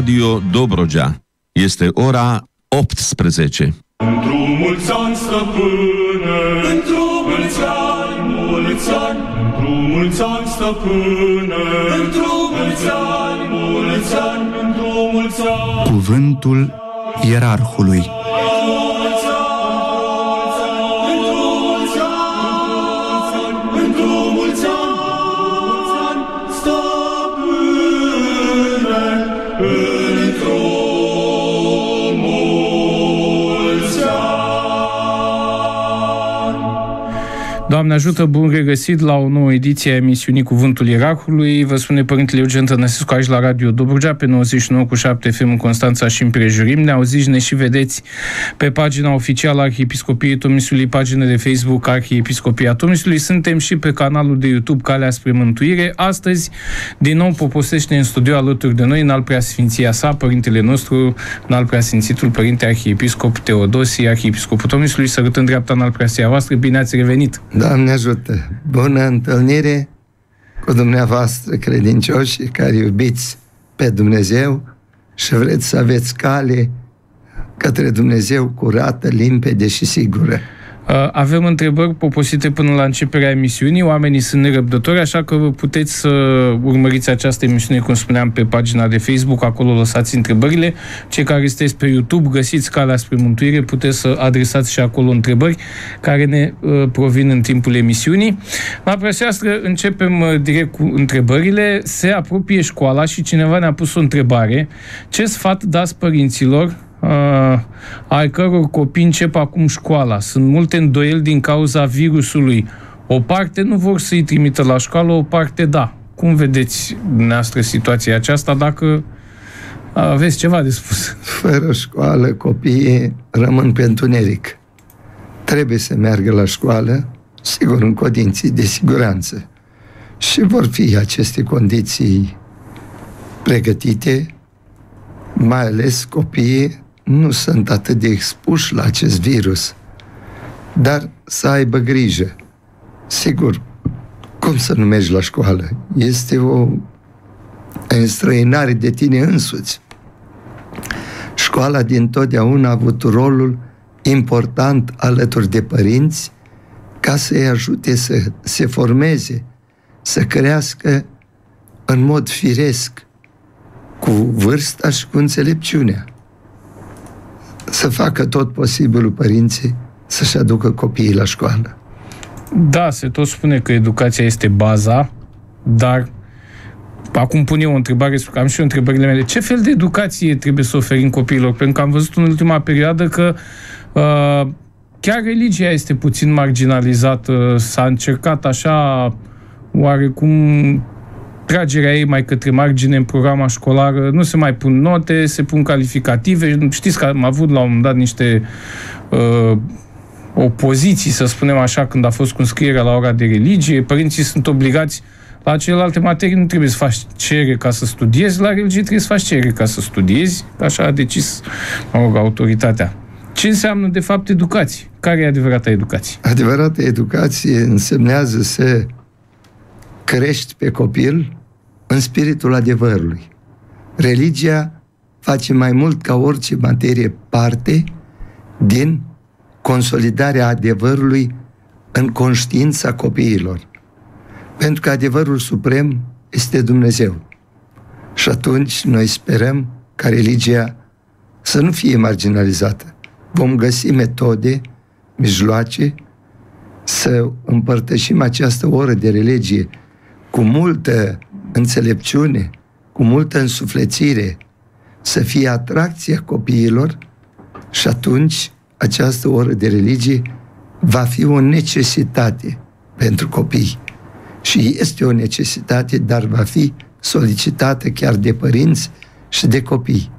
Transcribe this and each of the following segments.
Radio Dobrogea. Este ora 18. Într-o mulți ani, stăpâne, într-o mulți ani, mulți ani, într-o mulți ani, stăpâne, într-o mulți ani, mulți ani, într-o mulți ani. Cuvântul ierarhului. Doamne ajută, bun regăsit la o nouă ediție a emisiunii Cuvântul Ierarhului. Vă spune Părintele Eugen Tănăsescu aici la Radio Dobrogea pe 99 cu 7 FM în Constanța și împrejurim. Ne auziți, ne și vedeți pe pagina oficială Arhiepiscopiei Tomisului, pagina de Facebook Arhiepiscopia Tomisului. Suntem și pe canalul de YouTube Calea spre Mântuire. Astăzi, din nou, poposește în studio alături de noi, în al preasfinția sa, Părintele nostru, în al preasfințitul Părinte Arhiepiscop Teodosie, Arhiepiscopul Tomisului, sărut în dreapta în al preasia voastră. Bine ați revenit! Doamne ajută! Bună întâlnire cu dumneavoastră credincioși care iubiți pe Dumnezeu și vreți să aveți cale către Dumnezeu curată, limpede și sigură. Uh, Avem întrebări poposite până la începerea emisiunii. Oamenii sunt nerăbdători, așa că vă puteți să urmăriți această emisiune, cum spuneam, pe pagina de Facebook. Acolo lăsați întrebările. Cei care sunteți pe YouTube, găsiți calea spre mântuire, puteți să adresați și acolo întrebări care ne uh, provin în timpul emisiunii. La preseastră începem uh, direct cu întrebările. Se apropie școala și cineva ne-a pus o întrebare. Ce sfat dați părinților uh, ai căror copii încep acum școala. Sunt multe îndoieli din cauza virusului. O parte nu vor să-i trimită la școală, o parte da. Cum vedeți dumneavoastră situația aceasta dacă aveți ceva de spus? Fără școală, copiii rămân pe întuneric. Trebuie să meargă la școală, sigur, în condiții de siguranță. Și vor fi aceste condiții pregătite, mai ales copiii nu sunt atât de expuși la acest virus, dar să aibă grijă. Sigur, cum să nu mergi la școală? Este o înstrăinare de tine însuți. Școala din totdeauna a avut rolul important alături de părinți ca să-i ajute să se formeze, să crească în mod firesc, cu vârsta și cu înțelepciunea. Să facă tot posibilul părinții să-și aducă copiii la școală. Da, se tot spune că educația este baza, dar acum pun eu o întrebare, am și eu întrebările mele. Ce fel de educație trebuie să oferim copiilor? Pentru că am văzut în ultima perioadă că uh, chiar religia este puțin marginalizată. S-a încercat așa oarecum tragerea ei mai către margine în programa școlară, nu se mai pun note, se pun calificative. Știți că am avut la un moment dat niște uh, opoziții, să spunem așa, când a fost cu înscrierea la ora de religie. Părinții sunt obligați la celelalte materii nu trebuie să faci cerere ca să studiezi, la religie trebuie să faci cerere ca să studiezi, așa a decis, mă rog, autoritatea. Ce înseamnă, de fapt, educație? Care e adevărata educație? Adevărata educație însemnează să crești pe copil în spiritul adevărului. Religia face mai mult ca orice materie parte din consolidarea adevărului în conștiința copiilor. Pentru că adevărul suprem este Dumnezeu. Și atunci noi sperăm ca religia să nu fie marginalizată. Vom găsi metode, mijloace, să împărtășim această oră de religie cu multă înțelepciune, cu multă însuflețire, să fie atracția copiilor și atunci această oră de religie va fi o necesitate pentru copii. Și este o necesitate, dar va fi solicitată chiar de părinți și de copii.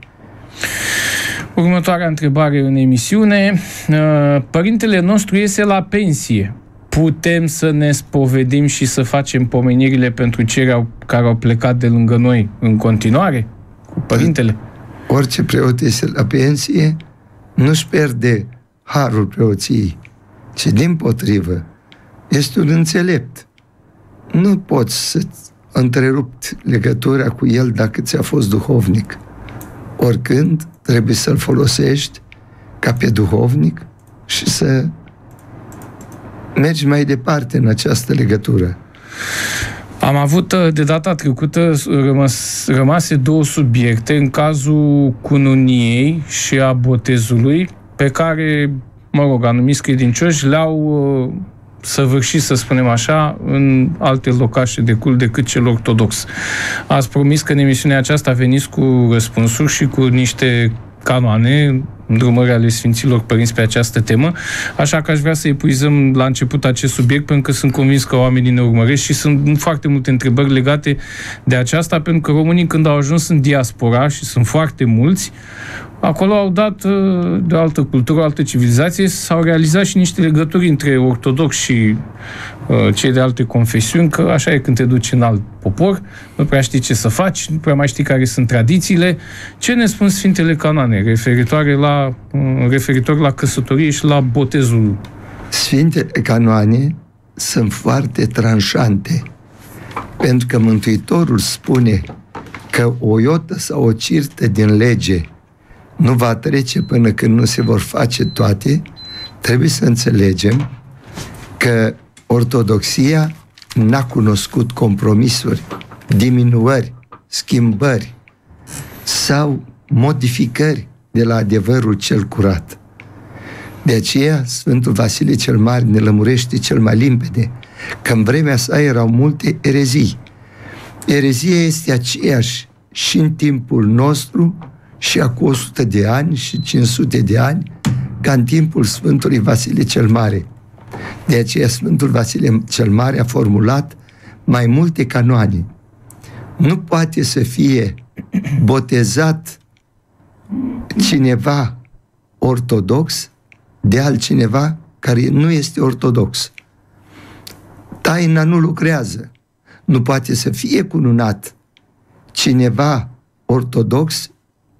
Următoarea întrebare în emisiune. Uh, Părintele nostru iese la pensie. Putem să ne spovedim și să facem pomenirile pentru cei care au plecat de lângă noi în continuare? Cu părintele? Orice preot iese la pensie nu-și pierde harul preoției, ci din potrivă este un înțelept. Nu poți să întrerupt legătura cu el dacă ți-a fost duhovnic. oricând trebuie să-l folosești ca pe duhovnic și să mergi mai departe în această legătură. Am avut uh, de data trecută rămas, rămase două subiecte în cazul cununiei și a botezului pe care, mă rog, anumiți credincioși le-au uh, săvârșit, să spunem așa, în alte locașe de cult decât cel ortodox. Ați promis că în emisiunea aceasta veniți cu răspunsuri și cu niște canoane, îndrumări ale Sfinților Părinți pe această temă, așa că aș vrea să epuizăm la început acest subiect, pentru că sunt convins că oamenii ne urmăresc și sunt foarte multe întrebări legate de aceasta, pentru că românii când au ajuns în diaspora, și sunt foarte mulți, acolo au dat uh, de o altă cultură, o altă civilizație, s-au realizat și niște legături între ortodox și uh, cei de alte confesiuni, că așa e când te duci în alt popor, nu prea știi ce să faci, nu prea mai știi care sunt tradițiile. Ce ne spun Sfintele Canoane referitoare la, uh, referitor la căsătorie și la botezul? Sfintele Canoane sunt foarte tranșante, pentru că Mântuitorul spune că o iotă sau o cirtă din lege nu va trece până când nu se vor face toate, trebuie să înțelegem că ortodoxia n-a cunoscut compromisuri, diminuări, schimbări sau modificări de la adevărul cel curat. De aceea, Sfântul Vasile cel Mare ne lămurește cel mai limpede că în vremea sa erau multe erezii. Erezia este aceeași și în timpul nostru și acum 100 de ani și 500 de ani, ca în timpul Sfântului Vasile cel Mare. De aceea Sfântul Vasile cel Mare a formulat mai multe canoane. Nu poate să fie botezat cineva ortodox de altcineva care nu este ortodox. Taina nu lucrează. Nu poate să fie cununat cineva ortodox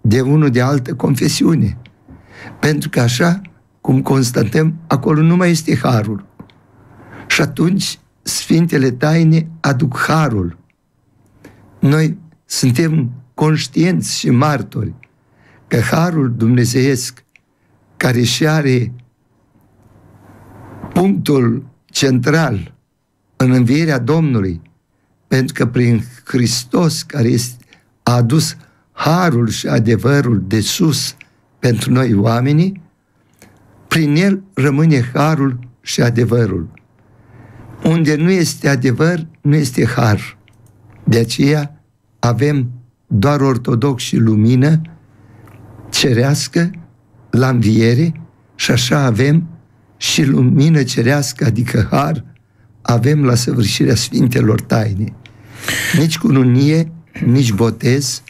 de unul de altă confesiune. Pentru că așa, cum constatăm, acolo nu mai este harul. Și atunci Sfintele Taine aduc harul. Noi suntem conștienți și martori că harul dumnezeiesc care și are punctul central în învierea Domnului, pentru că prin Hristos care este, a adus harul și adevărul de sus pentru noi oamenii, prin el rămâne harul și adevărul. Unde nu este adevăr, nu este har. De aceea avem doar ortodox și lumină cerească la înviere și așa avem și lumină cerească, adică har, avem la săvârșirea Sfintelor Taine. Nici cununie, nici botez,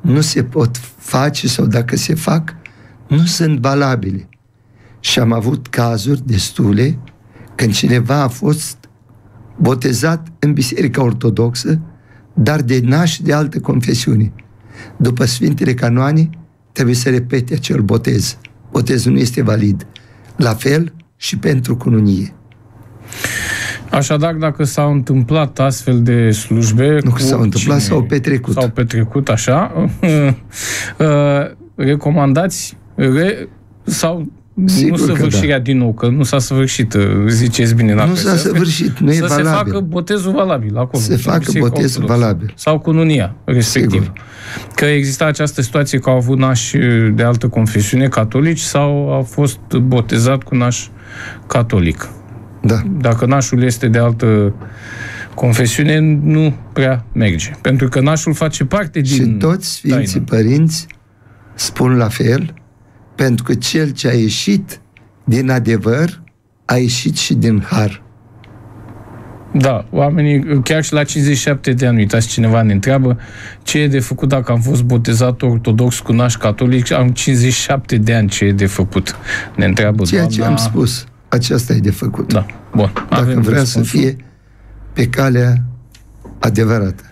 nu se pot face sau dacă se fac, nu sunt valabile. Și am avut cazuri destule când cineva a fost botezat în Biserica Ortodoxă, dar de naș de altă confesiune. După Sfintele Canoane, trebuie să repete acel botez. Botezul nu este valid. La fel și pentru cununie. Așadar, dacă s-au întâmplat astfel de slujbe... Nu că s-au întâmplat, s-au petrecut. S-au petrecut, așa. Uh, recomandați re, sau Sigur nu săvârșirea da. din nou, că nu s-a săvârșit, uh, ziceți bine. Nu s-a săvârșit, nu să e valabil. Să se facă botezul valabil acolo. Se facă botezul valabil. Sau cununia, respectiv. Sigur. Că exista această situație că au avut nași de altă confesiune catolici sau a fost botezat cu naș catolic. Da. Dacă nașul este de altă confesiune, nu prea merge. Pentru că nașul face parte din... Și toți Sfinții taină. Părinți spun la fel, pentru că cel ce a ieșit din adevăr, a ieșit și din har. Da, oamenii, chiar și la 57 de ani, uitați, cineva ne întreabă ce e de făcut dacă am fost botezat ortodox cu naș catolic, am 57 de ani, ce e de făcut? Ne întreabă Ceea doamna... ce am spus. Aceasta e de făcut. Da, bun. Dacă Avem vrea răspunsul. să fie pe calea adevărată.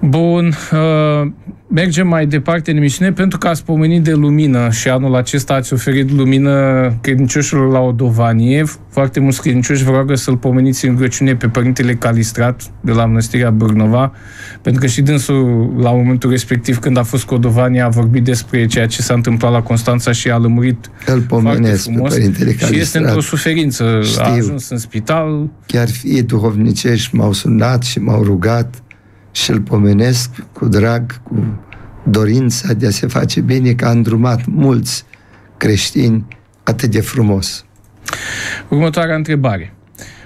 Bun, uh, mergem mai departe în emisiune pentru că ați pomenit de lumină și anul acesta ați oferit lumină credincioșilor la Odovanie. Foarte mulți credincioși vă roagă să-l pomeniți în rugăciune pe Părintele Calistrat de la Mănăstirea Bârnova, pentru că și dânsul la momentul respectiv când a fost cu Odovanie a vorbit despre ceea ce s-a întâmplat la Constanța și a lămurit Îl pomenesc pe frumos. Părintele Calistrat. și este într-o suferință. Știu. A ajuns în spital, Chiar fie duhovnicești m-au sunat și m-au rugat și îl pomenesc cu drag, cu dorința de a se face bine, că a îndrumat mulți creștini atât de frumos. Următoarea întrebare.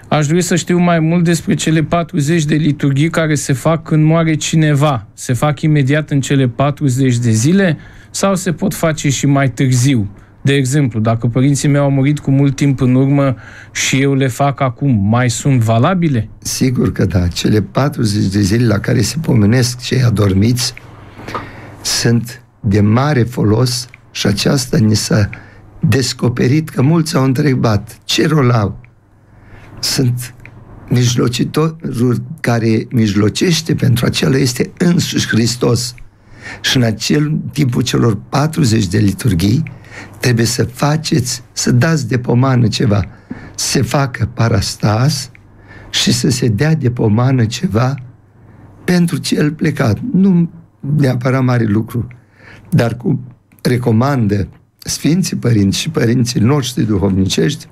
Aș dori să știu mai mult despre cele 40 de liturghii care se fac când moare cineva. Se fac imediat în cele 40 de zile sau se pot face și mai târziu? De exemplu, dacă părinții mei au murit cu mult timp în urmă și eu le fac acum, mai sunt valabile? Sigur că da, cele 40 de zile la care se pomenesc cei adormiți sunt de mare folos și aceasta ni s-a descoperit că mulți au întrebat ce rol au. Sunt mijlocitorul care mijlocește pentru acela este însuși Hristos. Și în acel timpul celor 40 de liturghii trebuie să faceți, să dați de pomană ceva, să se facă parastas și să se dea de pomană ceva pentru cel plecat. Nu neapărat mare lucru, dar cu recomandă Sfinții Părinți și părinții noștri duhovnicești,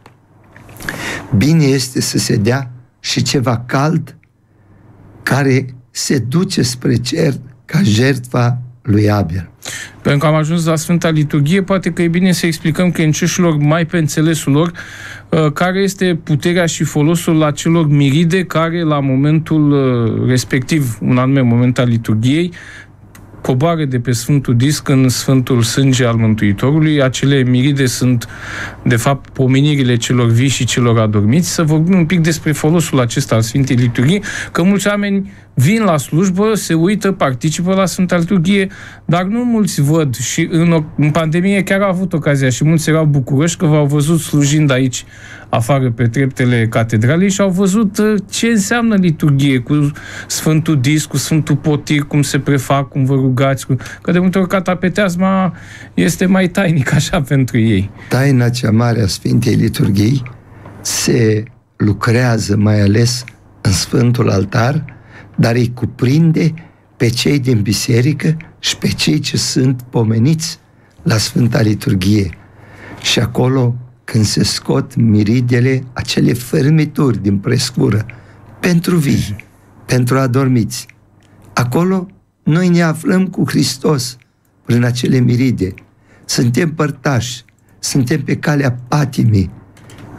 bine este să se dea și ceva cald care se duce spre cer ca jertfa lui Abel. Pentru că am ajuns la Sfânta Liturghie, poate că e bine să explicăm credincioșilor mai pe înțelesul lor uh, care este puterea și folosul acelor miride care la momentul uh, respectiv, un anume moment al liturgiei, coboară de pe Sfântul Disc în Sfântul Sânge al Mântuitorului. Acele miride sunt, de fapt, pomenirile celor vii și celor adormiți. Să vorbim un pic despre folosul acesta al Sfintei Liturghii, că mulți oameni vin la slujbă, se uită, participă la Sfânta Liturghie, dar nu mulți văd și în, în pandemie chiar au avut ocazia și mulți erau bucuroși că v-au văzut slujind aici afară pe treptele catedralei și au văzut uh, ce înseamnă liturghie cu Sfântul Disc, cu Sfântul Potir, cum se prefac, cum vă rugați, cu... că de multe ori catapeteasma este mai tainic așa pentru ei. Taina cea mare a Sfintei Liturghii se lucrează mai ales în Sfântul Altar, dar îi cuprinde pe cei din biserică și pe cei ce sunt pomeniți la Sfânta Liturghie. Și acolo, când se scot miridele, acele fărmituri din prescură, pentru vii, pentru adormiți, acolo noi ne aflăm cu Hristos prin acele miride. Suntem părtași, suntem pe calea patimii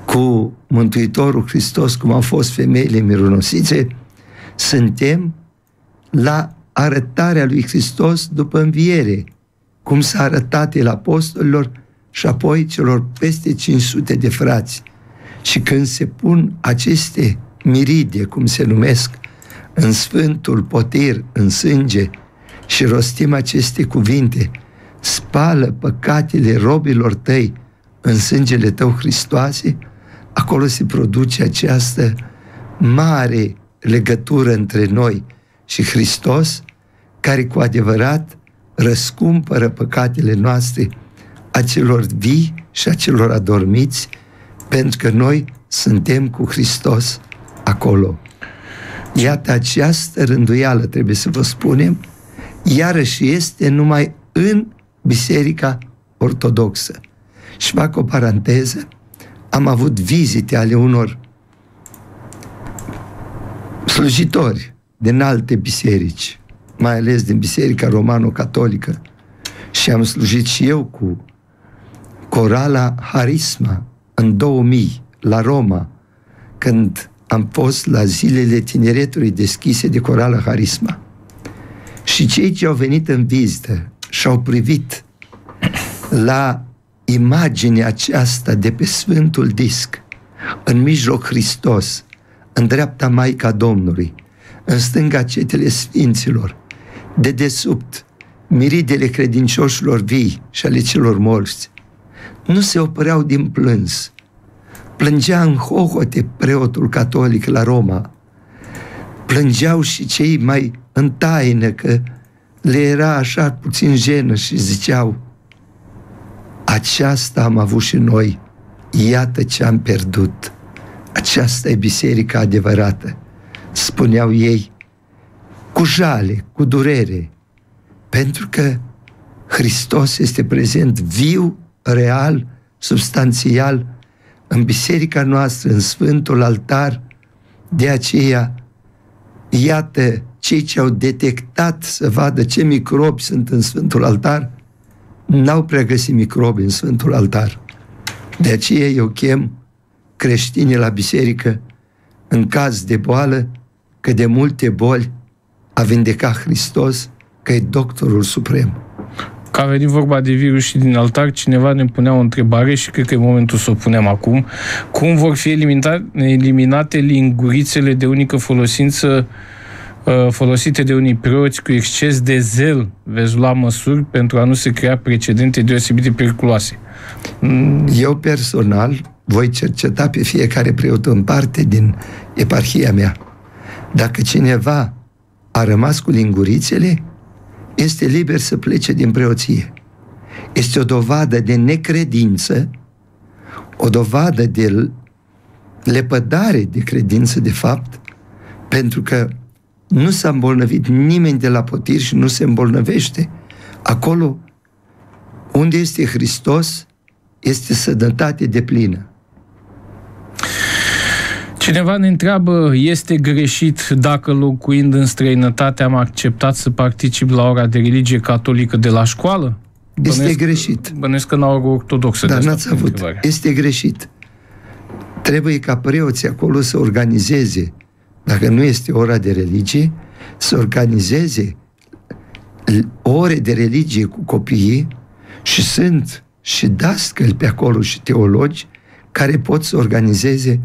cu Mântuitorul Hristos, cum au fost femeile mironosițe, suntem la arătarea lui Hristos după înviere, cum s-a arătat el apostolilor și apoi celor peste 500 de frați. Și când se pun aceste miride, cum se numesc, în Sfântul Potir, în sânge, și rostim aceste cuvinte, spală păcatele robilor tăi în sângele tău Hristoase, acolo se produce această mare legătură între noi și Hristos, care cu adevărat răscumpără păcatele noastre a celor vii și a celor adormiți, pentru că noi suntem cu Hristos acolo. Iată, această rânduială, trebuie să vă spunem, iarăși este numai în Biserica Ortodoxă. Și fac o paranteză, am avut vizite ale unor slujitori din alte biserici, mai ales din Biserica Romano-Catolică, și am slujit și eu cu corala Harisma în 2000 la Roma, când am fost la zilele tineretului deschise de corala Harisma. Și cei ce au venit în vizită și au privit la imaginea aceasta de pe Sfântul Disc, în mijloc Hristos, în dreapta Maica Domnului, în stânga cetele Sfinților, de desubt, miridele credincioșilor vii și ale celor morți, nu se opreau din plâns. Plângea în hohote preotul catolic la Roma. Plângeau și cei mai în taină, că le era așa puțin jenă și ziceau aceasta am avut și noi, iată ce am pierdut. Aceasta e biserica adevărată, spuneau ei, cu jale, cu durere, pentru că Hristos este prezent viu, real, substanțial în biserica noastră, în Sfântul Altar. De aceea, iată, cei ce au detectat să vadă ce microbi sunt în Sfântul Altar, n-au prea găsit microbi în Sfântul Altar. De aceea eu chem creștinii la biserică în caz de boală, că de multe boli a vindecat Hristos, că e doctorul suprem. Că a venit vorba de virus și din altar, cineva ne punea o întrebare și cred că e momentul să o punem acum. Cum vor fi eliminate, eliminate lingurițele de unică folosință uh, folosite de unii preoți cu exces de zel veți lua măsuri pentru a nu se crea precedente deosebit de periculoase. Eu personal voi cerceta pe fiecare preot în parte din eparhia mea. Dacă cineva a rămas cu lingurițele, este liber să plece din preoție. Este o dovadă de necredință, o dovadă de lepădare de credință, de fapt, pentru că nu s-a îmbolnăvit nimeni de la potir și nu se îmbolnăvește. Acolo unde este Hristos, este sănătate de plină. Cineva ne întreabă, este greșit dacă locuind în străinătate am acceptat să particip la ora de religie catolică de la școală? Este bănesc, greșit. Bănesc că n-au ortodoxă. Dar n-ați avut. Întrebare. Este greșit. Trebuie ca preoții acolo să organizeze, dacă nu este ora de religie, să organizeze ore de religie cu copiii și sunt și dascăli pe acolo și teologi care pot să organizeze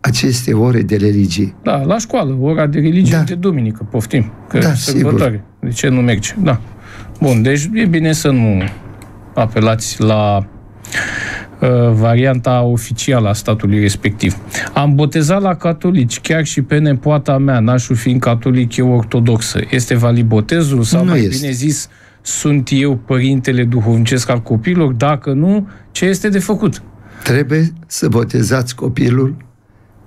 aceste ore de religie. Da, la școală, ora de religie da. de duminică, poftim, că da, sărbătoare. Sigur. De ce nu merge? Da. Bun, deci e bine să nu apelați la uh, varianta oficială a statului respectiv. Am botezat la catolici, chiar și pe nepoata mea, nașul fiind catolic, eu ortodoxă. Este valid botezul sau nu mai este. bine zis, sunt eu părintele duhovnicesc al copilor? Dacă nu, ce este de făcut? Trebuie să botezați copilul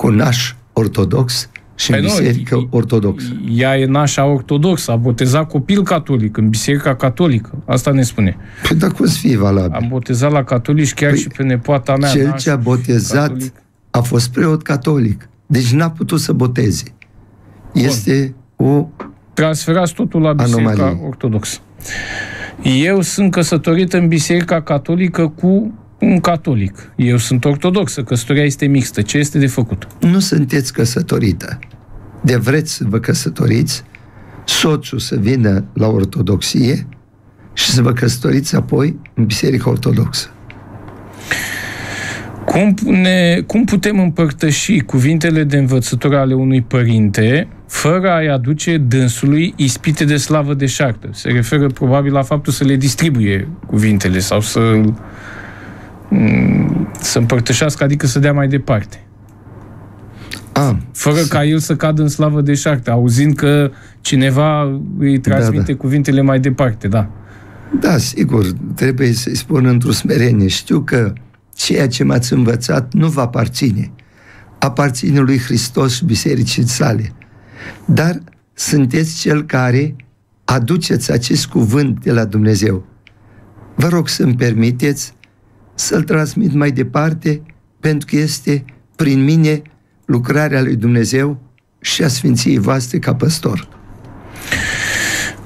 cu naș ortodox și păi în biserică nu, ortodoxă. Ea e nașa ortodoxă, a botezat copil catolic în biserica catolică. Asta ne spune. Păi dar cum să fie valabil? Am botezat la catolici chiar păi și pe nepoata mea. Cel ce a botezat catolic. a fost preot catolic. Deci n-a putut să boteze. Este Bun. o Transferați totul la biserica anomalie. ortodoxă. Eu sunt căsătorit în biserica catolică cu un catolic. Eu sunt ortodoxă, căsătoria este mixtă. Ce este de făcut? Nu sunteți căsătorită. De vreți să vă căsătoriți, soțul să vină la ortodoxie și să vă căsătoriți apoi în Biserica Ortodoxă. Cum, ne, cum putem împărtăși cuvintele de învățătură ale unui părinte fără a-i aduce dânsului ispite de slavă de șartă? Se referă probabil la faptul să le distribuie cuvintele sau să Mm, să împărtășească, adică să dea mai departe. A, Fără să... ca el să cadă în slavă de șarte, auzind că cineva îi transmite da, da. cuvintele mai departe, da. Da, sigur, trebuie să-i spun într-o smerenie. Știu că ceea ce m-ați învățat nu va aparține. Aparține lui Hristos și bisericii sale. Dar sunteți cel care aduceți acest cuvânt de la Dumnezeu. Vă rog să-mi permiteți să-l transmit mai departe, pentru că este prin mine lucrarea lui Dumnezeu și a Sfinției voastre ca păstor.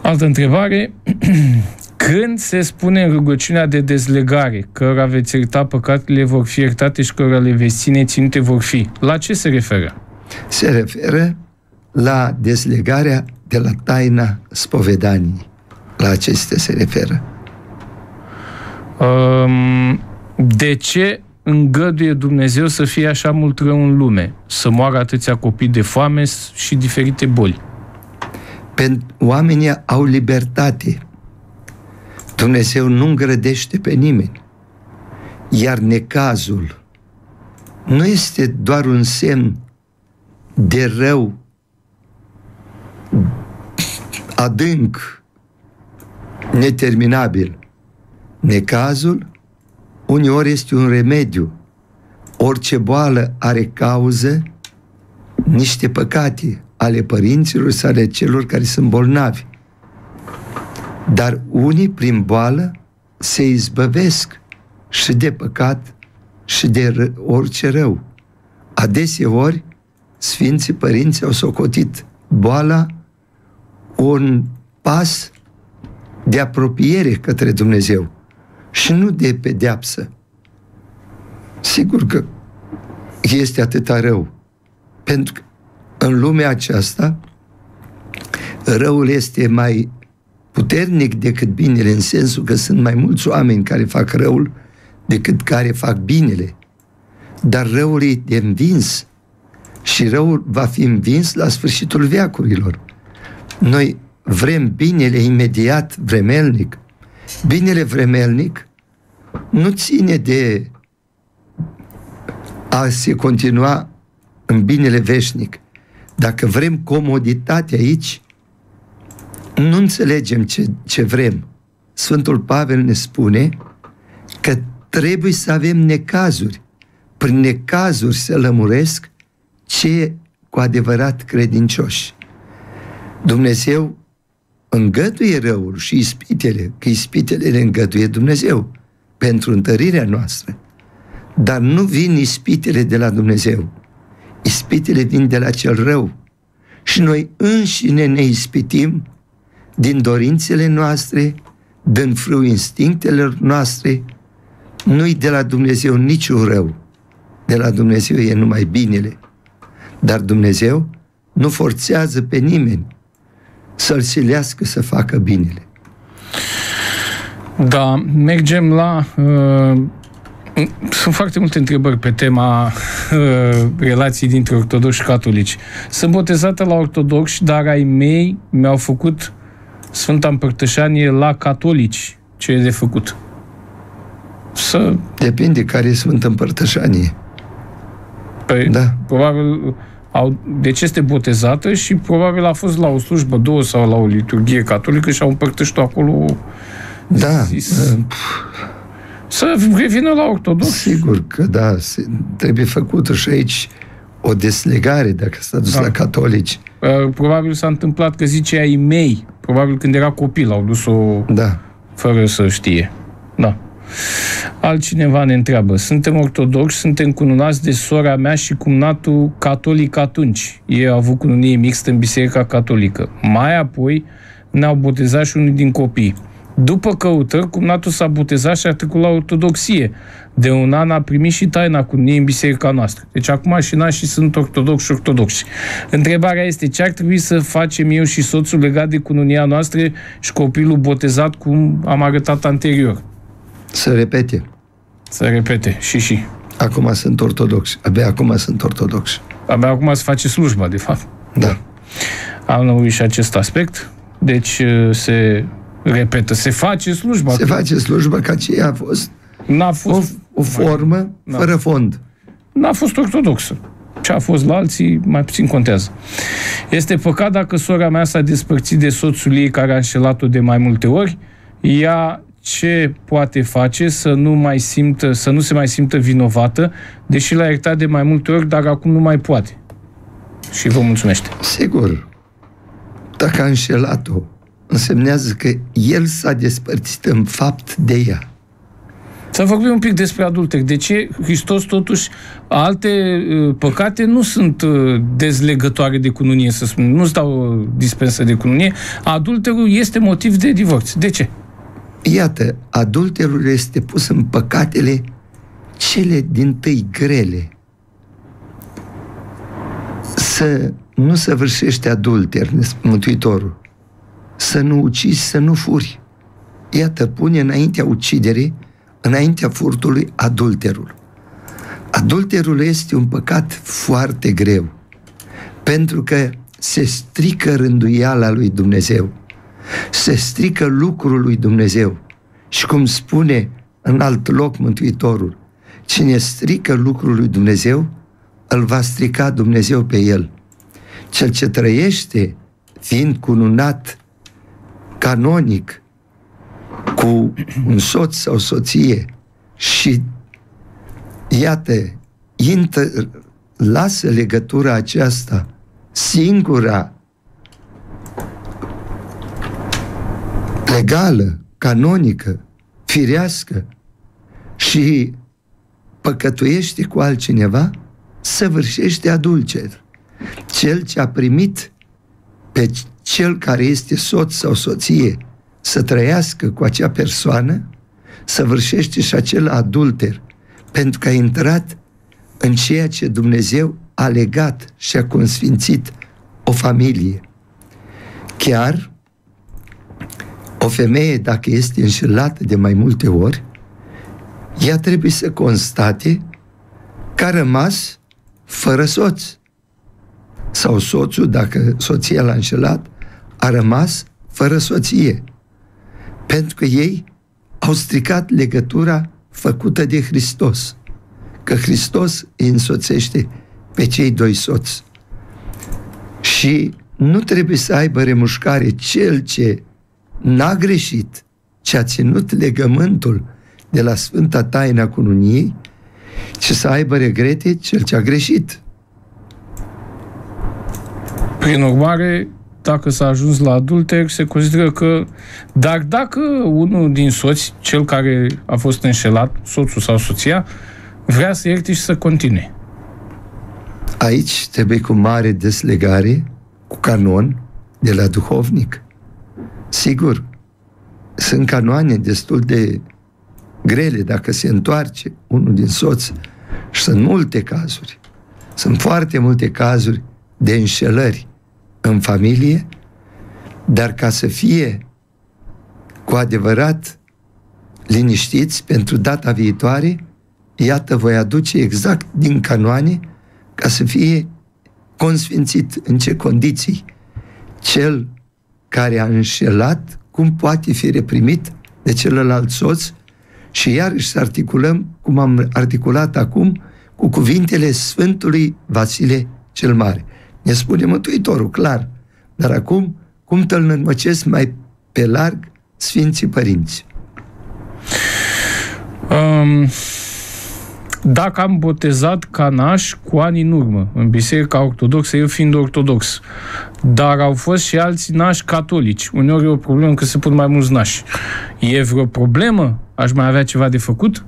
Altă întrebare. Când se spune în rugăciunea de dezlegare, că veți ierta păcatele vor fi iertate și că le veți ține ținute vor fi, la ce se referă? Se referă la dezlegarea de la taina spovedanii. La acestea se referă. Um, de ce îngăduie Dumnezeu să fie așa mult rău în lume? Să moară atâția copii de foame și diferite boli? Pentru oamenii au libertate. Dumnezeu nu îngrădește pe nimeni. Iar necazul nu este doar un semn de rău adânc, neterminabil. Necazul uneori este un remediu. Orice boală are cauză niște păcate ale părinților sau ale celor care sunt bolnavi. Dar unii, prin boală, se izbăvesc și de păcat și de ră, orice rău. Adeseori, Sfinții Părinți au socotit boala un pas de apropiere către Dumnezeu și nu de pedeapsă. Sigur că este atâta rău, pentru că în lumea aceasta răul este mai puternic decât binele, în sensul că sunt mai mulți oameni care fac răul decât care fac binele. Dar răul e de învins și răul va fi învins la sfârșitul veacurilor. Noi vrem binele imediat, vremelnic. Binele vremelnic nu ține de a se continua în binele veșnic. Dacă vrem comoditate aici, nu înțelegem ce, ce vrem. Sfântul Pavel ne spune că trebuie să avem necazuri. Prin necazuri se lămuresc ce cu adevărat credincioși. Dumnezeu îngăduie răul și ispitele, că ispitele le îngăduie Dumnezeu pentru întărirea noastră. Dar nu vin ispitele de la Dumnezeu. Ispitele vin de la cel rău. Și noi înșine ne ispitim din dorințele noastre, din frâu instinctelor noastre, nu-i de la Dumnezeu niciun rău. De la Dumnezeu e numai binele. Dar Dumnezeu nu forțează pe nimeni să-l silească să facă binele. Da, mergem la... Uh, sunt foarte multe întrebări pe tema uh, relației dintre ortodoxi și catolici. Sunt botezată la ortodoxi, dar ai mei mi-au făcut Sfânta Împărtășanie la catolici. Ce e de făcut? Să... Depinde care e Sfânta Împărtășanie. Păi, da. probabil au, deci este botezată și probabil a fost la o slujbă, două sau la o liturghie catolică și au împărtășit acolo da. Zis, uh, să revină la ortodox. Sigur că da, trebuie făcută și aici o deslegare dacă s-a dus da. la catolici. Uh, probabil s-a întâmplat că zice ai mei, probabil când era copil, au dus-o da. fără să știe. Da. Altcineva ne întreabă, suntem ortodoxi, suntem cununați de sora mea și cumnatul catolic atunci. Ei au avut cununie mixtă în Biserica Catolică. Mai apoi ne-au botezat și unii din copii. După căutări, cumnatul s-a botezat și a trecut la ortodoxie. De un an a primit și taina cununiei în biserica noastră. Deci acum și și sunt ortodoxi și ortodoxi. Întrebarea este ce ar trebui să facem eu și soțul legat de cununia noastră și copilul botezat cum am arătat anterior. Să repete. Să repete. Și și. Acum sunt ortodoxi. Abia acum sunt ortodoxi. Abia acum se face slujba, de fapt. Da. Am năuit și acest aspect. Deci se repetă, se face slujba. Se face slujba ca ce a fost, N-a fost o, o formă N-a. fără fond. N-a fost ortodoxă. Ce a fost la alții, mai puțin contează. Este păcat dacă sora mea s-a despărțit de soțul ei care a înșelat-o de mai multe ori, ea ce poate face să nu, mai simtă, să nu se mai simtă vinovată, deși l-a iertat de mai multe ori, dar acum nu mai poate. Și vă mulțumește. Sigur. Dacă a înșelat-o, însemnează că el s-a despărțit în fapt de ea. Să vorbim un pic despre adulteri. De ce Hristos, totuși, alte uh, păcate nu sunt uh, dezlegătoare de cununie, să spun, nu-ți dau dispensă de cununie. Adulterul este motiv de divorț. De ce? Iată, adulterul este pus în păcatele cele din tâi grele. Să nu săvârșește adulter, Mântuitorul să nu ucizi, să nu furi. Iată, pune înaintea uciderii, înaintea furtului, adulterul. Adulterul este un păcat foarte greu, pentru că se strică rânduiala lui Dumnezeu, se strică lucrul lui Dumnezeu. Și cum spune în alt loc Mântuitorul, cine strică lucrul lui Dumnezeu, îl va strica Dumnezeu pe el. Cel ce trăiește fiind cununat canonic cu un soț sau soție și iată, intră, lasă legătura aceasta singura legală, canonică, firească și păcătuiește cu altcineva, săvârșește adulcer. Cel ce a primit pe cel care este soț sau soție să trăiască cu acea persoană, săvârșește și acel adulter, pentru că a intrat în ceea ce Dumnezeu a legat și a consfințit o familie. Chiar o femeie, dacă este înșelată de mai multe ori, ea trebuie să constate că a rămas fără soț. Sau soțul, dacă soția l-a înșelat, a rămas fără soție. Pentru că ei au stricat legătura făcută de Hristos. Că Hristos îi însoțește pe cei doi soți. Și nu trebuie să aibă remușcare cel ce n-a greșit, ce a ținut legământul de la Sfânta Taina Cununiei, ci să aibă regrete cel ce a greșit. Prin urmare, dacă s-a ajuns la adulter, se consideră că... Dar dacă unul din soți, cel care a fost înșelat, soțul sau soția, vrea să ierte și să continue. Aici trebuie cu mare deslegare, cu canon, de la duhovnic. Sigur, sunt canoane destul de grele dacă se întoarce unul din soți și sunt multe cazuri. Sunt foarte multe cazuri de înșelări în familie, dar ca să fie cu adevărat liniștiți pentru data viitoare, iată, voi aduce exact din canoane ca să fie consfințit în ce condiții cel care a înșelat, cum poate fi reprimit de celălalt soț și iarăși să articulăm, cum am articulat acum, cu cuvintele Sfântului Vasile cel Mare. Ne spune Mântuitorul, clar. Dar acum, cum tălnămăcesc mai pe larg Sfinții Părinți? Um, dacă am botezat ca naș cu ani în urmă, în Biserica Ortodoxă, eu fiind ortodox, dar au fost și alți nași catolici. Uneori e o problemă că se pun mai mulți nași. E vreo problemă? Aș mai avea ceva de făcut?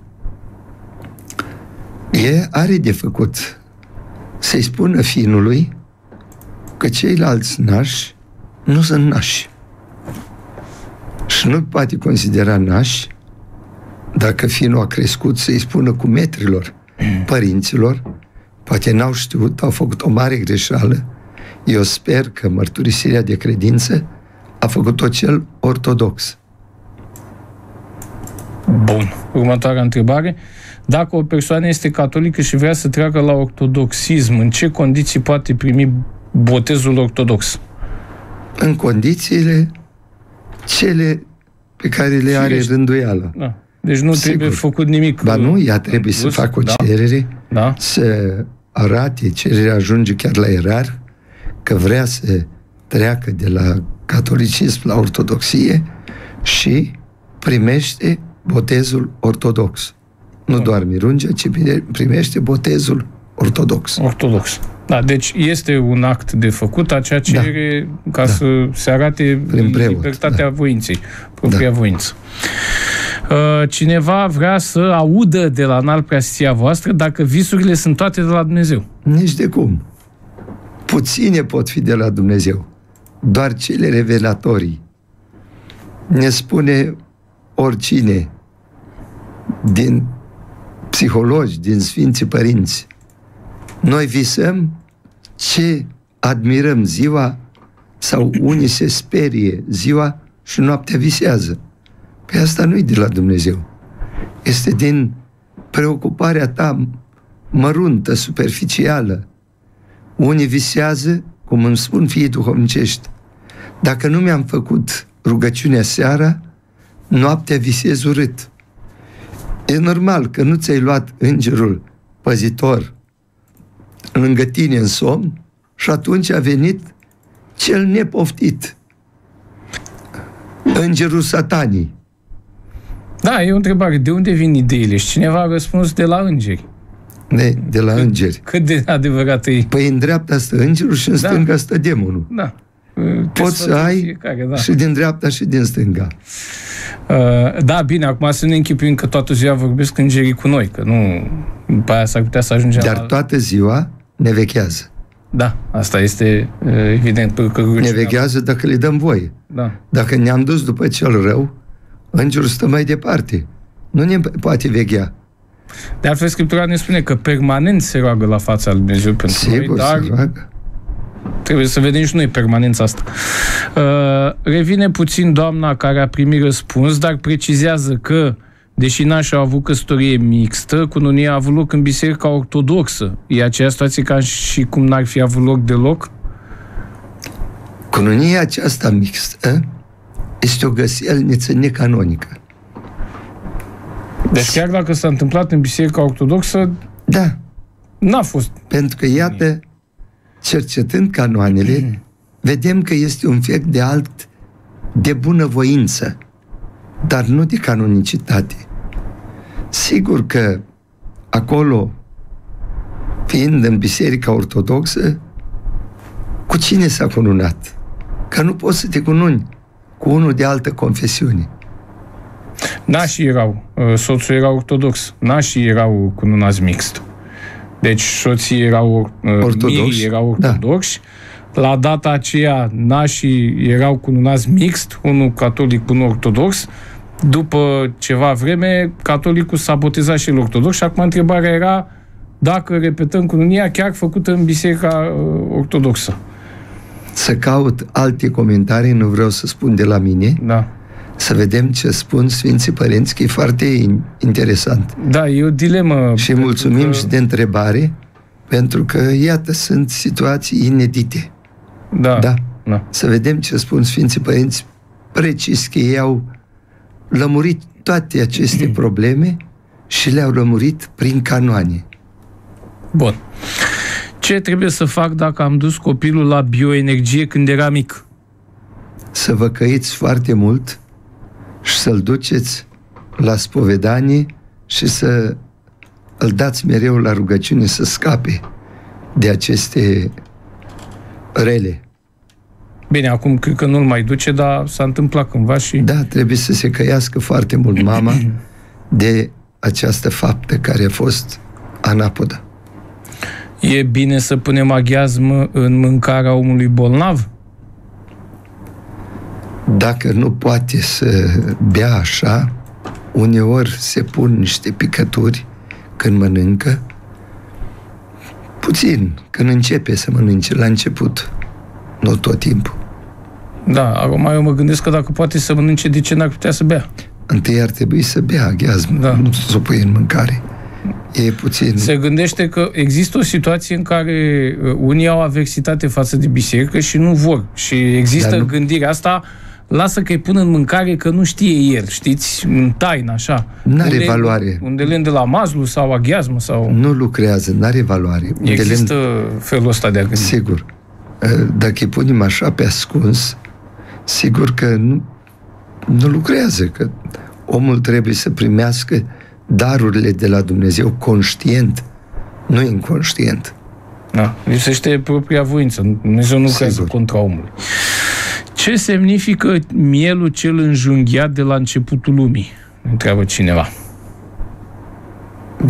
E are de făcut să-i spună finului că ceilalți nași nu sunt nași. Și nu poate considera nași dacă finul a crescut să-i spună cu metrilor părinților, poate n-au știut, au făcut o mare greșeală. Eu sper că mărturisirea de credință a făcut-o cel ortodox. Bun. Următoarea întrebare. Dacă o persoană este catolică și vrea să treacă la ortodoxism, în ce condiții poate primi botezul ortodox? În condițiile cele pe care le are Firește. rânduiala. Da. Deci nu Sigur. trebuie făcut nimic. Ba nu, ea în trebuie să plus, facă o da? cerere, Da. să arate, cererea ajunge chiar la erar, că vrea să treacă de la catolicism la ortodoxie și primește botezul ortodox. Nu doar mirungea, ci primește botezul ortodox. Ortodox. Da, deci este un act de făcut, acea cerere ca Da. să se arate Prin preot, libertatea da. voinței, propria Da. voință. Uh, Cineva vrea să audă de la înalt preasția voastră dacă visurile sunt toate de la Dumnezeu. Nici de cum. Puține pot fi de la Dumnezeu. Doar cele revelatorii. Ne spune oricine din psihologi, din Sfinții Părinți. Noi visăm ce admirăm ziua sau unii se sperie ziua și noaptea visează. Pe asta nu-i de la Dumnezeu. Este din preocuparea ta măruntă, superficială. Unii visează, cum îmi spun fiii duhovnicești, dacă nu mi-am făcut rugăciunea seara, noaptea visez urât. E normal că nu ți-ai luat îngerul păzitor lângă tine în somn și atunci a venit cel nepoftit. Îngerul satanii. Da, e o întrebare. De unde vin ideile? Și cineva a răspuns de la îngeri. De, de la îngeri. Cât de adevărat e. Păi în dreapta stă îngerul și în Da. stânga stă demonul. Da. Poți să ai fiecare, da. și din dreapta și din stânga. Uh, da, bine, acum să ne închipuim că toată ziua vorbesc îngerii cu noi, că nu... După aia s-ar putea să ajungem Dar la... toată ziua ne vechează. Da, asta este uh, evident. Pentru că Ne rugăciunea- vechează dacă le dăm voie. Da. Dacă ne-am dus după cel rău, îngerul stă mai departe. Nu ne poate veghea. De altfel, Scriptura ne spune că permanent se roagă la fața lui Dumnezeu pentru Sigur, noi, dar se roagă. trebuie să vedem și noi permanența asta. Uh, revine puțin doamna care a primit răspuns, dar precizează că, deși nașii au avut căsătorie mixtă, cununia a avut loc în biserica ortodoxă. E aceea situație ca și cum n-ar fi avut loc deloc? Cununia aceasta mixtă este o găselniță necanonică. Deci chiar dacă s-a întâmplat în biserica ortodoxă, Da, n-a fost. pentru că, iată, cercetând canoanele, vedem că este un fel de alt de bunăvoință, dar nu de canonicitate. Sigur că acolo, fiind în Biserica Ortodoxă, cu cine s-a cununat? Că nu poți să te cununi cu unul de altă confesiune. Nașii erau, uh, soțul era ortodox, nașii erau cununați mixt. Deci soții erau, uh, Ortodoxi, mirii erau ortodoxi. La data aceea, nașii erau cununați mixt, unul catolic, unul ortodox. După ceva vreme, catolicul s-a botezat și el ortodox și acum întrebarea era dacă repetăm cununia chiar făcută în biserica uh, ortodoxă. Să caut alte comentarii, nu vreau să spun de la mine, Da. să vedem ce spun Sfinții Părinți, că e foarte in- interesant. Da, e o dilemă. Și pentru mulțumim că- și de întrebare, pentru că, iată, sunt situații inedite. Da. Da. da. Să vedem ce spun Sfinții Părinți precis că ei au lămurit toate aceste probleme și le-au lămurit prin canoane. Bun. Ce trebuie să fac dacă am dus copilul la bioenergie când era mic? Să vă căiți foarte mult și să-l duceți la spovedanie și să îl dați mereu la rugăciune să scape de aceste rele. Bine, acum cred că nu-l mai duce, dar s-a întâmplat cândva și... Da, trebuie să se căiască foarte mult mama de această faptă care a fost anapodă. E bine să punem aghiazmă în mâncarea omului bolnav? Dacă nu poate să bea așa, uneori se pun niște picături când mănâncă, puțin, când începe să mănânce, la început, nu tot timpul. Da, acum eu mă gândesc că dacă poate să mănânce, de ce n-ar putea să bea? Întâi ar trebui să bea aghiazm, Da. nu să o pui în mâncare. E puțin... Se gândește că există o situație în care uh, unii au aversitate față de biserică și nu vor. Și există Dar nu- gândirea asta, lasă că îi pun în mâncare că nu știe el, știți, în taină, așa. N-are Un de- valoare. Un de lemn de la mazlu sau aghiazmă sau... Nu lucrează, nu are valoare. Un de lemn- Există felul ăsta de a gândi. Sigur. Dacă îi punem așa pe ascuns, sigur că nu, nu lucrează, că omul trebuie să primească darurile de la Dumnezeu conștient, nu inconștient. Da. Lipsește propria voință. Dumnezeu nu lucrează Sigur. contra omului. Ce semnifică mielul cel înjunghiat de la începutul lumii? Întreabă cineva.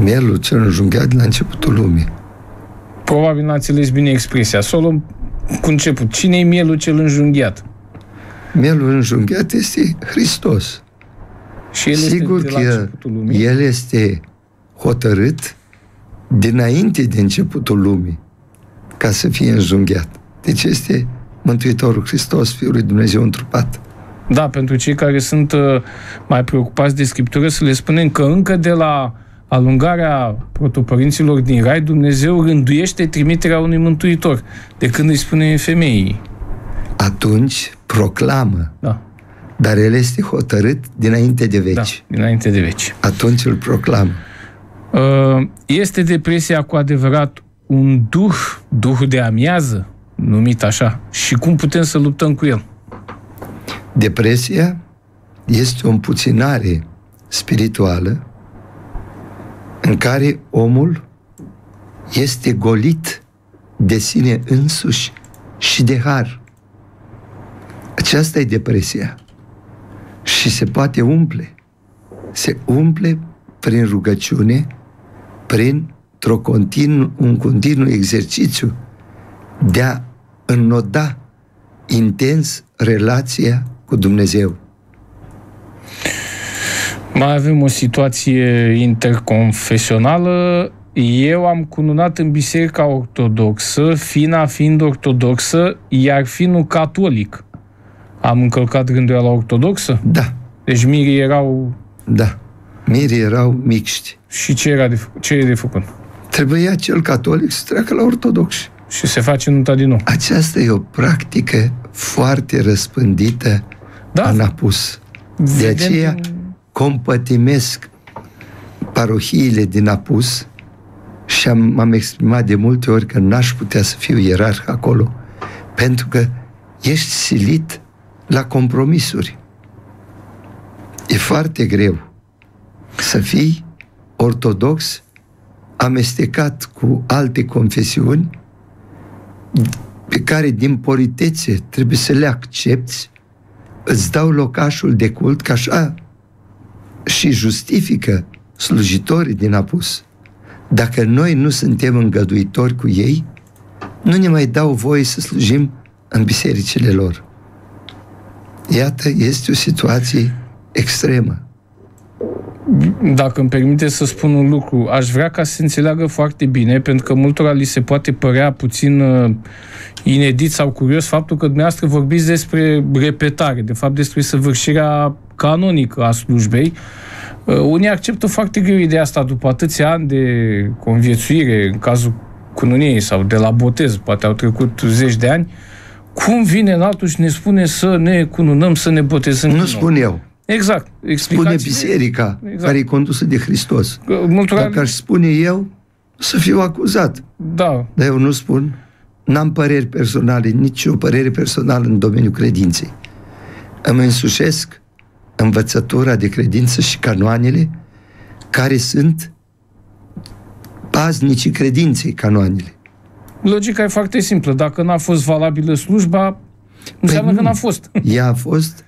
Mielul cel înjunghiat de la începutul lumii. Probabil n-a înțeles bine expresia. Să o luăm cu început. Cine e mielul cel înjunghiat? Mielul înjunghiat este Hristos. Și el Sigur este de la că începutul lumii. El este hotărât dinainte de începutul lumii ca să fie înjunghiat. Deci este Mântuitorul Hristos, Fiul lui Dumnezeu întrupat. Da, pentru cei care sunt uh, mai preocupați de Scriptură, să le spunem că încă de la alungarea protopărinților din Rai, Dumnezeu rânduiește trimiterea unui mântuitor, de când îi spune femeii. Atunci proclamă, Da, dar El este hotărât dinainte de veci. da, dinainte de veci. Atunci îl proclamă. Uh, Este depresia cu adevărat un duh, duh de amiază, numit așa, și cum putem să luptăm cu el? Depresia este o împuținare spirituală în care omul este golit de sine însuși și de har. Aceasta e depresia. Și se poate umple. Se umple prin rugăciune, prin continu, un continuu exercițiu de a înnoda intens relația cu Dumnezeu. Mai avem o situație interconfesională. Eu am cununat în Biserica Ortodoxă, fina fiind ortodoxă, iar finul catolic. Am încălcat rânduiala ortodoxă? Da. Deci mirii erau... Da. Mirii erau mixti. Și ce era de, făcut? ce e de făcut? Trebuia cel catolic să treacă la ortodox. Și se face nunta din nou. Aceasta e o practică foarte răspândită Da. în apus. De Vedem aceea din- compătimesc parohiile din apus și am, m-am exprimat de multe ori că n-aș putea să fiu ierarh acolo, pentru că ești silit la compromisuri. E foarte greu să fii ortodox amestecat cu alte confesiuni pe care din politețe trebuie să le accepti, îți dau locașul de cult, că așa și justifică slujitorii din apus. Dacă noi nu suntem îngăduitori cu ei, nu ne mai dau voie să slujim în bisericile lor. Iată, este o situație extremă. Dacă îmi permite să spun un lucru, aș vrea ca să se înțeleagă foarte bine, pentru că multora li se poate părea puțin uh, inedit sau curios faptul că dumneavoastră vorbiți despre repetare, de fapt despre săvârșirea canonică a slujbei. Uh, unii acceptă foarte greu ideea asta după atâția ani de conviețuire, în cazul cununiei sau de la botez, poate au trecut zeci de ani, cum vine în altul și ne spune să ne cununăm, să ne botezăm? din Nu nou? spun eu, Exact. spune Explicați-ne. biserica, Exact. care e condusă de Hristos. Că Multora... Dacă aș spune eu, să fiu acuzat. Da, Dar eu nu spun, n-am păreri personale, nici o părere personală în domeniul credinței. Îmi însușesc învățătura de credință și canoanele care sunt paznicii credinței canoanele. logica e foarte simplă. Dacă n-a fost valabilă slujba, înseamnă nu. că n-a fost. Ea a fost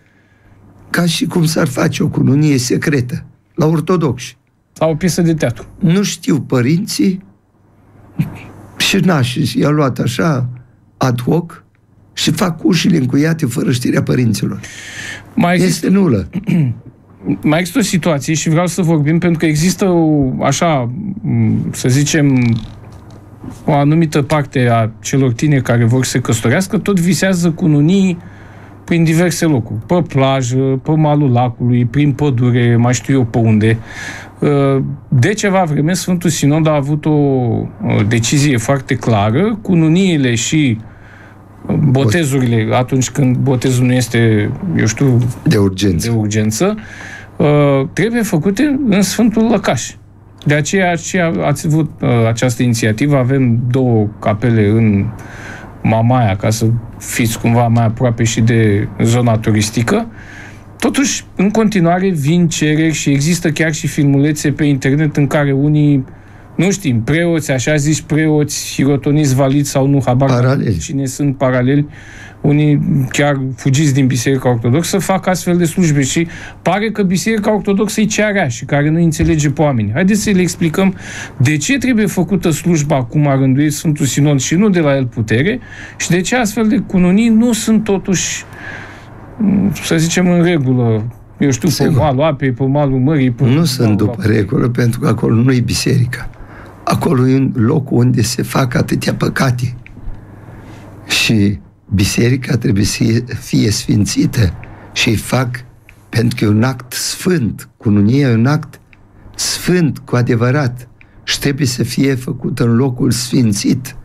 ca și cum s-ar face o cununie secretă la ortodoxi. Sau o piesă de teatru. Nu știu părinții și nașii i-au luat așa ad hoc și fac ușile încuiate fără știrea părinților. Mai există, Este nulă. mai există o situație și vreau să vorbim pentru că există o, așa, m, să zicem, o anumită parte a celor tineri care vor să se căsătorească, tot visează cununii prin diverse locuri. Pe plajă, pe malul lacului, prin pădure, mai știu eu pe unde. Uh, De ceva vreme, Sfântul Sinod a avut o o decizie foarte clară, cununiile și botezurile, atunci când botezul nu este, eu știu, De urgență. de urgență, uh, trebuie făcute în Sfântul Lăcaș. De aceea, aceea ați avut uh, această inițiativă. Avem două capele în Mamaia, ca să fiți cumva mai aproape și de zona turistică. Totuși, în continuare vin cereri și există chiar și filmulețe pe internet în care unii, nu știm, preoți, așa zis preoți, hirotoniți valiți sau nu, habar n-am Paraleli. cine sunt paraleli, unii chiar fugiți din Biserica Ortodoxă, fac astfel de slujbe și pare că Biserica Ortodoxă e cearea și care nu înțelege pe oameni. Haideți să le explicăm de ce trebuie făcută slujba cum a rânduit Sfântul Sinod și nu de la el putere și de ce astfel de cununii nu sunt totuși m, să zicem în regulă eu știu, pe Sigur. malul apei, pe malul mării. Pe Nu sunt malul după apei. regulă, pentru că acolo nu e biserica. Acolo e un loc unde se fac atâtea păcate. Și biserica trebuie să fie- fie sfințită și îi fac pentru că e un act sfânt. Cununia e un act sfânt cu adevărat și trebuie să fie făcut în locul sfințit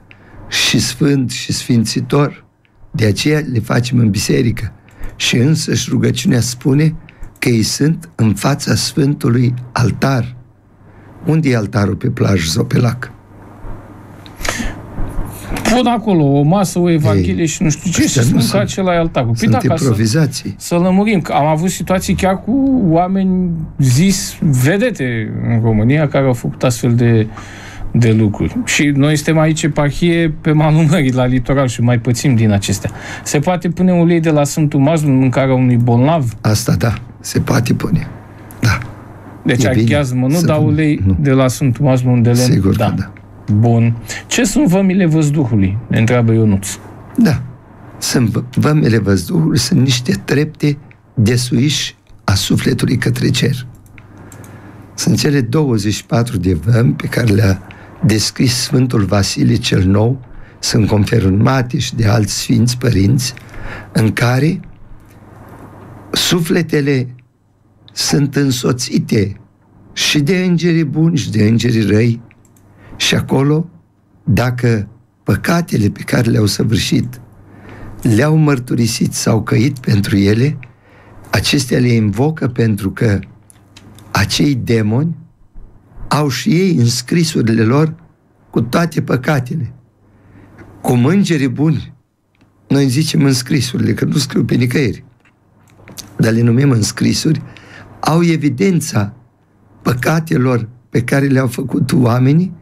și sfânt și sfințitor. De aceea le facem în biserică. Și însăși rugăciunea spune că ei sunt în fața Sfântului altar. Unde e altarul pe plajă sau pe lac? Pun acolo o masă, o evanghelie Ei, și nu știu ce, și să mâncace la altarul. Păi sunt da, improvizații. Să, să lămurim. Am avut situații chiar cu oameni zis vedete în România care au făcut astfel de de lucruri. Și noi suntem aici eparhie pe malul mării, la litoral și mai pățim din acestea. Se poate pune ulei de la Sfântul Mazlu în mâncarea unui bolnav? Asta da, se poate pune. Da. Deci archeazmă, nu dau ulei nu. de la Sfântul Mazlu unde le Sigur da. da. Bun. Ce sunt vămile văzduhului? Ne întreabă Ionuț. Da. Sunt vămile văzduhului, sunt niște trepte de suiși a sufletului către cer. Sunt cele 24 de vămi pe care le-a descris Sfântul Vasile cel Nou, sunt confirmate și de alți sfinți părinți, în care sufletele sunt însoțite și de îngerii buni și de îngerii răi și acolo, dacă păcatele pe care le-au săvârșit le-au mărturisit sau căit pentru ele, acestea le invocă pentru că acei demoni au și ei în scrisurile lor cu toate păcatele. Cum îngerii buni, noi zicem în scrisurile, că nu scriu pe nicăieri, dar le numim în scrisuri, au evidența păcatelor pe care le-au făcut oamenii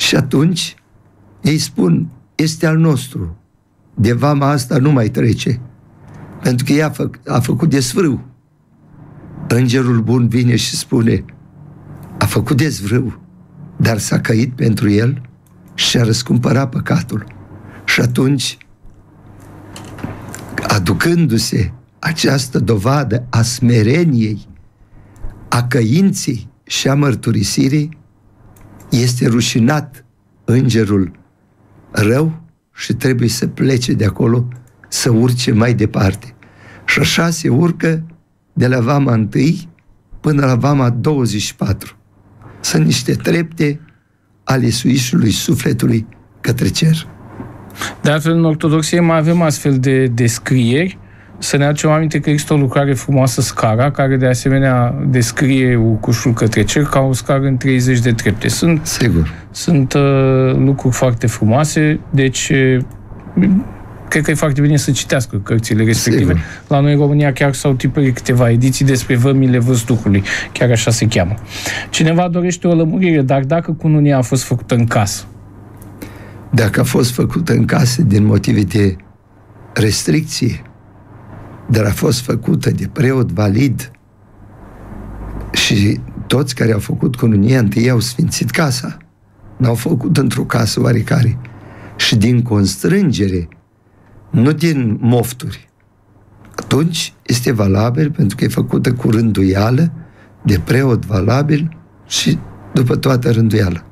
și atunci ei spun, este al nostru, de vama asta nu mai trece, pentru că ea a, fă, a făcut desfrâu. Îngerul bun vine și spune, a făcut dezvrâu, dar s-a căit pentru el și a răscumpărat păcatul. Și atunci, aducându-se această dovadă a smereniei, a căinței și a mărturisirii, este rușinat îngerul rău și trebuie să plece de acolo, să urce mai departe. Și așa se urcă de la vama 1 până la vama 24. Sunt niște trepte ale suișului sufletului către cer. De altfel, în Ortodoxie mai avem astfel de descrieri. Să ne aducem aminte că există o lucrare frumoasă, Scara, care de asemenea descrie urcușul către cer ca o scară în 30 de trepte. Sunt, Sigur. Sunt uh, lucruri foarte frumoase, deci cred că e foarte bine să citească cărțile respective. Sigur. La noi în România chiar s-au tipărit câteva ediții despre vămile văzduhului, chiar așa se cheamă. Cineva dorește o lămurire, dar dacă cununia a fost făcută în casă? Dacă a fost făcută în casă din motive de restricție, dar a fost făcută de preot valid și toți care au făcut cununia întâi au sfințit casa. N-au făcut într-o casă oarecare. Și din constrângere nu din mofturi. Atunci este valabil pentru că e făcută cu rânduială, de preot valabil și după toată rânduială.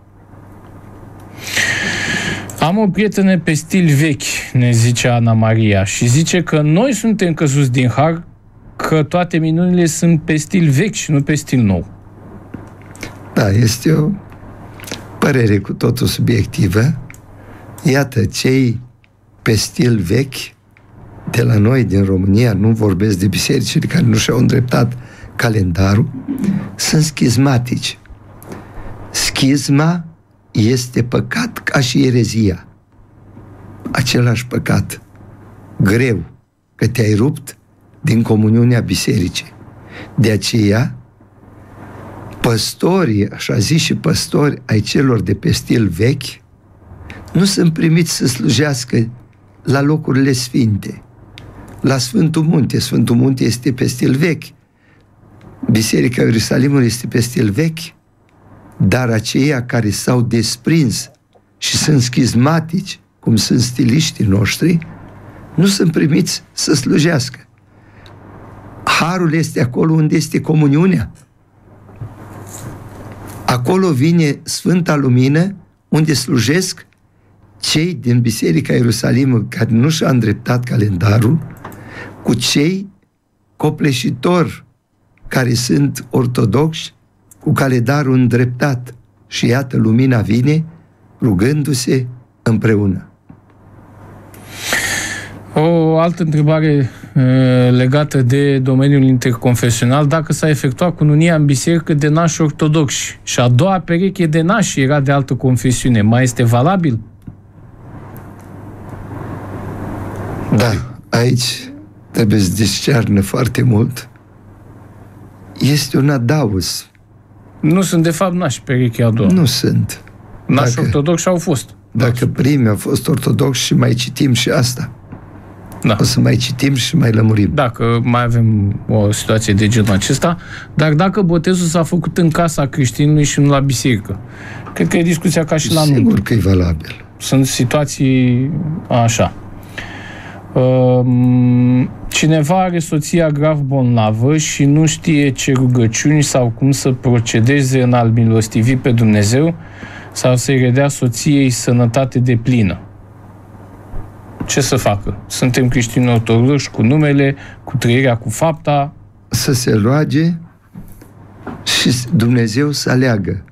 Am o prietenă pe stil vechi, ne zice Ana Maria, și zice că noi suntem căzuți din har, că toate minunile sunt pe stil vechi și nu pe stil nou. Da, este o părere cu totul subiectivă. Iată, cei pe stil vechi de la noi din România, nu vorbesc de bisericile care nu și-au îndreptat calendarul, sunt schizmatici. Schizma este păcat ca și erezia. Același păcat. Greu, că te-ai rupt din comuniunea bisericii. De aceea, păstorii, așa zis și păstori ai celor de pe stil vechi, nu sunt primiți să slujească la locurile sfinte, la Sfântul Munte. Sfântul Munte este pe stil vechi. Biserica Ierusalimului este pe stil vechi, dar aceia care s-au desprins și sunt schizmatici, cum sunt stiliștii noștri, nu sunt primiți să slujească. Harul este acolo unde este comuniunea. Acolo vine Sfânta Lumină, unde slujesc cei din Biserica Ierusalimului care nu și-au îndreptat calendarul cu cei copleșitori care sunt ortodoxi cu calendarul îndreptat. Și iată, lumina vine rugându-se împreună. O altă întrebare legată de domeniul interconfesional, dacă s-a efectuat cununia în biserică de nași ortodoxi și a doua pereche de nași era de altă confesiune, mai este valabil? Da, aici trebuie să discearnă foarte mult. Este un adaus. Nu sunt, de fapt, nași perechea a doua. Nu sunt. Nași Dacă, ortodoxi au fost. dacă primii au fost ortodoxi și mai citim și asta. Da. O să mai citim și mai lămurim. Dacă mai avem o situație de genul acesta, dar dacă botezul s-a făcut în casa creștinului și nu la biserică, cred că e discuția ca și la nuntă. Sigur că e valabil. Sunt situații așa. Um, Cineva are soția grav bolnavă și nu știe ce rugăciuni sau cum să procedeze în al milostivi pe Dumnezeu sau să-i redea soției sănătate de plină. Ce să facă? Suntem creștini ortodoxi cu numele, cu trăirea, cu fapta. Să se roage și Dumnezeu să aleagă.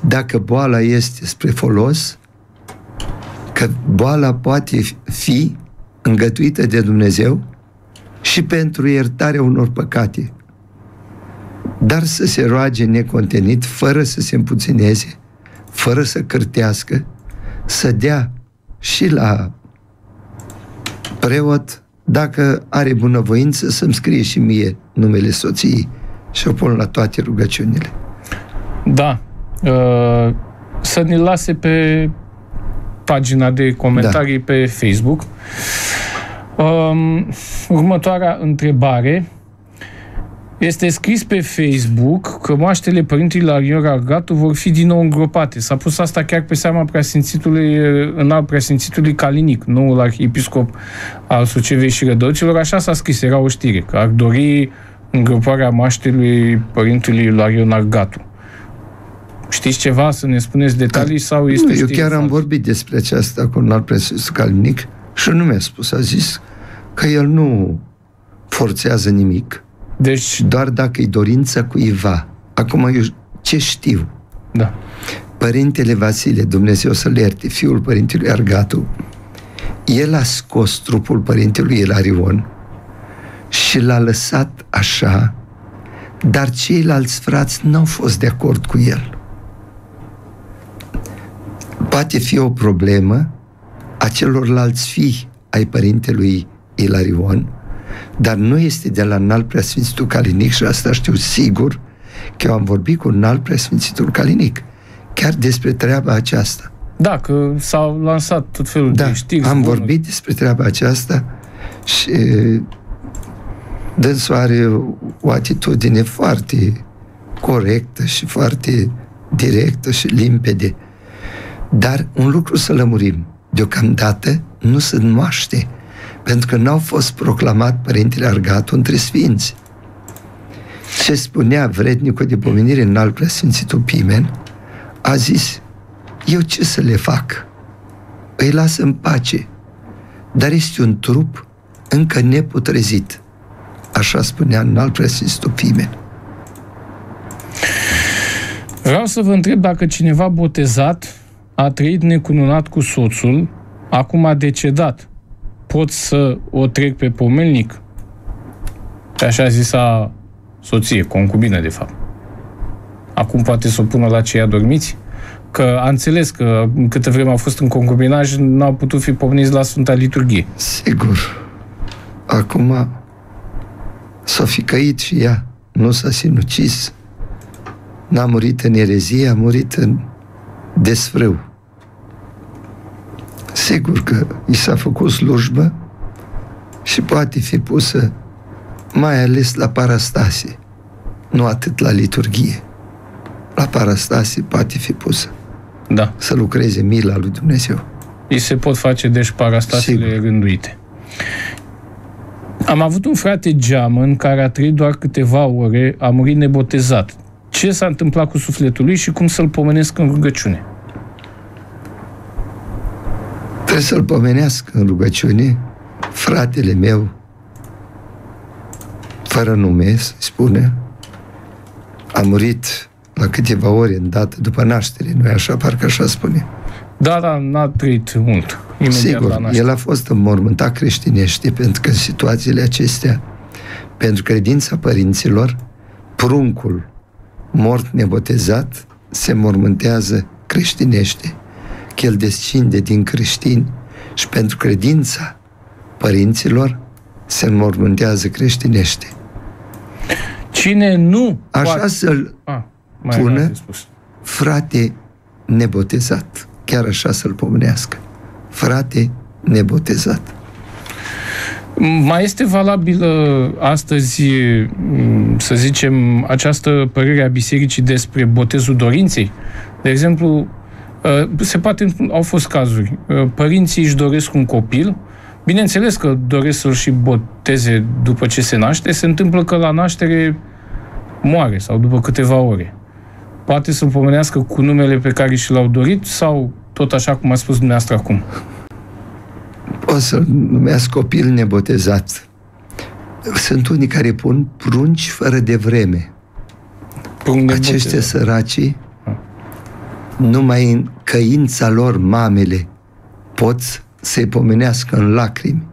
Dacă boala este spre folos, că boala poate fi îngătuită de Dumnezeu și pentru iertarea unor păcate. Dar să se roage necontenit, fără să se împuțineze, fără să cârtească, să dea și la preot, dacă are bunăvoință, să-mi scrie și mie numele soției și o pun la toate rugăciunile. Da. Uh, Să ne lase pe pagina de comentarii da. pe Facebook. Um, următoarea întrebare este scris pe Facebook că moaștele părintelui Larion Argatu vor fi din nou îngropate. S-a pus asta chiar pe seama preasfințitului, înalt preasfințitului Calinic, noul arhiepiscop al Sucevei și Rădăuților. Așa s-a scris, era o știre, că ar dori îngroparea moaștelui părintelui Larion Argatu. Știți ceva? Să ne spuneți detalii sau este Nu, eu știre chiar am falsă? vorbit despre aceasta cu un alt președinte Calinic și nu mi-a spus, a zis că el nu forțează nimic, Deci, doar dacă e dorința cuiva. Acum eu ce știu? da. Părintele Vasile, Dumnezeu să-l ierte, fiul părintelui Argatu, el a scos trupul părintelui Ilarion și l-a lăsat așa, dar ceilalți frați n-au fost de acord cu el. Poate fi o problemă a celorlalți fii ai părintelui Ilarion, dar nu este de la înalt preasfințitul Calinic și asta știu sigur că eu am vorbit cu înalt preasfințitul Calinic chiar despre treaba aceasta. Da, că s-au lansat tot felul Da, de știri. am zvonuri. vorbit despre treaba aceasta și dânsul are o atitudine foarte corectă și foarte directă și limpede. Dar un lucru să lămurim. Deocamdată nu sunt moaște, pentru că n-au fost proclamat Părintele Argatu între sfinți. Ce spunea vrednicul de pomenire în alt preasfințitul Pimen, a zis, eu ce să le fac? Îi las în pace, dar este un trup încă neputrezit. Așa spunea în alt preasfințitul Pimen. Vreau să vă întreb dacă cineva botezat a trăit necununat cu soțul, acum a decedat. Pot să o trec pe pomelnic? Pe așa zisa soție, concubină, de fapt. Acum poate să o pună la cei adormiți? Că a înțeles că câte vreme au fost în concubinaj, n-au putut fi pomeniți la Sfânta Liturghie. Sigur, acum s-a fi căit și ea, nu s-a sinucis, n-a murit în erezie, a murit în desfrâu. Sigur că i s-a făcut slujbă și poate fi pusă mai ales la parastase, nu atât la liturghie. La parastase poate fi pusă Da. să lucreze mila lui Dumnezeu. Îi se pot face, deci, parastasele Sigur. rânduite. Am avut un frate geamăn care a trăit doar câteva ore, a murit nebotezat. Ce s-a întâmplat cu sufletul lui și cum să-l pomenesc în rugăciune? Trebuie să-l pomenească în rugăciune fratele meu, fără nume, să spune, a murit la câteva ore în dată după naștere, nu așa? Parcă așa spune. Da, da, n-a trăit mult. Imediat la Sigur, naștere. el a fost înmormântat creștinește pentru că în situațiile acestea, pentru credința părinților, pruncul mort nebotezat se mormântează creștinește, că el descinde din creștini și pentru credința părinților se înmormântează creștinește. Cine nu Așa poate... să-l Ah, mai pună- era de spus. frate nebotezat. Chiar așa să-l pomenească. Frate nebotezat. Mai este valabilă astăzi, m, să zicem, această părere a bisericii despre botezul dorinței? De exemplu, uh, se poate, au fost cazuri, uh, părinții își doresc un copil, bineînțeles că doresc să-l și boteze după ce se naște, se întâmplă că la naștere moare sau după câteva ore. Poate să-l pomenească cu numele pe care și l-au dorit sau tot așa cum a spus dumneavoastră acum? O să-l numesc copil nebotezat. Sunt unii care pun prunci fără de vreme. Prunc de Aceștia botez. săraci, numai în căința lor mamele pot să-i pomenească în lacrimi.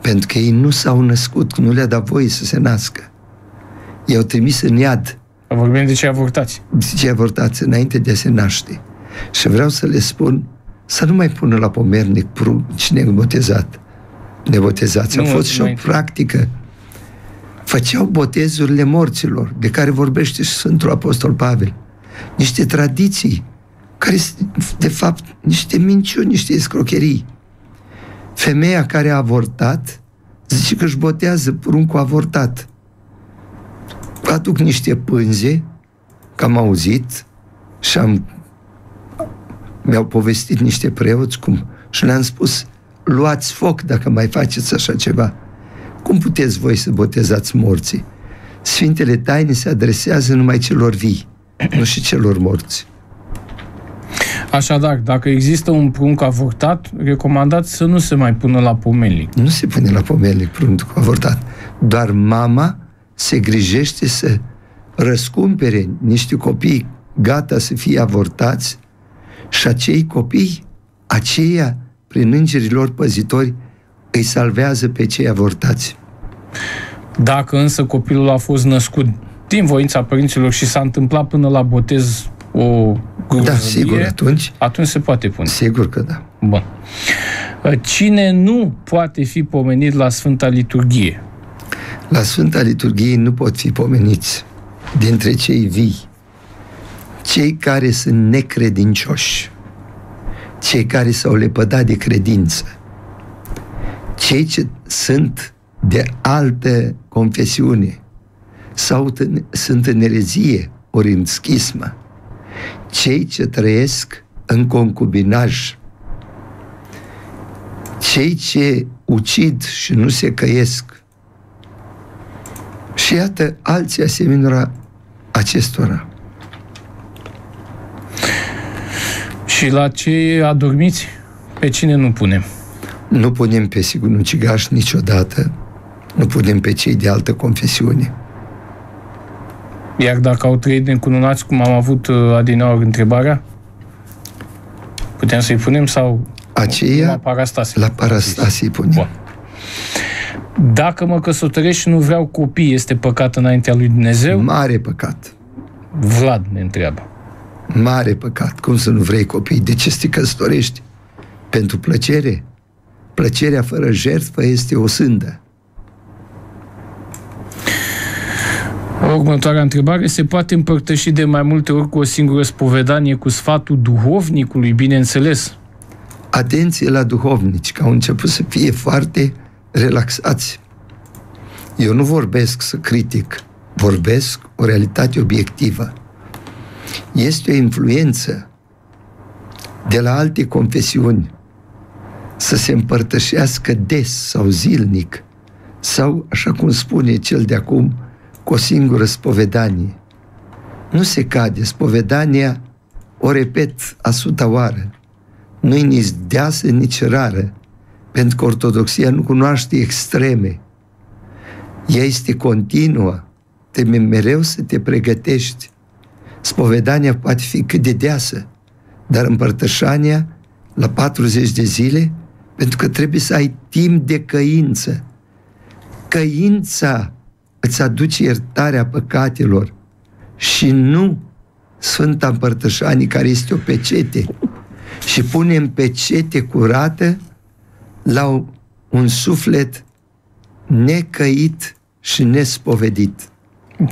Pentru că ei nu s-au născut, nu le-a dat voie să se nască. I-au trimis în iad, Vorbim de ce avortați. zice avortați, înainte de a se naște. Și vreau să le spun să nu mai pună la pomernic prunci nebotezat. Nebotezați. A Nu, fost și o înainte. practică. Făceau botezurile morților, de care vorbește și Sfântul Apostol Pavel. Niște tradiții, care sunt, de fapt, niște minciuni, niște escrocherii. Femeia care a avortat, zice că își botează pruncul avortat. Aduc niște pânze, că am auzit și am mi-au povestit niște preoți cum și le-am spus luați foc dacă mai faceți așa ceva. Cum puteți voi să botezați morții? Sfintele taine se adresează numai celor vii, nu și celor morți. Așadar, dacă există un prunc avortat, recomandați să nu se mai pună la pomelic. Nu se pune la pomelnic pruncul avortat. Doar mama se grijește să răscumpere niște copii gata să fie avortați și acei copii, aceia, prin îngerii lor păzitori, îi salvează pe cei avortați. Dacă însă copilul a fost născut din voința părinților și s-a întâmplat până la botez o gruzăvie, Da, sigur, atunci, atunci se poate pune. sigur că da. Bun. Cine nu poate fi pomenit la Sfânta Liturghie? La Sfânta Liturghie nu pot fi pomeniți dintre cei vii, cei care sunt necredincioși, cei care s-au lepădat de credință, cei ce sunt de altă confesiune sau t- sunt în erezie ori în schismă, cei ce trăiesc în concubinaj, cei ce ucid și nu se căiesc, și iată alții asemenea acestora. Și la cei adormiți? Pe cine nu punem? Nu punem pe sigur ucigaș niciodată, nu punem pe cei de altă confesiune. Iar dacă au trăit încununați, cum am avut uh, adineaori întrebarea, putem să-i punem sau Aceia la parastase? la parastasie punem. Bun. Dacă mă căsătoresc și nu vreau copii, este păcat înaintea lui Dumnezeu? Mare păcat, Vlad ne întreabă. mare păcat. Cum să nu vrei copii? De ce să te căsătorești? Pentru plăcere? Plăcerea fără jertfă este o sândă. Următoarea întrebare. Se poate împărtăși de mai multe ori cu o singură spovedanie cu sfatul duhovnicului, bineînțeles? Atenție la duhovnici, că au început să fie foarte relaxați. Eu nu vorbesc să critic, vorbesc o realitate obiectivă. Este o influență de la alte confesiuni să se împărtășească des sau zilnic sau, așa cum spune cel de acum, cu o singură spovedanie. Nu se cade. Spovedania o repet a suta oară. Nu-i nici deasă, nici rară, pentru că ortodoxia nu cunoaște extreme. Ea este continuă. Trebuie mereu să te pregătești. Spovedania poate fi cât de deasă, dar împărtășania la 40 de zile, pentru că trebuie să ai timp de căință. Căința îți aduce iertarea păcatelor și nu Sfânta Împărtășanie, care este o pecete. Și punem pecete curată la o un suflet necăit și nespovedit.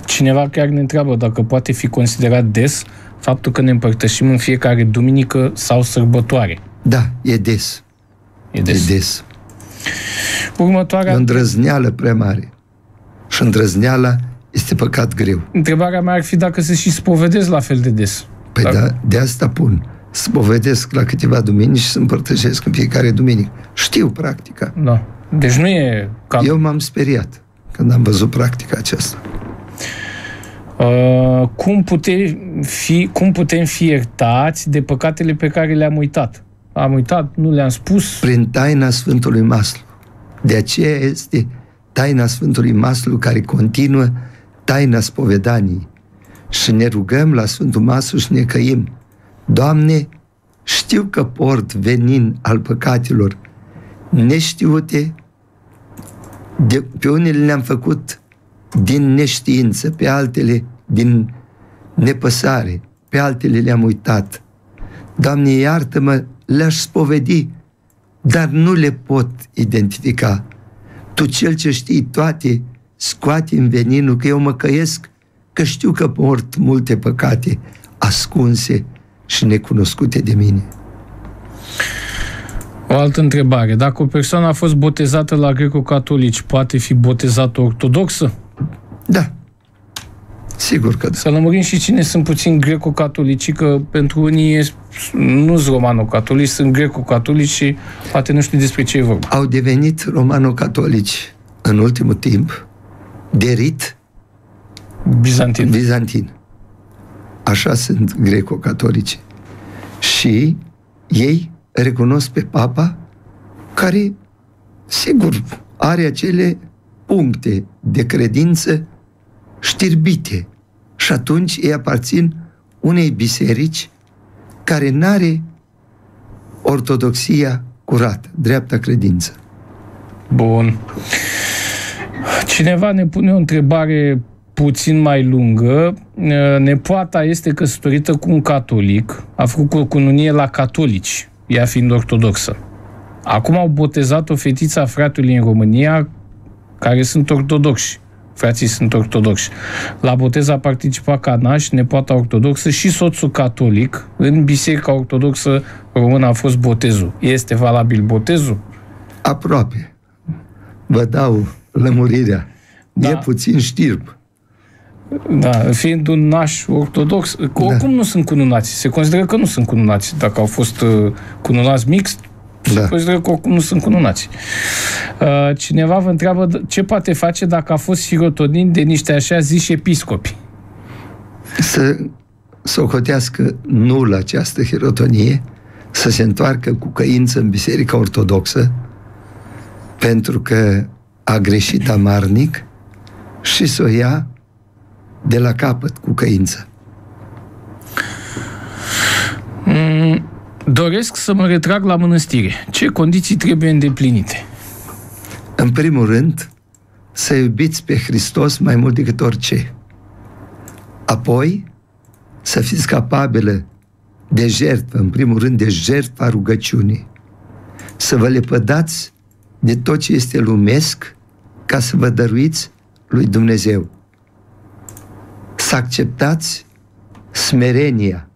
Cineva chiar ne întreabă dacă poate fi considerat des faptul că ne împărtășim în fiecare duminică sau sărbătoare. Da, e des. E des. E des. E Următoarea o îndrăzneală prea mare. Și îndrăzneala este păcat greu. întrebarea mea ar fi dacă se și spovedesc la fel de des. Păi Dacă- da, de asta pun. Spovedesc la câteva duminici și să împărtășesc în fiecare duminică. Știu practica. Da. Deci nu e ca... Eu m-am speriat când am văzut practica aceasta. Uh, cum, putem fi, cum putem fi iertați de păcatele pe care le-am uitat? Am uitat, nu le-am spus. Prin taina Sfântului Maslu. De aceea este taina Sfântului Maslu care continuă taina spovedanii. Și ne rugăm la Sfântul Maslu și ne căim. Doamne, știu că port venin al păcatelor neștiute, de, pe unele le-am făcut din neștiință, pe altele din nepăsare, pe altele le-am uitat. Doamne, iartă-mă, le-aș spovedi, dar nu le pot identifica. Tu, cel ce știi toate, scoate în veninul că eu mă căiesc, că știu că port multe păcate ascunse și necunoscute de mine. O altă întrebare. Dacă o persoană a fost botezată la greco-catolici, poate fi botezată ortodoxă? Da, sigur că da. Să lămurim și cine sunt puțin greco-catolici, că pentru unii e- nu sunt romano-catolici, sunt greco-catolici și poate nu știu despre ce e vorba. Au devenit romano-catolici în ultimul timp de rit Bizantin. bizantin. Așa sunt greco-catolici. Și ei recunosc pe papa care, sigur, are acele puncte de credință știrbite. Și atunci ei aparțin unei biserici care n-are ortodoxia curată, dreapta credință. Bun. Cineva ne pune o întrebare puțin mai lungă. Nepoata este căsătorită cu un catolic, a făcut cununie la catolici, ea fiind ortodoxă. Acum au botezat o fetiță a fratelui în România, care sunt ortodoxi. Frații sunt ortodoxi. La botez a participat ca naș, nepoata ortodoxă și soțul catolic. În Biserica Ortodoxă Română a fost botezul. Este valabil botezul? Aproape. Vă dau lămurirea. Da. E puțin știrb. Da, fiind un naș ortodox, că oricum nu sunt cununați. Se consideră că nu sunt cununați. Dacă au fost uh, cununați mixt, se Da. consideră că oricum nu sunt cununați. Uh, cineva vă întreabă d- ce poate face dacă a fost sirotonin de niște așa ziși episcopi. Să socotească nul această hirotonie, să se întoarcă cu căință în Biserica Ortodoxă, pentru că a greșit amarnic și să o ia de la capăt cu căință. Mm, doresc să mă retrag la mănăstire. Ce condiții trebuie îndeplinite? În primul rând, să iubiți pe Hristos mai mult decât orice. Apoi, să fiți capabilă de jertfă, în primul rând de jertfa rugăciunii. Să vă lepădați de tot ce este lumesc ca să vă dăruiți lui Dumnezeu. Să acceptați smerenia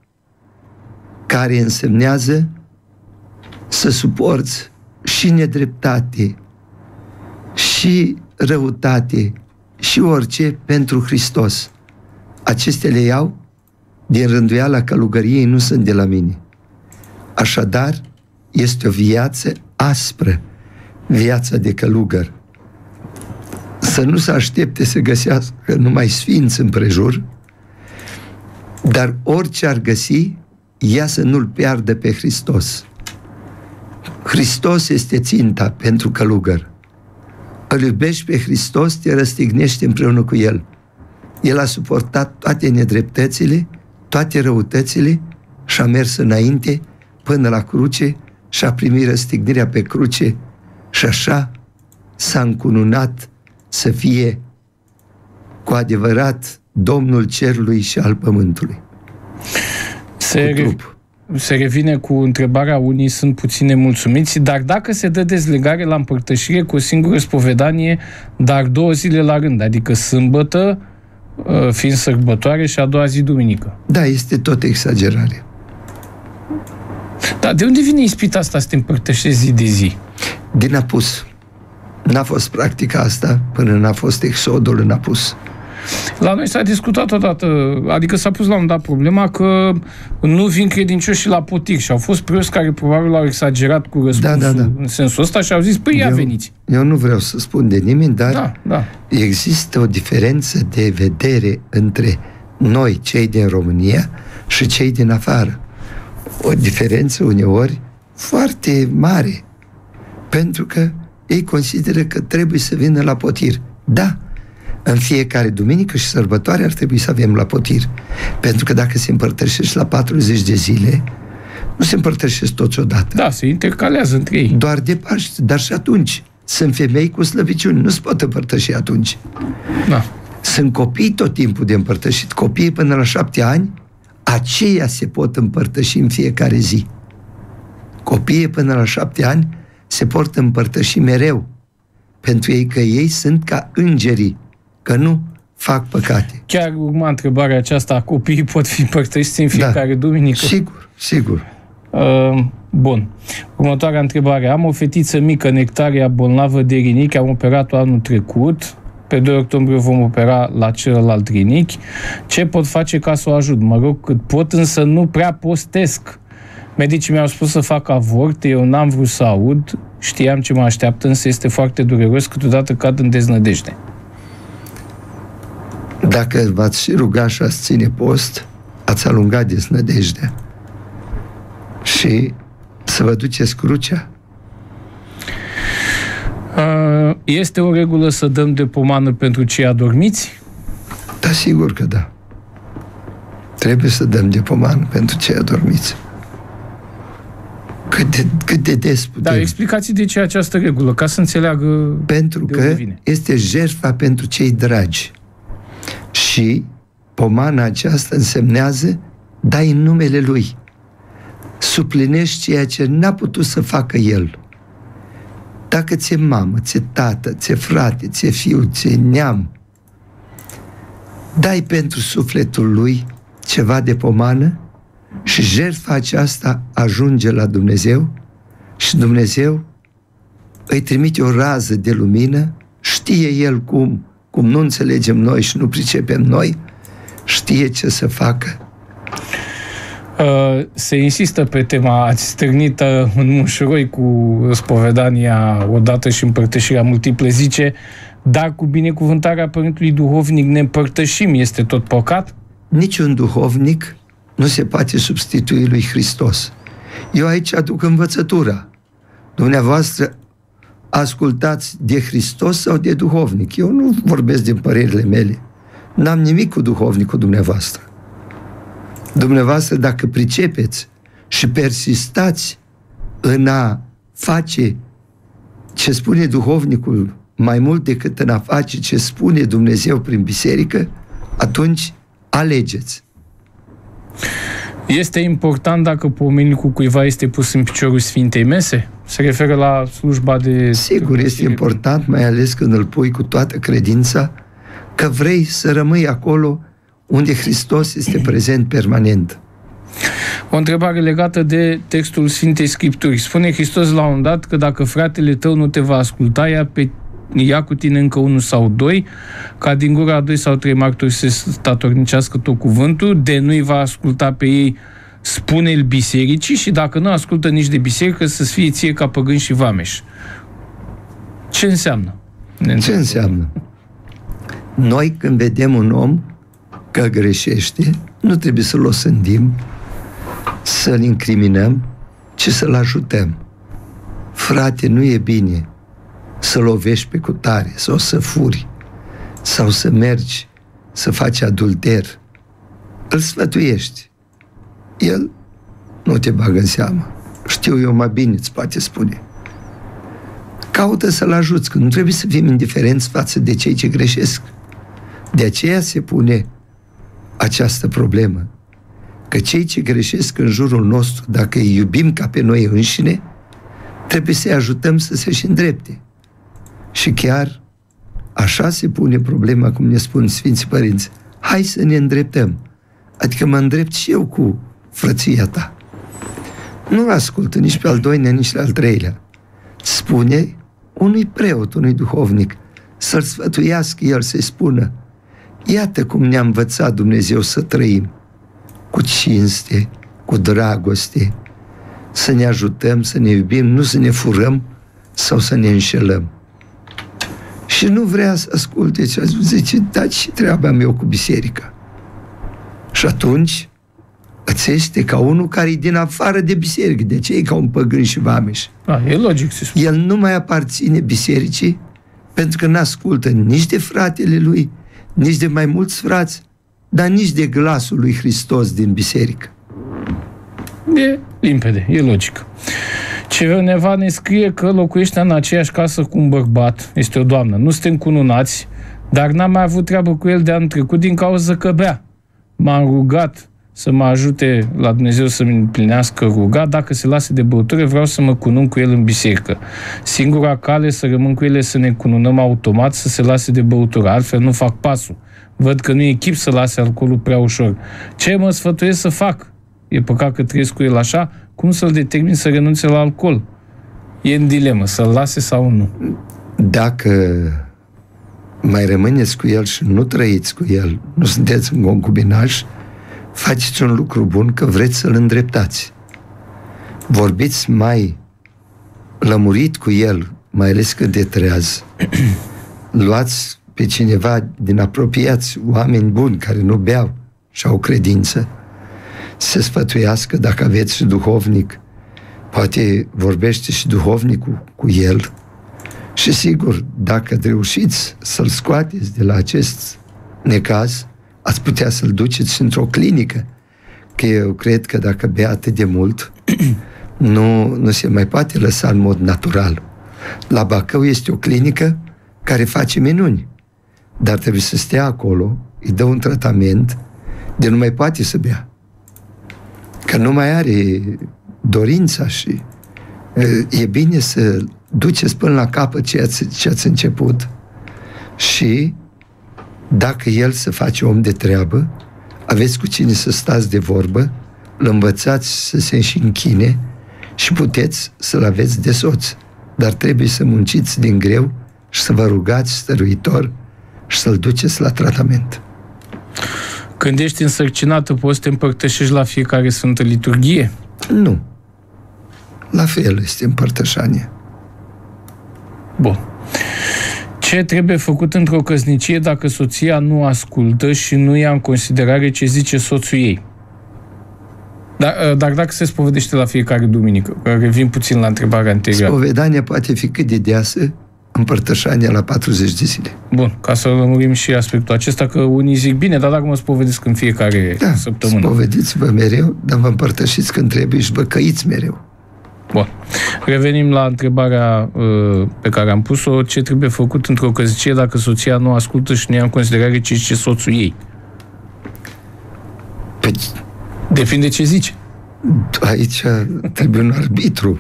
care însemnează să suporți și nedreptate, și răutate, și orice pentru Hristos. Acestea le iau din rânduiala călugăriei, nu sunt de la mine. Așadar, este o viață aspră, viața de călugăr. Să nu se aștepte să găsească numai sfinți împrejur, dar orice ar găsi, ea să nu-l piardă pe Hristos. Hristos este ținta pentru călugăr. Îl iubești pe Hristos, te răstignești împreună cu El. El a suportat toate nedreptățile, toate răutățile și a mers înainte până la cruce și a primit răstignirea pe cruce și așa s-a încununat să fie cu adevărat Domnul Cerului și al Pământului. Se, Cu trup. se revine cu întrebarea, unii sunt puțin nemulțumiți, dar dacă se dă dezlegare la împărtășire cu o singură spovedanie, dar două zile la rând, adică sâmbătă, uh, fiind sărbătoare și a doua zi duminică. Da, este tot exagerare. Dar de unde vine ispita asta să te împărtășești zi de zi? Din apus. N-a fost practica asta până n-a fost exodul în apus. La noi s-a discutat odată, adică s-a pus la un dat problema că nu vin credincioși la potir și au fost preoți care probabil au exagerat cu răspunsul Da, da, da. în sensul ăsta și au zis, păi ia eu, veniți. Eu nu vreau să spun de nimeni, dar Da, da. există o diferență de vedere între noi, cei din România, și cei din afară. O diferență uneori foarte mare. Pentru că ei consideră că trebuie să vină la potir. Da, în fiecare duminică și sărbătoare ar trebui să avem la potir. Pentru că dacă se împărtășești la 40 de zile, nu se împărtășesc toți odată. Da, se intercalează între ei. Doar de Paște, dar și atunci. Sunt femei cu slăbiciuni, nu se pot împărtăși atunci. Da. Sunt copii tot timpul de împărtășit. Copiii până la șapte ani, aceia se pot împărtăși în fiecare zi. Copiii până la șapte ani se pot împărtăși mereu. Pentru ei că ei sunt ca îngerii, că nu fac păcate. Chiar urma întrebarea aceasta, copiii pot fi împărtășiți în fiecare duminică? Sigur, sigur. Uh, bun. Următoarea întrebare. Am o fetiță mică, Nectaria, bolnavă de rinichi, am operat-o anul trecut. Pe 2 octombrie o vom opera la celălalt rinichi. Ce pot face ca să o ajut? Mă rog cât pot, însă nu prea postesc. Medicii mi-au spus să fac avort, eu n-am vrut să aud, știam ce mă așteaptă, însă este foarte dureros, câteodată cad în deznădejde. Dacă v-ați și ruga și ați ține post, ați alungat desnădejdea. Și să vă duceți crucea. Uh, Este o regulă să dăm de pomană pentru cei adormiți? Da, sigur că da. Trebuie să dăm de poman pentru cei adormiți. Cât de, cât de des putem. Da, explicați de ce această regulă, ca să înțeleagă pentru de că unde vine. este jertfa pentru cei dragi. Și pomana aceasta însemnează dai în numele Lui. Suplinești ceea ce n-a putut să facă El. Dacă ți-e mamă, ți-e tată, ți-e frate, ți-e fiu, ți-e neam, dai pentru sufletul lui ceva de pomană și jertfa aceasta ajunge la Dumnezeu și Dumnezeu îi trimite o rază de lumină, știe El cum, cum nu înțelegem noi și nu pricepem noi, știe ce să facă. Uh, se insistă pe tema, ați stârnit uh, în Mușuroi cu spovedania odată și împărtășirea multiple, zice, dar cu binecuvântarea Părintului Duhovnic ne împărtășim, este tot păcat? Niciun duhovnic nu se poate substitui lui Hristos. Eu aici aduc învățătura. Dumneavoastră ascultați de Hristos sau de duhovnic. Eu nu vorbesc din părerile mele. N-am nimic cu duhovnicul dumneavoastră. Dumneavoastră, dacă pricepeți și persistați în a face ce spune duhovnicul mai mult decât în a face ce spune Dumnezeu prin biserică, atunci alegeți. Este important dacă pomenicul cuiva este pus în piciorul Sfintei Mese? Se referă la slujba de... Sigur, este important, mai ales când îl pui cu toată credința, că vrei să rămâi acolo unde Hristos este prezent permanent. O întrebare legată de textul Sfintei Scripturi. Spune Hristos la un dat că dacă fratele tău nu te va asculta, ia, pe, ia cu tine încă unul sau doi, ca din gura a doi sau trei martori să statornicească tot cuvântul, de nu-i va asculta pe ei, spune-l bisericii și dacă nu ascultă nici de biserică, să-ți fie ție ca păgân și vameș. Ce înseamnă? Ne Ce întreb. înseamnă? Noi când vedem un om că greșește, nu trebuie să-l osândim, să-l incriminăm, ci să-l ajutăm. Frate, nu e bine să lovești pe cutare sau să furi sau să mergi să faci adulter. Îl sfătuiești. El nu te bagă în seamă. Știu eu mai bine, îți poate spune. Caută să-l ajuți, că nu trebuie să fim indiferenți față de cei ce greșesc. De aceea se pune această problemă. că cei ce greșesc în jurul nostru, dacă îi iubim ca pe noi înșine, trebuie să-i ajutăm să se și îndrepte. Și chiar așa se pune problema, cum ne spun Sfinții Părinți. Hai să ne îndreptăm. Adică mă îndrept și eu cu frăția ta. Nu ascultă nici pe al doilea, nici pe al treilea. Spune unui preot, unui duhovnic, să-l sfătuiască el, să-i spună Iată cum ne-a învățat Dumnezeu să trăim cu cinste, cu dragoste, să ne ajutăm, să ne iubim, nu să ne furăm sau să ne înșelăm. Și nu vrea să asculte ce zice, da, și treaba mea cu biserica. Și atunci îți este ca unul care e din afară de biserică. De ce e ca un păgân și vameș? Da, e logic să spun. El nu mai aparține bisericii pentru că nu ascultă nici de fratele lui, nici de mai mulți frați, dar nici de glasul lui Hristos din biserică. E limpede, e logic. Cineva ne scrie că locuiește în aceeași casă cu un bărbat, este o doamnă. Nu suntem cununați, dar n-am mai avut treabă cu el de anul trecut din cauza că bea. M-am rugat să mă ajute la Dumnezeu să-mi împlinească ruga. Dacă se lasă de băutură, vreau să mă cunun cu el în biserică. Singura cale să rămân cu ele să ne cununăm automat, să se lase de băutură. Altfel nu fac pasul. Văd că nu e chip să lase alcoolul prea ușor. Ce mă sfătuiesc să fac? E păcat că trăiesc cu el așa? Cum să-l determin să renunțe la alcool? E în dilemă, să-l lase sau nu. Dacă mai rămâneți cu el și nu trăiți cu el, nu sunteți în concubinaj, faceți un lucru bun că vreți să-l îndreptați. Vorbiți mai lămurit cu el, mai ales când de treaz. Luați pe cineva din apropiați, oameni buni care nu beau și au credință, să sfătuiască dacă aveți și duhovnic, poate vorbește și duhovnicul cu el și sigur, dacă reușiți să-l scoateți de la acest necaz, ați putea să-l duceți într-o clinică. Că eu cred că dacă bea atât de mult, nu, nu se mai poate lăsa în mod natural. La Bacău este o clinică care face minuni, dar trebuie să stea acolo, îi dă un tratament de nu mai poate să bea. Că nu mai are dorința și e bine să duceți până la capăt ce ați, ce ați început și dacă el să face om de treabă, aveți cu cine să stați de vorbă, îl învățați să se și închine și puteți să-l aveți de soț. Dar trebuie să munciți din greu și să vă rugați stăruitor și să-l duceți la tratament. Când ești însărcinată, poți să te împărtășești la fiecare Sfântă Liturghie? Nu. La fel este împărtășania. Bun. Ce trebuie făcut într-o căsnicie dacă soția nu ascultă și nu ia în considerare ce zice soțul ei? Dar, dar dacă se spovedește la fiecare duminică, revin puțin la întrebarea anterioară. Spovedania poate fi cât de deasă, împărtășania la 40 de zile. Bun, ca să lămurim și aspectul acesta, că unii zic, bine, dar dacă mă spovedesc în fiecare da, săptămână. spovediți-vă mereu, dar vă împărtășiți când trebuie și vă căiți mereu. Bun. Revenim la întrebarea uh, pe care am pus-o. Ce trebuie făcut într-o căsnicie dacă soția nu ascultă și nu ia în considerare ce zice soțul ei? Păi, Depinde ce zice. aici trebuie un arbitru.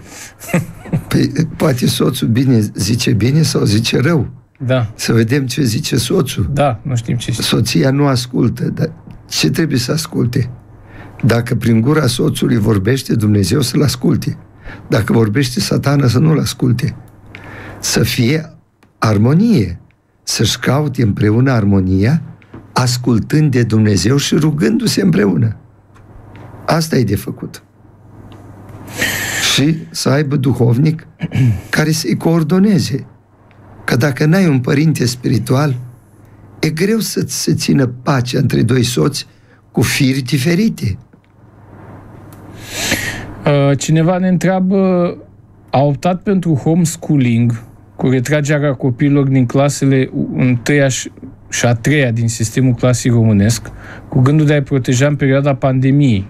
Păi, poate soțul bine zice bine sau zice rău. Da, Să vedem ce zice soțul. da, nu știm ce zice. Soția nu ascultă, dar ce trebuie să asculte? Dacă prin gura soțului vorbește Dumnezeu, să-l asculte. Dacă vorbește satana, să nu-l asculte. Să fie armonie. Să-și caute împreună armonia, ascultând de Dumnezeu și rugându-se împreună. Asta e de făcut. Și să aibă duhovnic care să-i coordoneze. Că dacă n-ai un părinte spiritual, e greu să-ți se țină pacea între doi soți cu firi diferite. Uh, Cineva ne întreabă, a optat pentru homeschooling cu retragerea copiilor din clasele întâia și și a treia din sistemul clasic românesc, cu gândul de a-i proteja în perioada pandemiei.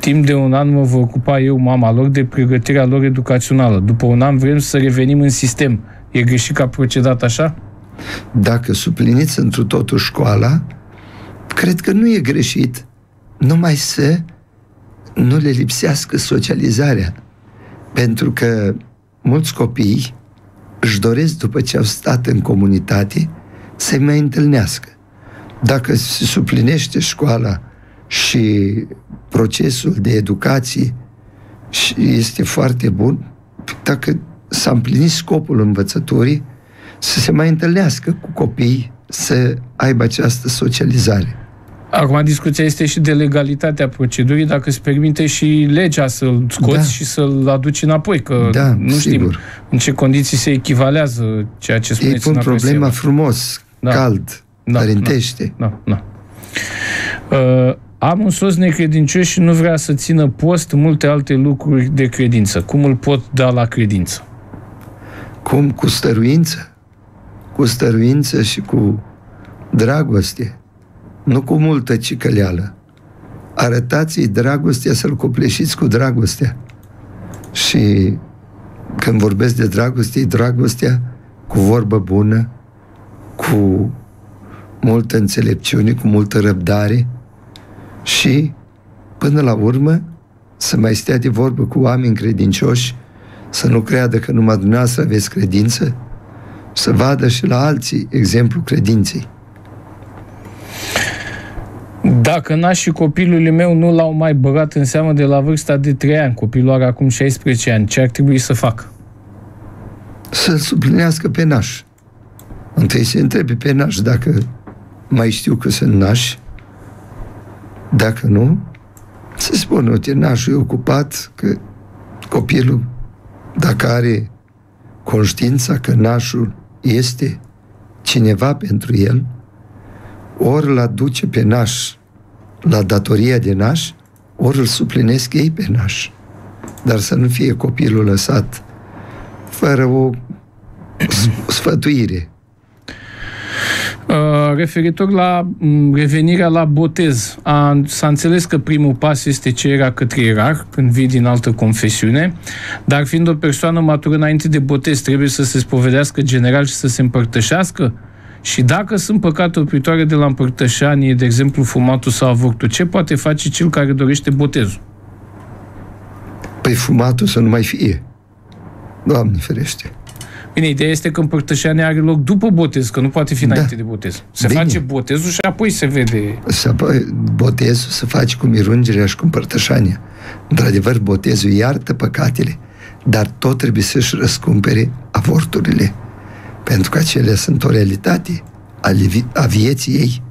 Timp de un an mă voi ocupa eu, mama lor, de pregătirea lor educațională. După un an vrem să revenim în sistem. E greșit că a procedat așa? Dacă supliniți întru totul școala, cred că nu e greșit numai să nu le lipsească socializarea. Pentru că mulți copii își doresc, după ce au stat în comunitate, să mai întâlnească. Dacă se suplinește școala și procesul de educație și este foarte bun, dacă s-a împlinit scopul învățătorii, să se mai întâlnească cu copiii, să aibă această socializare. Acum discuția este și de legalitatea procedurii, dacă se permite și legea să-l scoți Da. și să-l aduci înapoi, că Da, nu știm sigur. în ce condiții se echivalează ceea ce Ei spuneți pun în problema adresă. frumos, Da. cald, Da, părintește. Da, da. Uh, am un soț necredincios și nu vrea să țină post multe alte lucruri de credință. Cum îl pot da la credință? Cum? Cu stăruință? Cu stăruință și cu dragoste. Nu cu multă cicăleală. Arătați-i dragostea să-l copleșiți cu dragostea. Și când vorbesc de dragoste, e dragostea cu vorbă bună, cu multă înțelepciune, cu multă răbdare și, până la urmă, să mai stea de vorbă cu oameni credincioși, să nu creadă că numai dumneavoastră aveți credință, să vadă și la alții exemplu credinței. Dacă nașii copilului meu nu l-au mai băgat în seamă de la vârsta de 3 ani, copilul are acum 16 ani, ce ar trebui să fac? Să-l suplinească pe naș. Întâi se întrebe pe naș dacă mai știu că sunt nași, dacă nu, să spună, uite, nașul e ocupat, că copilul, dacă are conștiința că nașul este cineva pentru el, ori îl aduce pe naș la datoria de naș, ori îl suplinesc ei pe naș. Dar să nu fie copilul lăsat fără o s- sfătuire. Uh, referitor la m, revenirea la botez, a, s-a înțeles că primul pas este cererea către ierarh când vii din altă confesiune, dar fiind o persoană matură înainte de botez, trebuie să se spovedească general și să se împărtășească? Și dacă sunt păcate opritoare de la împărtășanie, de exemplu fumatul sau avortul, ce poate face cel care dorește botezul? Păi fumatul să nu mai fie. Doamne ferește. Bine, ideea este că împărtășania are loc după botez, că nu poate fi Da. înainte de botez. Se Bine. face botezul și apoi se vede Să, apă- botezul se face cu mirungerea și cu împărtășania. Într-adevăr, botezul iartă păcatele, dar tot trebuie să-și răscumpere avorturile. Pentru că acelea sunt o realitate ale vi- a vieții ei.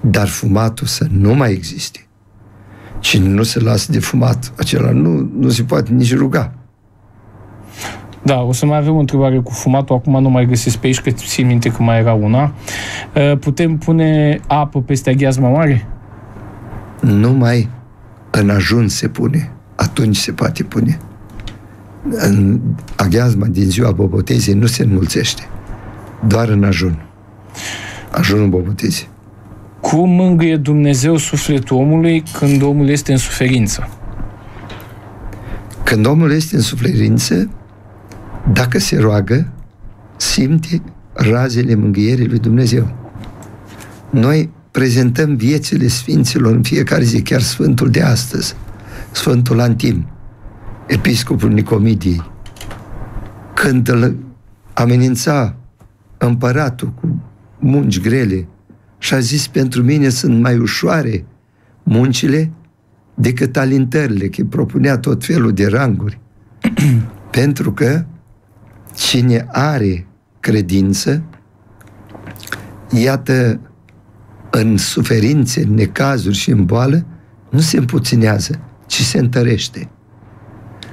Dar fumatul să nu mai existe. Cine nu se lasă de fumat, acela nu, nu se poate nici ruga. Da, o să mai avem o întrebare cu fumatul, acum nu mai găsesc pe aici, că țin minte că mai era una. Uh, Putem pune apă peste aghiazma mare? numai în ajuns se pune, atunci se poate pune. În aghiazma din ziua bobotezei nu se înmulțește, doar în ajun. Ajunul bobotezei. Cum mângâie Dumnezeu sufletul omului când omul este în suferință? Când omul este în suferință, dacă se roagă, simte razele mângâierii lui Dumnezeu. Noi prezentăm viețile Sfinților în fiecare zi, chiar Sfântul de astăzi, Sfântul Antim, Episcopul Nicomidiei, când îl amenința împăratul cu munci grele și a zis, pentru mine sunt mai ușoare muncile decât alintările, că îi propunea tot felul de ranguri. Pentru că cine are credință, iată, în suferințe, în necazuri și în boală, nu se împuținează, ci se întărește.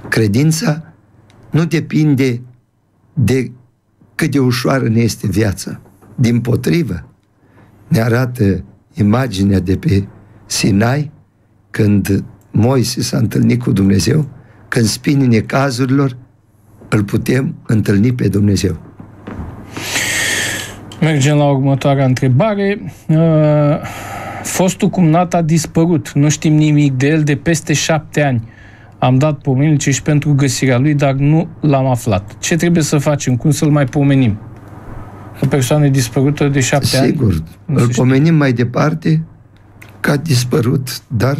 Credința nu depinde de cât de ușoară ne este viața. Din potrivă, ne arată imaginea de pe Sinai, când Moise s-a întâlnit cu Dumnezeu, când spinii necazurilor, îl putem întâlni pe Dumnezeu. Mergem la următoarea întrebare. Uh, Fostul cumnat a dispărut. Nu știm nimic de el de peste șapte ani. Am dat pomenile și pentru găsirea lui, dar nu l-am aflat. Ce trebuie să facem? Cum să-l mai pomenim? O persoană dispărută de șapte ani? Sigur, Nu se îl știe. pomenim mai departe că a dispărut, dar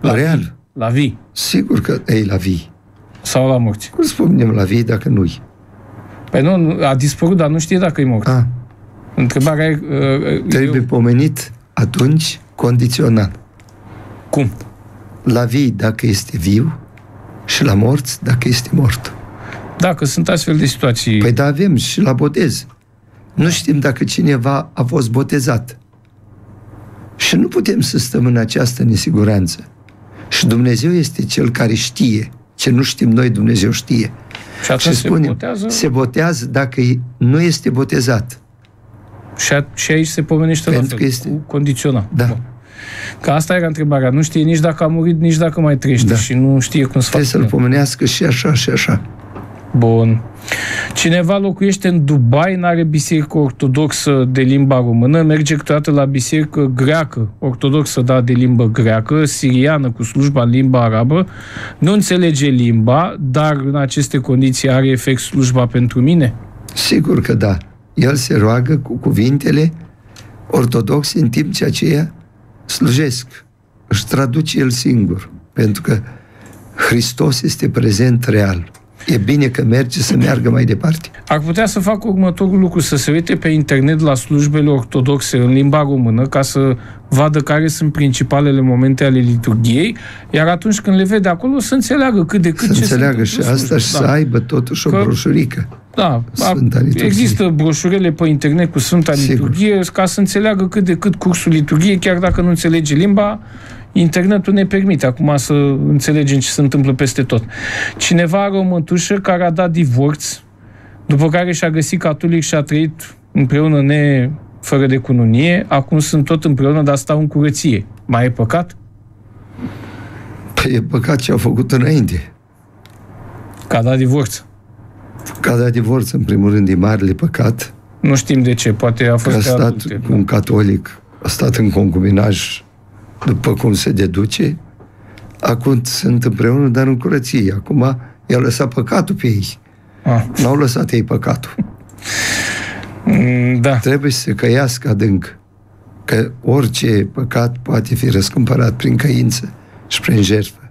La real, La vii. Sigur că ei la vii. Sau la morți. Cum spunem la vii dacă nu-i? Păi nu, nu, a dispărut, dar nu știe dacă e mort. A, Întrebarea e... Uh, trebuie eu, pomenit atunci condiționat. cum? La vii dacă este viu și la morți dacă este mort. Dacă sunt astfel de situații... Păi da, avem și la botez. Nu știm dacă cineva a fost botezat. Și nu putem să stăm în această nesiguranță. Și Dumnezeu este Cel care știe. Ce nu știm noi, Dumnezeu știe. și atunci Și se spune, botează se botează dacă e- nu este botezat. și, a, și aici se pomenește la Pentru fel, că este- cu condiționat. Da. Bun. Că asta era întrebarea. Nu știe nici dacă a murit, nici dacă mai trăiește Da. și nu știe cum să facă. Trebuie să-l pomenească și așa și așa. Bun. Cineva locuiește în Dubai, n-are biserică ortodoxă de limba română, merge câteodată la biserică greacă, ortodoxă, da, de limbă greacă, siriană cu slujba în limba arabă, nu înțelege limba, dar în aceste condiții are efect slujba pentru mine? Sigur că da. El se roagă cu cuvintele ortodoxe în timp ce aceia slujesc. Își traduce el singur. Pentru că Hristos este prezent real. E bine că merge să meargă mai departe. Ar putea să facă următorul lucru, să se uite pe internet la slujbele ortodoxe în limba română, ca să vadă care sunt principalele momente ale liturgiei, iar atunci când le vede acolo să înțeleagă cât de cât Să ce se înțeleagă și întâmplă în asta și slujbă. să aibă totuși o Că- broșurică. Da, Sfânta a- Liturghie. există broșurele pe internet cu Sfânta Sigur. Liturghie ca să înțeleagă cât de cât cursul liturgiei, chiar dacă nu înțelege limba, internetul ne permite acum să înțelegem ce se întâmplă peste tot. Cineva are o mătușă care a dat divorț, după care și-a găsit catolic și a trăit împreună ne fără de cununie, acum sunt tot împreună, dar stau în curăție. Mai e păcat? Păi e păcat ce a făcut înainte. Că a dat divorț. Ca de divorț, în primul rând, e marele păcat. Nu știm de ce, poate a Că a fost pe stat adulte. cu un catolic, a stat în concubinaj după cum se deduce. Acum sunt împreună, dar în curăție. Acum i-a lăsat păcatul pe ei. Ah. N-au lăsat ei păcatul. Mm, Da. Trebuie să se căiască adânc. Că orice păcat poate fi răscumpărat prin căință și prin jertfă.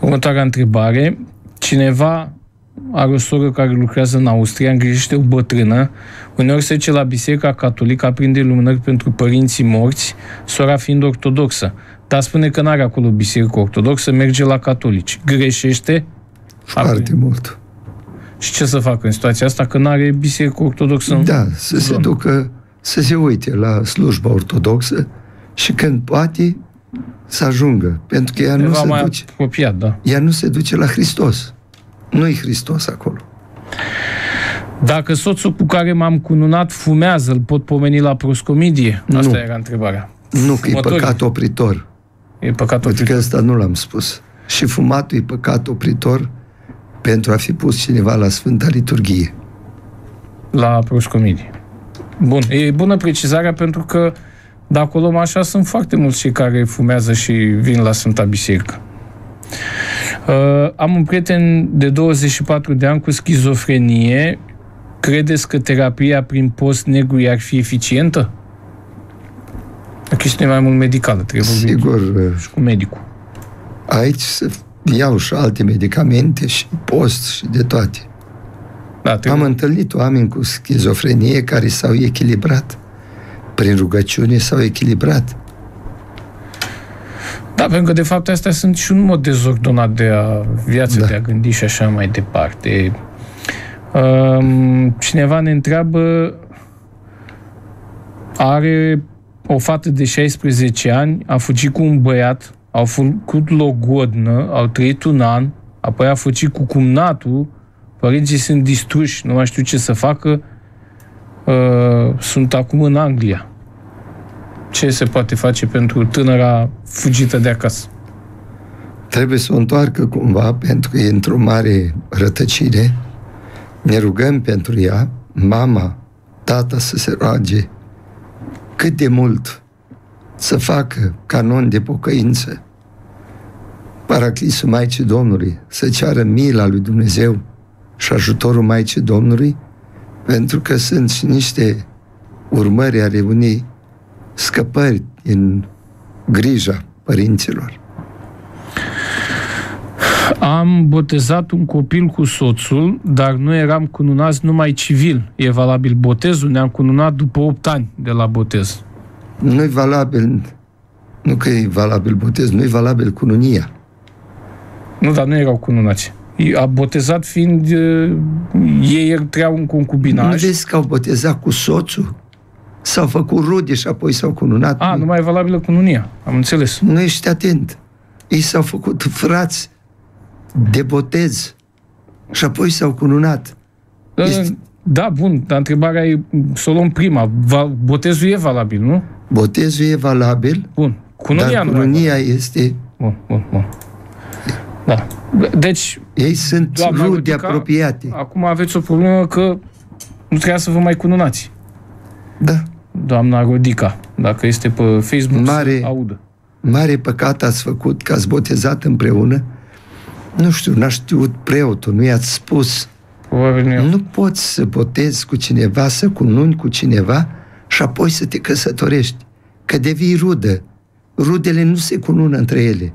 Următoarea întrebare. Cineva are o soră care lucrează în Austria, îngrijește o bătrână, uneori se duce la biserica catolică, aprinde lumânări pentru părinții morți, sora fiind ortodoxă. Dar spune că n-are acolo biserică ortodoxă, merge la catolici. Greșește? Foarte mult. Și ce să facă în situația asta, că n-are biserică ortodoxă? în Da, să se zonă? ducă, să se uite la slujba ortodoxă și când poate să ajungă. Pentru că ea nu Undeva se mai duce. apropiat, da. ea nu se duce la Hristos. Nu-i Hristos acolo. Dacă soțul cu care m-am cununat fumează, îl pot pomeni la proscomidie? Asta Nu. era întrebarea. Nu că e Fumătorii. păcat opritor. E păcatul Pentru că ăsta nu l-am spus. Și fumatul e păcat opritor pentru a fi pus cineva la Sfânta Liturghie. la proscomidie. Bun, e bună precizarea pentru că dacă o luăm așa, sunt foarte mulți cei care fumează și vin la Sfânta Biserică. Uh, am un prieten de 24 de ani cu schizofrenie. Credeți că terapia prin post negru ar fi eficientă? O chestiune mai mult medicală, trebuie vorbit Sigur, și cu medicul. aici se iau și alte medicamente și post și de toate. Da, Am trebuie, întâlnit oameni cu schizofrenie care s-au echilibrat. Prin rugăciune s-au echilibrat. Da, pentru că de fapt astea sunt și un mod dezordonat de a viață, Da. de a gândi și așa mai departe. Um, cineva ne întreabă are o fată de 16 ani, a fugit cu un băiat, au făcut logodnă, au trăit un an, apoi a fugit cu cumnatul, părinții sunt distruși, nu mai știu ce să facă, uh, sunt acum în Anglia. Ce se poate face pentru tânăra fugită de acasă? Trebuie să o întoarcă cumva pentru că e într-o mare rătăcire. Ne rugăm pentru ea, mama, tata să se roage cât de mult să facă canon de pocăință. Paraclisul Maicii Domnului să ceară mila lui Dumnezeu și ajutorul Maicii Domnului pentru că sunt și niște urmări ale unei scăpări din grija părinților. Am botezat un copil cu soțul, dar nu eram cununați numai civil. E valabil botezul, ne-am cununat după 8 ani de la botez. Nu e valabil, nu că e valabil botez, nu e valabil cununia. Nu, dar nu erau cununați. A botezat fiind... uh, Ei trăiau în Nu concubinaj. vezi că au botezat cu soțul? S-au făcut rude și apoi s-au cununat? A, nu mai e valabilă cununia. Am înțeles. Nu ești atent. Ei s-au făcut frați de botez și apoi s-au cununat. Este- Da, bun, dar întrebarea e, să o luăm prima. Va, botezul e valabil, nu? Botezul e valabil, Bun. Cununia dar nu mai e cununia este... Bun, bun, bun. Da. Deci, Ei sunt Doamna rude Rudica, apropiate. acum aveți o problemă că nu trebuia să vă mai cununați. Da. Doamna Rodica, dacă este pe Facebook, Mare- să audă. Mare păcat ați făcut că ați botezat împreună. Nu știu, n-a știut preotul, nu i-ați spus. Probabil nu eu. Nu poți să botezi cu cineva, să cununi cu cineva și apoi să te căsătorești. Că devii rudă. Rudele nu se cunună între ele.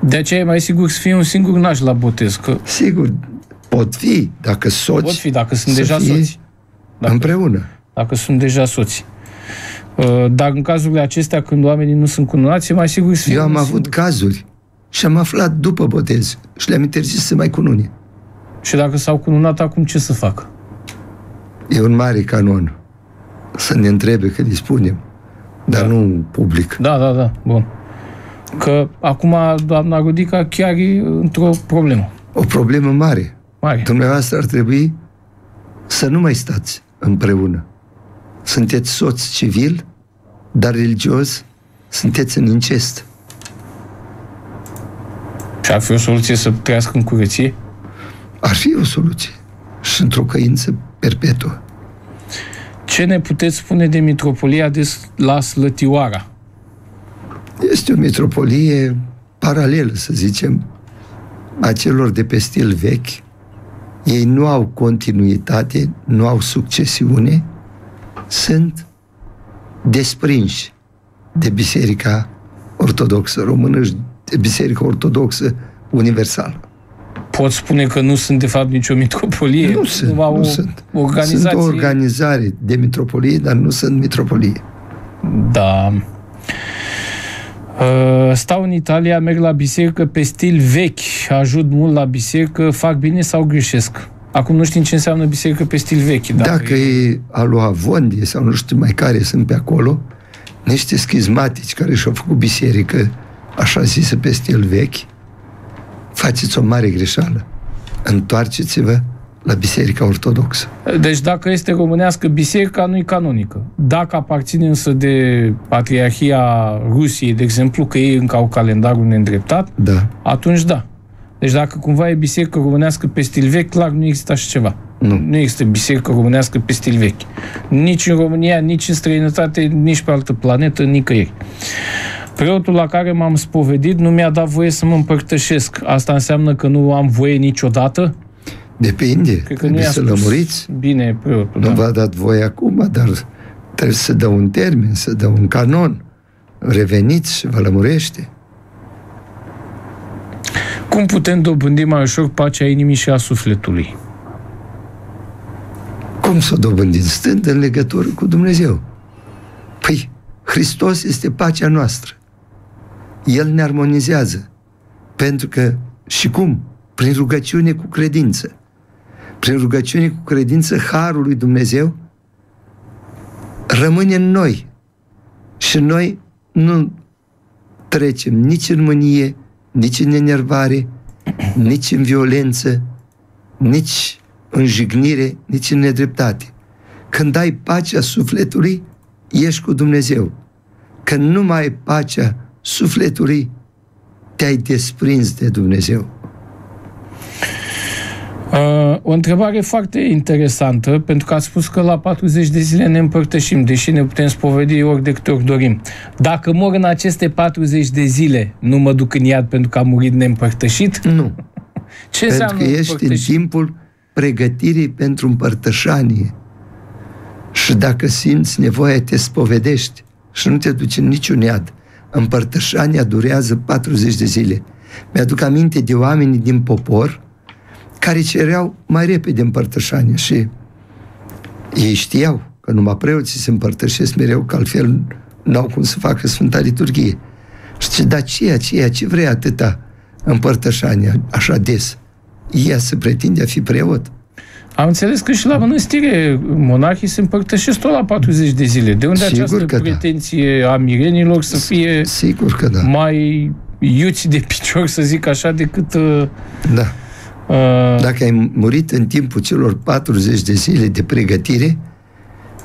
De aceea e mai sigur să fie un singur naș la botez, că Sigur, pot fi, dacă soți, pot fi dacă sunt să deja fie soți. Dacă, împreună. Dacă sunt deja soți. Uh, Dar în cazurile acestea, când oamenii nu sunt cununați, e mai sigur să fie Eu am un avut singur. cazuri și am aflat după botez și le-am interzis să mai cunune. Și dacă s-au cununat acum, ce să facă? E un mare canon. Să ne întrebe că dispunem, dar Da. nu public. Da, da, da, bun. Că acum doamna Rodica chiar e într-o problemă O problemă mare. mare. Dumneavoastră ar trebui să nu mai stați împreună. Sunteți soț civil, dar religios sunteți în incest. Și ar fi o soluție să trăiască în curăție? Ar fi o soluție. Și într-o căință perpetuă. Ce ne puteți spune de mitropolia de S- la Slătioara? Este o mitropolie paralelă, să zicem, a celor de pe stil vechi. Ei nu au continuitate, nu au succesiune, sunt desprinși de Biserica Ortodoxă Română și de Biserica Ortodoxă Universală. Pot spune că nu sunt de fapt nicio mitropolie? Nu sunt, numai nu o sunt. organizație. Sunt o organizare de mitropolie, dar nu sunt mitropolie. Da. Uh, Stau în Italia, merg la biserică pe stil vechi, ajut mult la biserică, fac bine sau greșesc? Acum nu știm ce înseamnă biserică pe stil vechi. Dacă, Dacă e alu Avondie sau nu știu mai care sunt pe acolo, niște schizmatici care și-au făcut biserică, așa zisă, pe stil vechi, faceți o mare greșeală. Întoarceți-vă la Biserica Ortodoxă. Deci dacă este românească, biserica nu e canonică. Dacă aparține însă de Patriarhia Rusiei, de exemplu, că ei încă au calendarul neîndreptat, Da. atunci da. Deci dacă cumva e biserică românească pe stil vechi, clar nu există așa ceva. Nu. Nu există biserică românească pe stil vechi. Nici în România, nici în străinătate, nici pe altă planetă, nicăieri. Preotul la care m-am spovedit nu mi-a dat voie să mă împărtășesc. Asta înseamnă că nu am voie niciodată? Depinde. Cred că nu Trebuie i-a să spus lămuriți. Bine, preotul, Nu da. v-a dat voie acum, dar trebuie să dă un termen, să dă un canon. Reveniți și vă lămurește. Cum putem dobândi mai ușor pacea inimii și a sufletului? Cum să o dobândiți? Stând în legătură cu Dumnezeu. Păi, Hristos este pacea noastră. El ne armonizează. Pentru că, și cum? Prin rugăciune cu credință. Prin rugăciune cu credință, Harul lui Dumnezeu rămâne în noi. Și noi nu trecem nici în mânie, nici în enervare, nici în violență, nici în jignire, nici în nedreptate. Când ai pacea sufletului, ești cu Dumnezeu. Când nu mai ai pacea sufletului, te-ai desprins de Dumnezeu. Uh, o întrebare foarte interesantă, pentru că ați spus că la 40 de zile ne împărtășim, deși ne putem spovedi ori de câte ori dorim. Dacă mor în aceste 40 de zile, nu mă duc în iad pentru că am murit neîmpărtășit? Nu. Ce Pentru înseamnă că ești în împărtășit? timpul pregătirii pentru împărtășanie. Și dacă simți nevoia, te spovedești și nu te duci în niciun iad. împărtășania durează 40 de zile. Mi-aduc aminte de oamenii din popor care cereau mai repede împărtășania și ei știau că numai preoții se împărtășesc mereu, că altfel n-au cum să facă Sfânta Liturghie. Și ce, dar ce aceea, ce vrea atâta împărtășania așa des? Ea se pretinde a fi preot. Am înțeles că și la mănăstire monarhii se împărtășesc tot la 40 de zile. De unde Sigur această că da. pretenție a mirenilor să fie Sigur că da. mai iuți de picior, să zic așa, decât... Uh, da. Uh, Dacă ai murit în timpul celor 40 de zile de pregătire,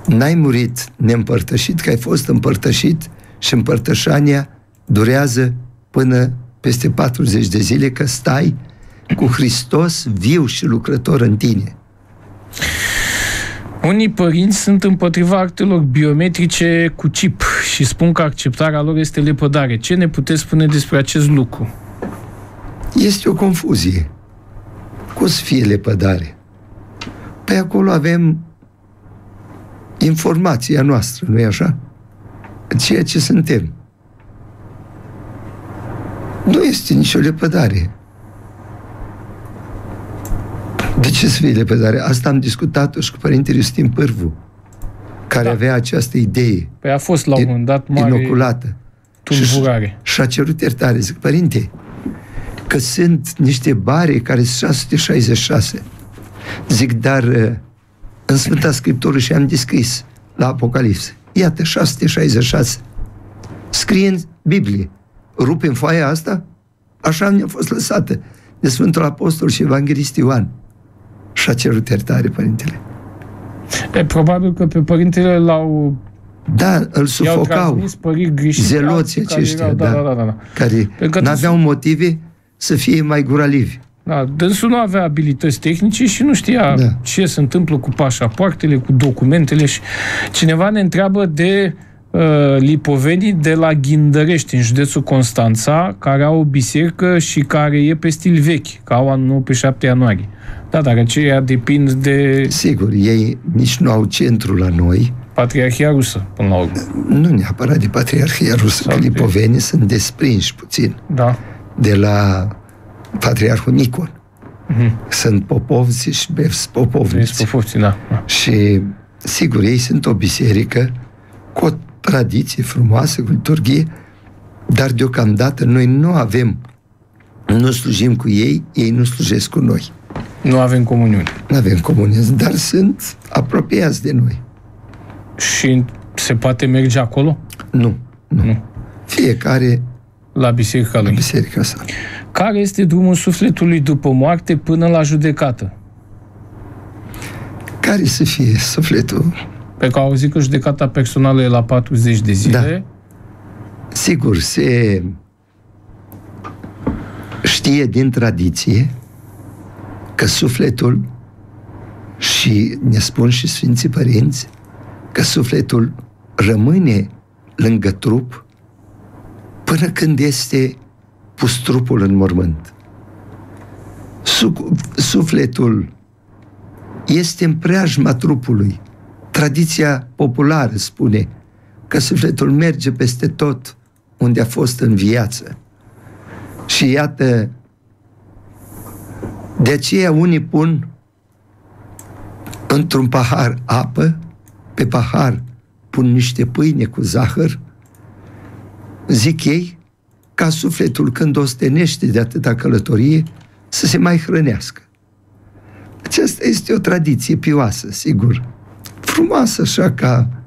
n-ai murit neîmpărtășit, că ai fost împărtășit și împărtășania durează până peste 40 de zile, că stai cu Hristos viu și lucrător în tine. Unii părinți sunt împotriva actelor biometrice cu chip și spun că acceptarea lor este lepădare. Ce ne puteți spune despre acest lucru? Este o confuzie. Cum să fie lepădare? Pe acolo avem informația noastră, nu-i așa? Ceea ce suntem. Nu este nicio lepădare. De ce să fie lepădare? Asta am discutat și cu Părintele Justin Pârvu, care Da. avea această idee Păi a fost la un moment dat mare inoculată. tulburare. Și a cerut iertare. Zic, părinte, că sunt niște bare care sunt 666. Zic, dar uh, în Sfânta Scriptură și am descris la Apocalipsă. Iată, 666. Scrie în Biblie. Rupem foaia asta? Așa ne-a fost lăsată de Sfântul Apostol și Evanghelist Ioan. Și a cerut iertare, părintele. E, probabil că pe părintele l-au Da, îl i-au sufocau. transmis păriri greșite. Zeloții alții care aceștia, erau- da. da, da, da, da. care Pentru că n-aveau motive să fie mai guralivi. Da, dânsul nu avea abilități tehnice și nu știa Da. ce se întâmplă cu pașapoartele, cu documentele și cineva ne întreabă de uh, lipovenii de la Ghindărești, în județul Constanța, care au o biserică și care e pe stil vechi, ca au anul nou pe 7 ianuarie. Da, dar aceia depind de Sigur, ei nici nu au centru la noi, Patriarhia Rusă, până la urmă. nu neapărat de Patriarhia Rusă, că Sau de- lipovenii sunt desprinși puțin Da. De la Patriarhul Nicon. Mhm. Sunt popovzi și bevs Vezi popovniți. pofofții, da. da. Și, sigur, ei sunt o biserică cu o tradiție frumoasă, cu liturghie, dar deocamdată noi nu avem, nu slujim cu ei, ei nu slujesc cu noi. Nu avem comuniune. Nu avem comunism, dar sunt apropiați de noi. Și se poate merge acolo? Nu, nu. Nu. Fiecare La biserica la lui. biserica sa. Care este drumul sufletului după moarte până la judecată? Care să fie sufletul? Pe că au auzit că judecata personală e la 40 de zile. Sigur, se știe din tradiție că sufletul și ne spun și Sfinții Părinți că sufletul rămâne lângă trup până când este pus trupul în mormânt. Su- Sufletul este în preajma trupului. Tradiția populară spune că sufletul merge peste tot unde a fost în viață. Și iată, de aceea unii pun într-un pahar apă, pe pahar pun niște pâine cu zahăr, zic ei, ca sufletul când ostenește de atâta călătorie să se mai hrănească. Aceasta este o tradiție pioasă, sigur. Frumoasă așa ca,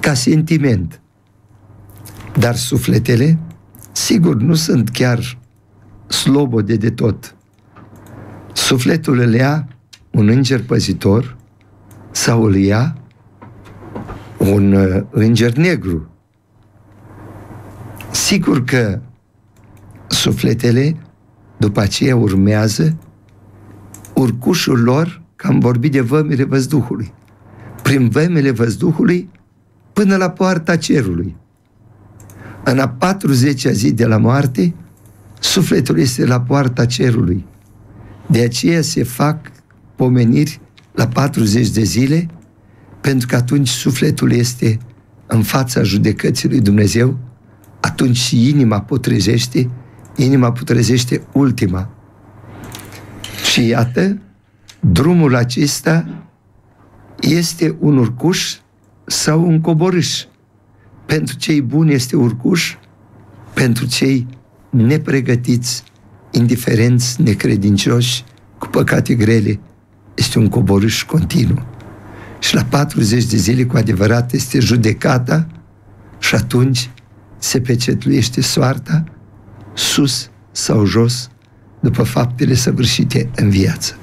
ca sentiment. Dar sufletele, sigur, nu sunt chiar slobode de tot. Sufletul îl ia un înger păzitor sau îl ia un uh, înger negru. Sigur că sufletele după aceea urmează urcușul lor, că am vorbit de vămile văzduhului. Prin vămile văzduhului până la poarta cerului. În a 40-a zi de la moarte, sufletul este la poarta cerului. De aceea se fac pomeniri la 40 de zile, pentru că atunci sufletul este în fața judecății lui Dumnezeu, atunci și inima putrezește, inima putrezește ultima. Și iată, drumul acesta este un urcuș sau un coborâș. Pentru cei buni este urcuș, pentru cei nepregătiți, indiferenți, necredincioși, cu păcate grele, este un coborâș continuu. Și la 40 de zile cu adevărat este judecata și atunci se pecetluiește soarta sus sau jos după faptele săvârșite în viață.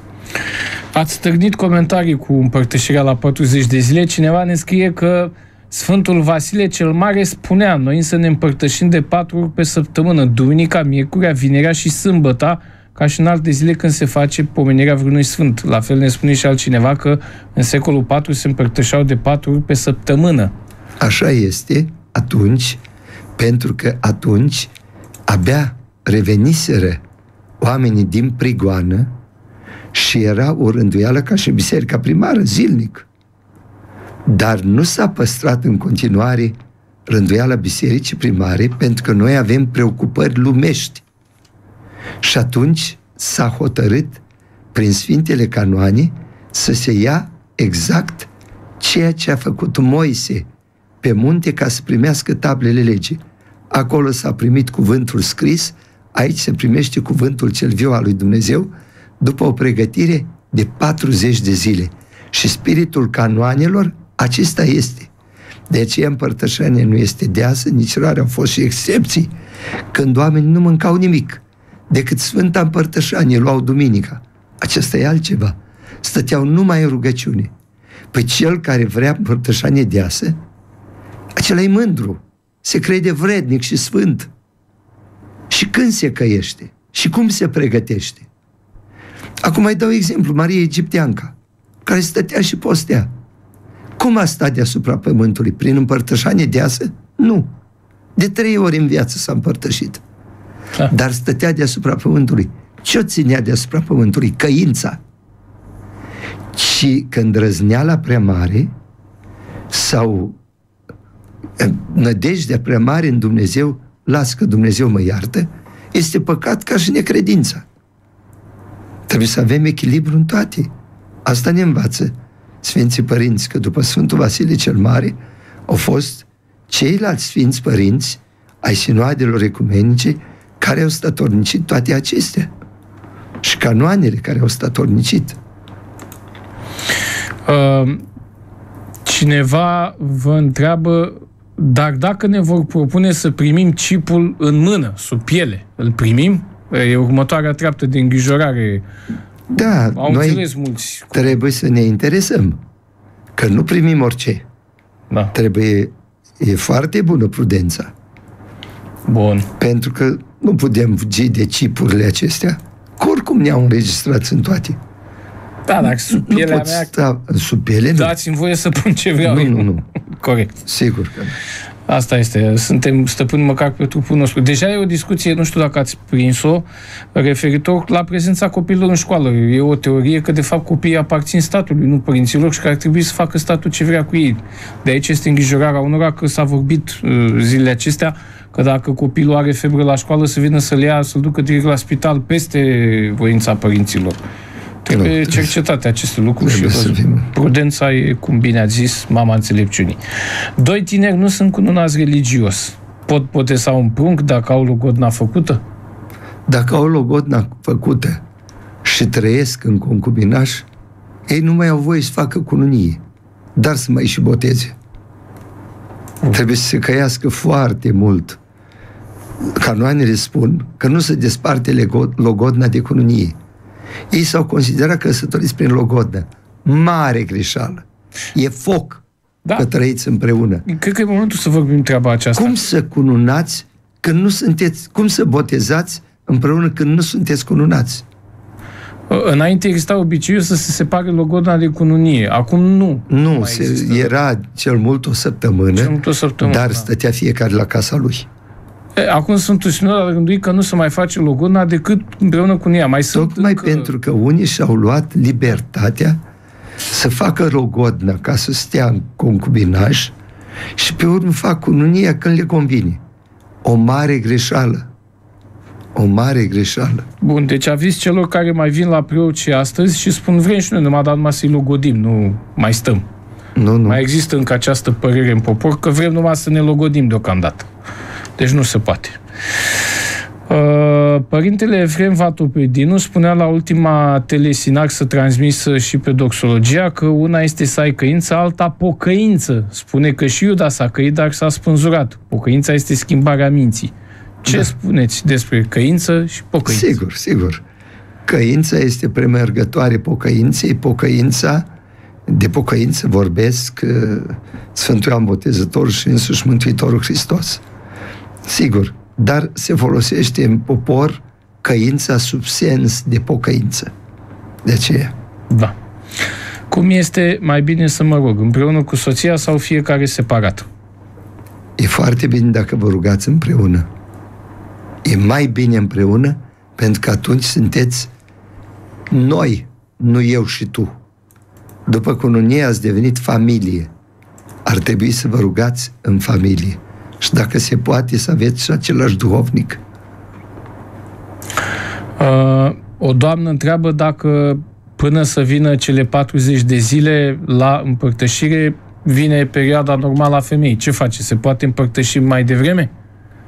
Ați stârnit comentarii cu împărtășirea la 40 de zile. Cineva ne scrie că Sfântul Vasile cel Mare spunea, noi însă ne împărtășim de patru ori pe săptămână, duminica, miercurea, vinerea și sâmbăta, ca și în alte zile când se face pomenirea vreunui sfânt. La fel ne spune și altcineva că în secolul IV se împărtășeau de patru ori pe săptămână. Așa este atunci, pentru că atunci abia reveniseră oamenii din prigoană și era o rânduială ca și biserica primară, zilnic. Dar nu s-a păstrat în continuare rânduiala bisericii primare pentru că noi avem preocupări lumești. Și atunci s-a hotărât prin Sfintele Canoane să se ia exact ceea ce a făcut Moise pe munte ca să primească tablele legii. Acolo s-a primit cuvântul scris, aici se primește cuvântul cel viu al lui Dumnezeu, după o pregătire de 40 de zile. Și spiritul canoanelor, acesta este. De aceea împărtășania nu este deasă, nici rare au fost și excepții, când oamenii nu mâncau nimic, decât Sfânta Împărtășanie, luau duminica. Acesta e altceva. Stăteau numai în rugăciune. Păi cel care vrea împărtășanie deasă, acela e mândru, se crede vrednic și sfânt. Și când se căiește? Și cum se pregătește? Acum mai dau exemplu, Maria Egipteanca, care stătea și postea. Cum a stat deasupra pământului? Prin împărtășanie deasă? Nu. De trei ori în viață s-a împărtășit. Da. Dar stătea deasupra pământului. Ce o ținea deasupra pământului? Căința. Și când răzneala prea mare sau nădejdea prea mare în Dumnezeu, las că Dumnezeu mă iartă, este păcat ca și necredința. Trebuie să avem echilibru în toate. Asta ne învață Sfinții Părinți, că după Sfântul Vasile cel Mare au fost ceilalți Sfinți Părinți ai sinoadelor ecumenice care au statornicit toate acestea. Și canoanele care au statornicit. Uh, cineva vă întreabă dar dacă ne vor propune să primim chipul în mână, sub piele, îl primim? E următoarea treaptă de îngrijorare. Da, Au noi mulți. trebuie să ne interesăm. Că nu primim orice. Da. Trebuie, e foarte bună prudența. Bun. Pentru că nu putem fugi de chipurile acestea. Că oricum ne-au înregistrat în toate. Da, dacă sub pielea nu mea... Sta, sub piele, nu. Dați-mi voie să pun ce vreau Nu, nu, nu. Corect. Sigur că nu. Asta este. Suntem stăpâni măcar pe trupul nostru. Deja e o discuție, nu știu dacă ați prins-o, referitor la prezența copiilor în școală. E o teorie că, de fapt, copiii aparțin statului, nu părinților, și că ar trebui să facă statul ce vrea cu ei. De aici este îngrijorarea unora că s-a vorbit uh, zilele acestea că dacă copilul are febră la școală, să vină să-l ia, să-l ducă direct la spital peste voința părinților. Trebuie nu, cercetate aceste lucruri și prudența e, cum bine ați zis, mama înțelepciunii. Doi tineri nu sunt cununați religios. Pot potesa un prunc dacă au logodna făcută? Dacă au logodna făcută și trăiesc în concubinaș, ei nu mai au voie să facă cununie, dar să mai și boteze. Mm. Trebuie să se căiască foarte mult. Canoanele spun că nu se desparte logodna de cununie ei s-au considerat căsătoriți prin logodnă. Mare greșeală. E foc da. că trăiți împreună. Cred că e momentul să vorbim treaba aceasta. Cum să cununați când nu sunteți, cum să botezați împreună când nu sunteți cununați? Înainte exista obiceiul să se separe logodna de cununie. Acum nu. Nu, se, era cel mult o săptămână, cel mult o săptămână dar da. stătea fiecare la casa lui. Acum Sfântul Sinod a rânduit că nu se mai face logona decât împreună cu ea. Mai Tocmai încă... pentru că unii și-au luat libertatea să facă logodna ca să stea în concubinaj și pe urmă fac cununia când le convine. o mare greșeală. O mare greșeală. Bun, deci aviz celor care mai vin la preoți astăzi și spun vrem și noi numai, dar numai să-i logodim, nu mai stăm. Nu, nu. Mai există încă această părere în popor că vrem numai să ne logodim deocamdată. Deci nu se poate. Uh, Părintele Efrem Vatopedinu spunea la ultima telesinaxă transmisă și pe doxologia că una este să ai căință, alta pocăință. Spune că și Iuda s-a căit, dar s-a spânzurat. Pocăința este schimbarea minții. Ce da. spuneți despre căință și pocăință? Sigur, sigur. Căința este premergătoare pocăinței. Pocăința, de pocăință vorbesc uh, Sfântul Ioan Botezător și însuși Mântuitorul Hristos. Sigur, dar se folosește în popor căința sub sens de pocăință. De aceea. Da. Cum este mai bine să mă rog, împreună cu soția sau fiecare separat? E foarte bine dacă vă rugați împreună. E mai bine împreună pentru că atunci sunteți noi, nu eu și tu. După cununie ați devenit familie. Ar trebui să vă rugați în familie. Și dacă se poate să aveți și același duhovnic. Uh, o doamnă întreabă dacă până să vină cele 40 de zile la împărtășire vine perioada normală a femeii. Ce face? Se poate împărtăși mai devreme?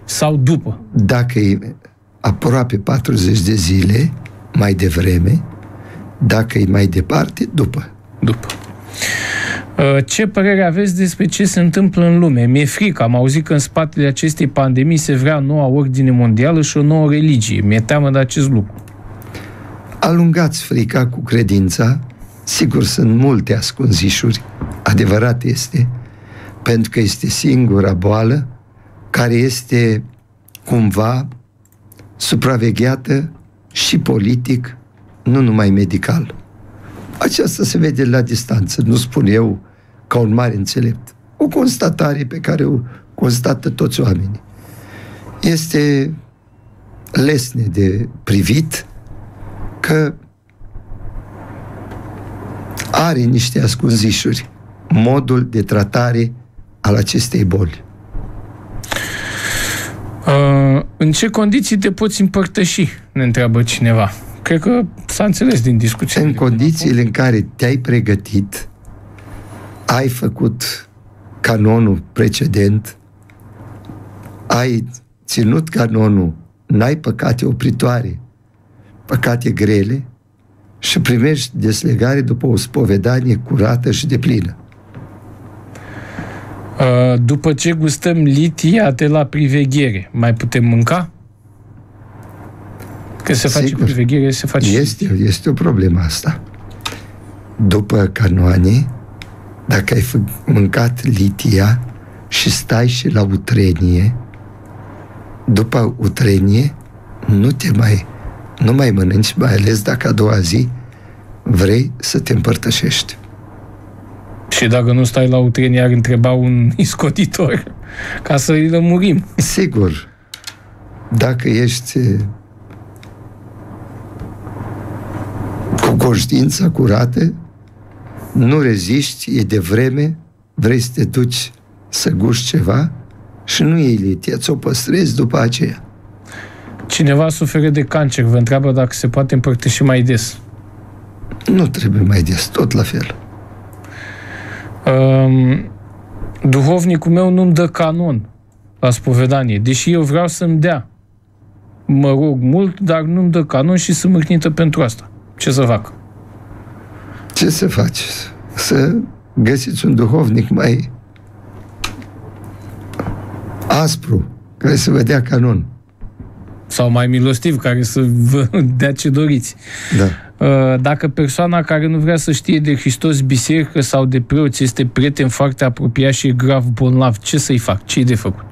Sau după? Dacă e aproape 40 de zile, mai devreme, dacă e mai departe, după. După. Uh, ce părere aveți despre ce se întâmplă în lume? Mi-e frică, am auzit că în spatele acestei pandemii se vrea noua ordine mondială și o nouă religie. Mi-e teamă de acest lucru. Alungați frica cu credința. Sigur, sunt multe ascunzișuri. Adevărat este, pentru că este singura boală care este cumva supravegheată și politic, nu numai medical. Aceasta se vede la distanță, nu spun eu ca un mare înțelept. O constatare pe care o constată toți oamenii. Este lesne de privit că are niște ascunzișuri modul de tratare al acestei boli. Uh, în ce condiții te poți împărtăși? Ne întreabă cineva. Cred că s-a înțeles din discuție. În condițiile în care te-ai pregătit, ai făcut canonul precedent, ai ținut canonul, n-ai păcate opritoare, păcate grele și primești deslegare după o spovedanie curată și deplină. Uh, după ce gustăm litia de la priveghere, mai putem mânca? Că se face Sigur. priveghere, se face... Este, este o problemă asta. După canoane, dacă ai fă- mâncat litia și stai și la utrenie, după utrenie, nu te mai, nu mai mănânci, mai ales dacă a doua zi vrei să te împărtășești. Și dacă nu stai la utrenie, ar întreba un iscoditor ca să îi lămurim. Sigur, dacă ești cu conștiința curată, nu reziști, e de vreme, vrei să te duci să guși ceva și nu iei litia, ți-o păstrezi după aceea. Cineva suferă de cancer, vă întreabă dacă se poate împărtăși mai des. Nu trebuie mai des, tot la fel. Um, duhovnicul meu nu-mi dă canon la spovedanie, deși eu vreau să-mi dea. Mă rog mult, dar nu-mi dă canon și sunt mârnită pentru asta. Ce să fac? Ce să faci? Să găsiți un duhovnic mai aspru, care să vă dea canon. Sau mai milostiv, care să vă dea ce doriți. Da. Uh, Dacă persoana care nu vrea să știe de Hristos, biserică sau de preoți este prieten foarte apropiat și e grav bolnav, ce să-i fac? ce de făcut?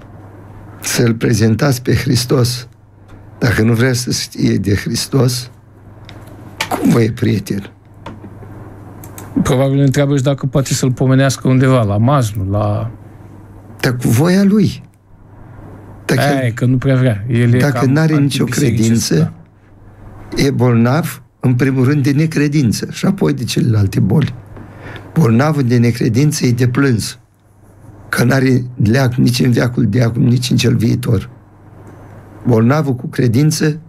Să-L prezentați pe Hristos. Dacă nu vrea să știe de Hristos, cum vă e prieten? Probabil îl întreabă și dacă poate să-l pomenească undeva, la Mazlu, la... Dar cu voia lui. Dacă, Aia e, că nu prea vrea. El e dacă cam nu are nicio antibisericist, credință, da. e bolnav, în primul rând, de necredință și apoi de celelalte boli. Bolnavul de necredință e de plâns, că nu are leac nici în veacul de acum, nici în cel viitor. bolnavul cu credință,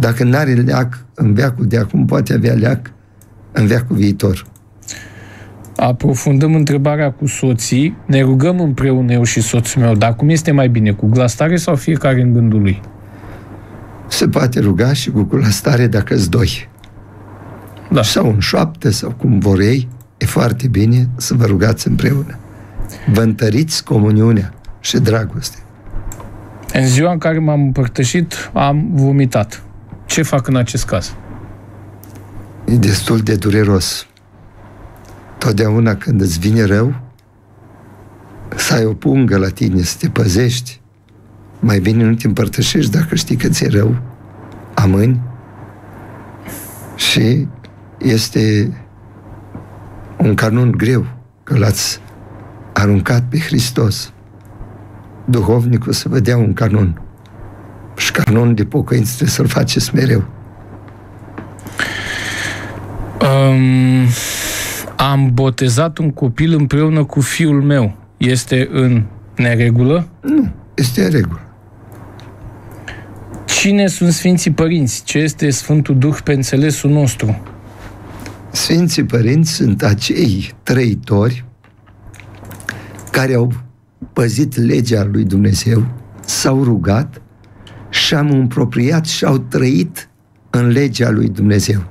dacă nu are leac în veacul de acum, poate avea leac în veacul viitor. Aprofundăm întrebarea cu soții, ne rugăm împreună eu și soțul meu, dar cum este mai bine, cu glas tare sau fiecare în gândul lui? Se poate ruga și cu glas tare dacă îți doi. Da. Sau în șoaptă, sau cum vor ei, e foarte bine să vă rugați împreună. Vă întăriți comuniunea și dragoste. În ziua în care m-am împărtășit, am vomitat. Ce fac în acest caz? E destul de dureros. Totdeauna când îți vine rău, să ai o pungă la tine, să te păzești, mai bine nu te împărtășești dacă știi că ți-e rău, amâni. Și este un canon greu, că l-ați aruncat pe Hristos. Duhovnicul să vă dea un canon. Și canonul de pocăință trebuie să-l faceți mereu. Um, am botezat un copil împreună cu fiul meu. Este în neregulă? Nu, este în regulă. Cine sunt Sfinții Părinți? Ce este Sfântul Duh pe înțelesul nostru? Sfinții Părinți sunt acei trăitori care au păzit legea lui Dumnezeu, s-au rugat și am împropriat și au trăit în legea lui Dumnezeu.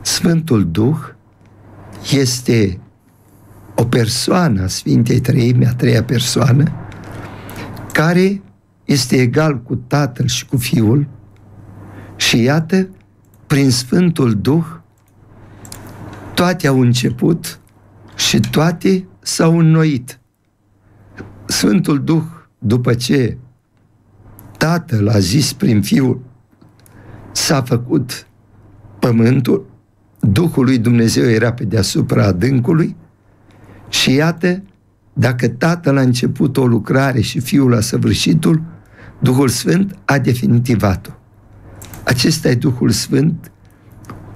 Sfântul Duh este o persoană a Sfintei Treimi, a treia persoană, care este egal cu Tatăl și cu Fiul și iată, prin Sfântul Duh, toate au început și toate s-au înnoit. Sfântul Duh, după ce Tatăl a zis prin Fiul, s-a făcut pământul, Duhul lui Dumnezeu era pe deasupra adâncului și iată, dacă Tatăl a început o lucrare și Fiul a săvârșitul, Duhul Sfânt a definitivat-o. Acesta e Duhul Sfânt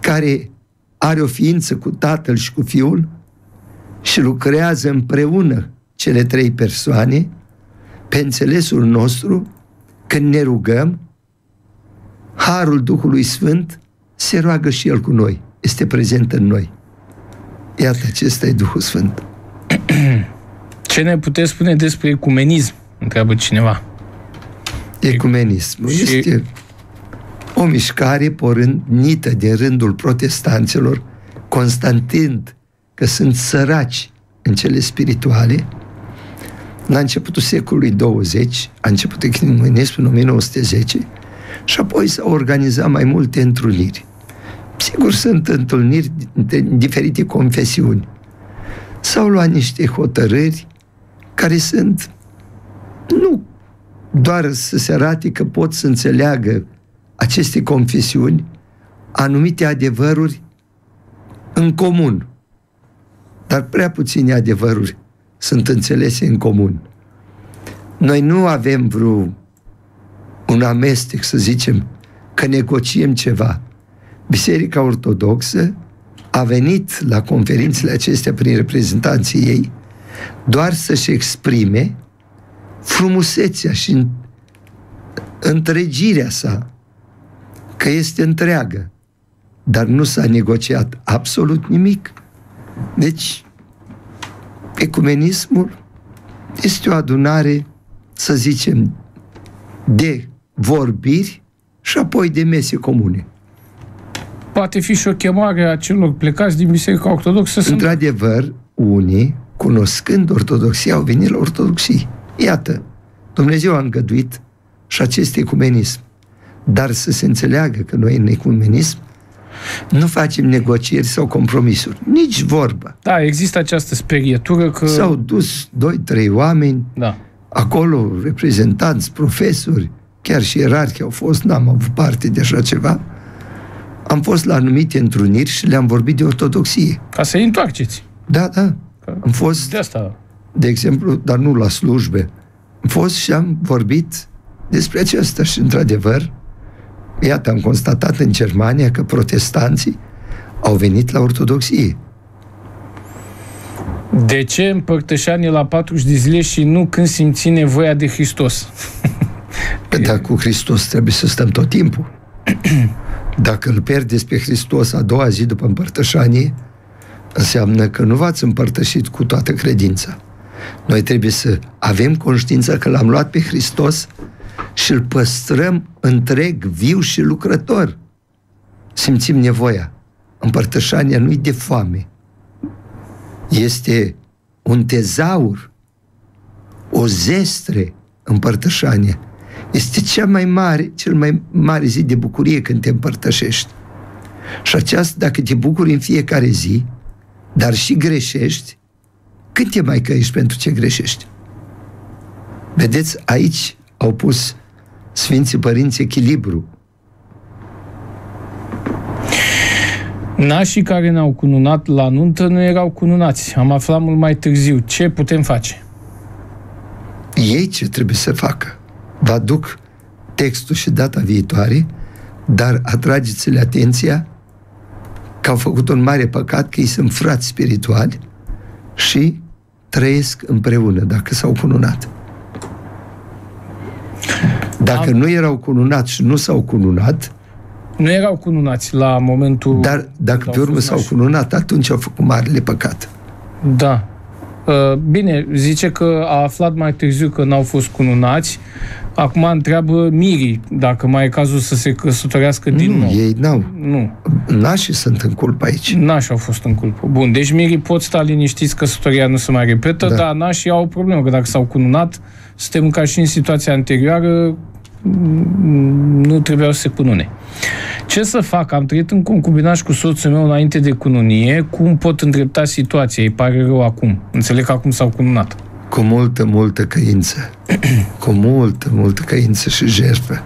care are o ființă cu Tatăl și cu Fiul și lucrează împreună cele trei persoane pe înțelesul nostru când ne rugăm, Harul Duhului Sfânt se roagă și El cu noi, este prezent în noi. Iată, acesta e Duhul Sfânt. Ce ne puteți spune despre ecumenism? Întreabă cineva. Ecumenismul Și- este o mișcare pornită din rândul protestanților, constantând că sunt săraci în cele spirituale, la începutul secolului 20, a început ecumenismul în 1910, și apoi s-au organizat mai multe întruniri. Sigur, sunt întâlniri de diferite confesiuni. S-au luat niște hotărâri care sunt nu doar să se arate că pot să înțeleagă aceste confesiuni anumite adevăruri în comun. Dar prea puține adevăruri sunt înțelese în comun. Noi nu avem vreo un amestec, să zicem, că negociem ceva. Biserica Ortodoxă a venit la conferințele acestea prin reprezentanții ei doar să-și exprime frumusețea și în- întregirea sa, că este întreagă, dar nu s-a negociat absolut nimic. Deci, ecumenismul este o adunare, să zicem, de vorbiri și apoi de mese comune. Poate fi și o chemare a celor plecați din Biserica Ortodoxă să Într-adevăr, unii, cunoscând ortodoxia, au venit la ortodoxie. Iată, Dumnezeu a îngăduit și acest ecumenism. Dar să se înțeleagă că noi în ecumenism nu facem negocieri sau compromisuri. Nici vorbă. Da, există această sperietură că... S-au dus doi, trei oameni, Da. acolo reprezentanți, profesori, chiar și ierarhi au fost, n-am avut parte de așa ceva. Am fost la anumite întruniri și le-am vorbit de ortodoxie. Ca să-i întoarceți. Da, da. Am fost De asta. de exemplu, dar nu la slujbe. Am fost și am vorbit despre aceasta și, într-adevăr, iată, am constatat în Germania că protestanții au venit la ortodoxie. De ce împărtășanii la 40 de zile și nu când simți nevoia de Hristos? Păi dar cu Hristos trebuie să stăm tot timpul. Dacă îl pierdeți pe Hristos a doua zi după împărtășanie, înseamnă că nu v-ați împărtășit cu toată credința. Noi trebuie să avem conștiința că l-am luat pe Hristos și îl păstrăm întreg, viu și lucrător. Simțim nevoia. Împărtășania nu-i de foame. Este un tezaur, o zestre împărtășania. Este cea mai mare, cel mai mare zi de bucurie când te împărtășești. Și aceasta, dacă te bucuri în fiecare zi, dar și greșești, cât te mai căiești pentru ce greșești? Vedeți, aici au pus Sfinții Părinți echilibru. Nașii care ne-au cununat la nuntă nu erau cununați. Am aflat mult mai târziu. Ce putem face? Ei ce trebuie să facă? Vă aduc textul și data viitoare, dar atrageți-le atenția că au făcut un mare păcat, că ei sunt frați spirituali și trăiesc împreună, dacă s-au cununat. Dacă Am- nu erau cununați și nu s-au cununat, Nu erau cununați la momentul... dar dacă când pe au urmă fost s-au nași. cununat, atunci au făcut marele păcat. Da. Uh, Bine, zice că a aflat mai târziu că n-au fost cununați. Acum întreabă Miri dacă mai e cazul să se căsătorească din nu, nou. ei n-au. Nu, Nașii sunt în culpă aici. nașii au fost în culpă. Bun, deci Miri pot sta liniștiți, căsătoria nu se mai repetă, Da. dar nașii au o problemă, că dacă s-au cununat, suntem ca și în situația anterioară, mm, nu trebuiau să se cunune. Ce să fac? Am trăit în concubinaj cu soțul meu înainte de cununie. Cum pot îndrepta situația? Îi pare rău acum. Înțeleg că acum s-au cununat. Cu multă, multă căință. cu multă, multă căință și jertfă.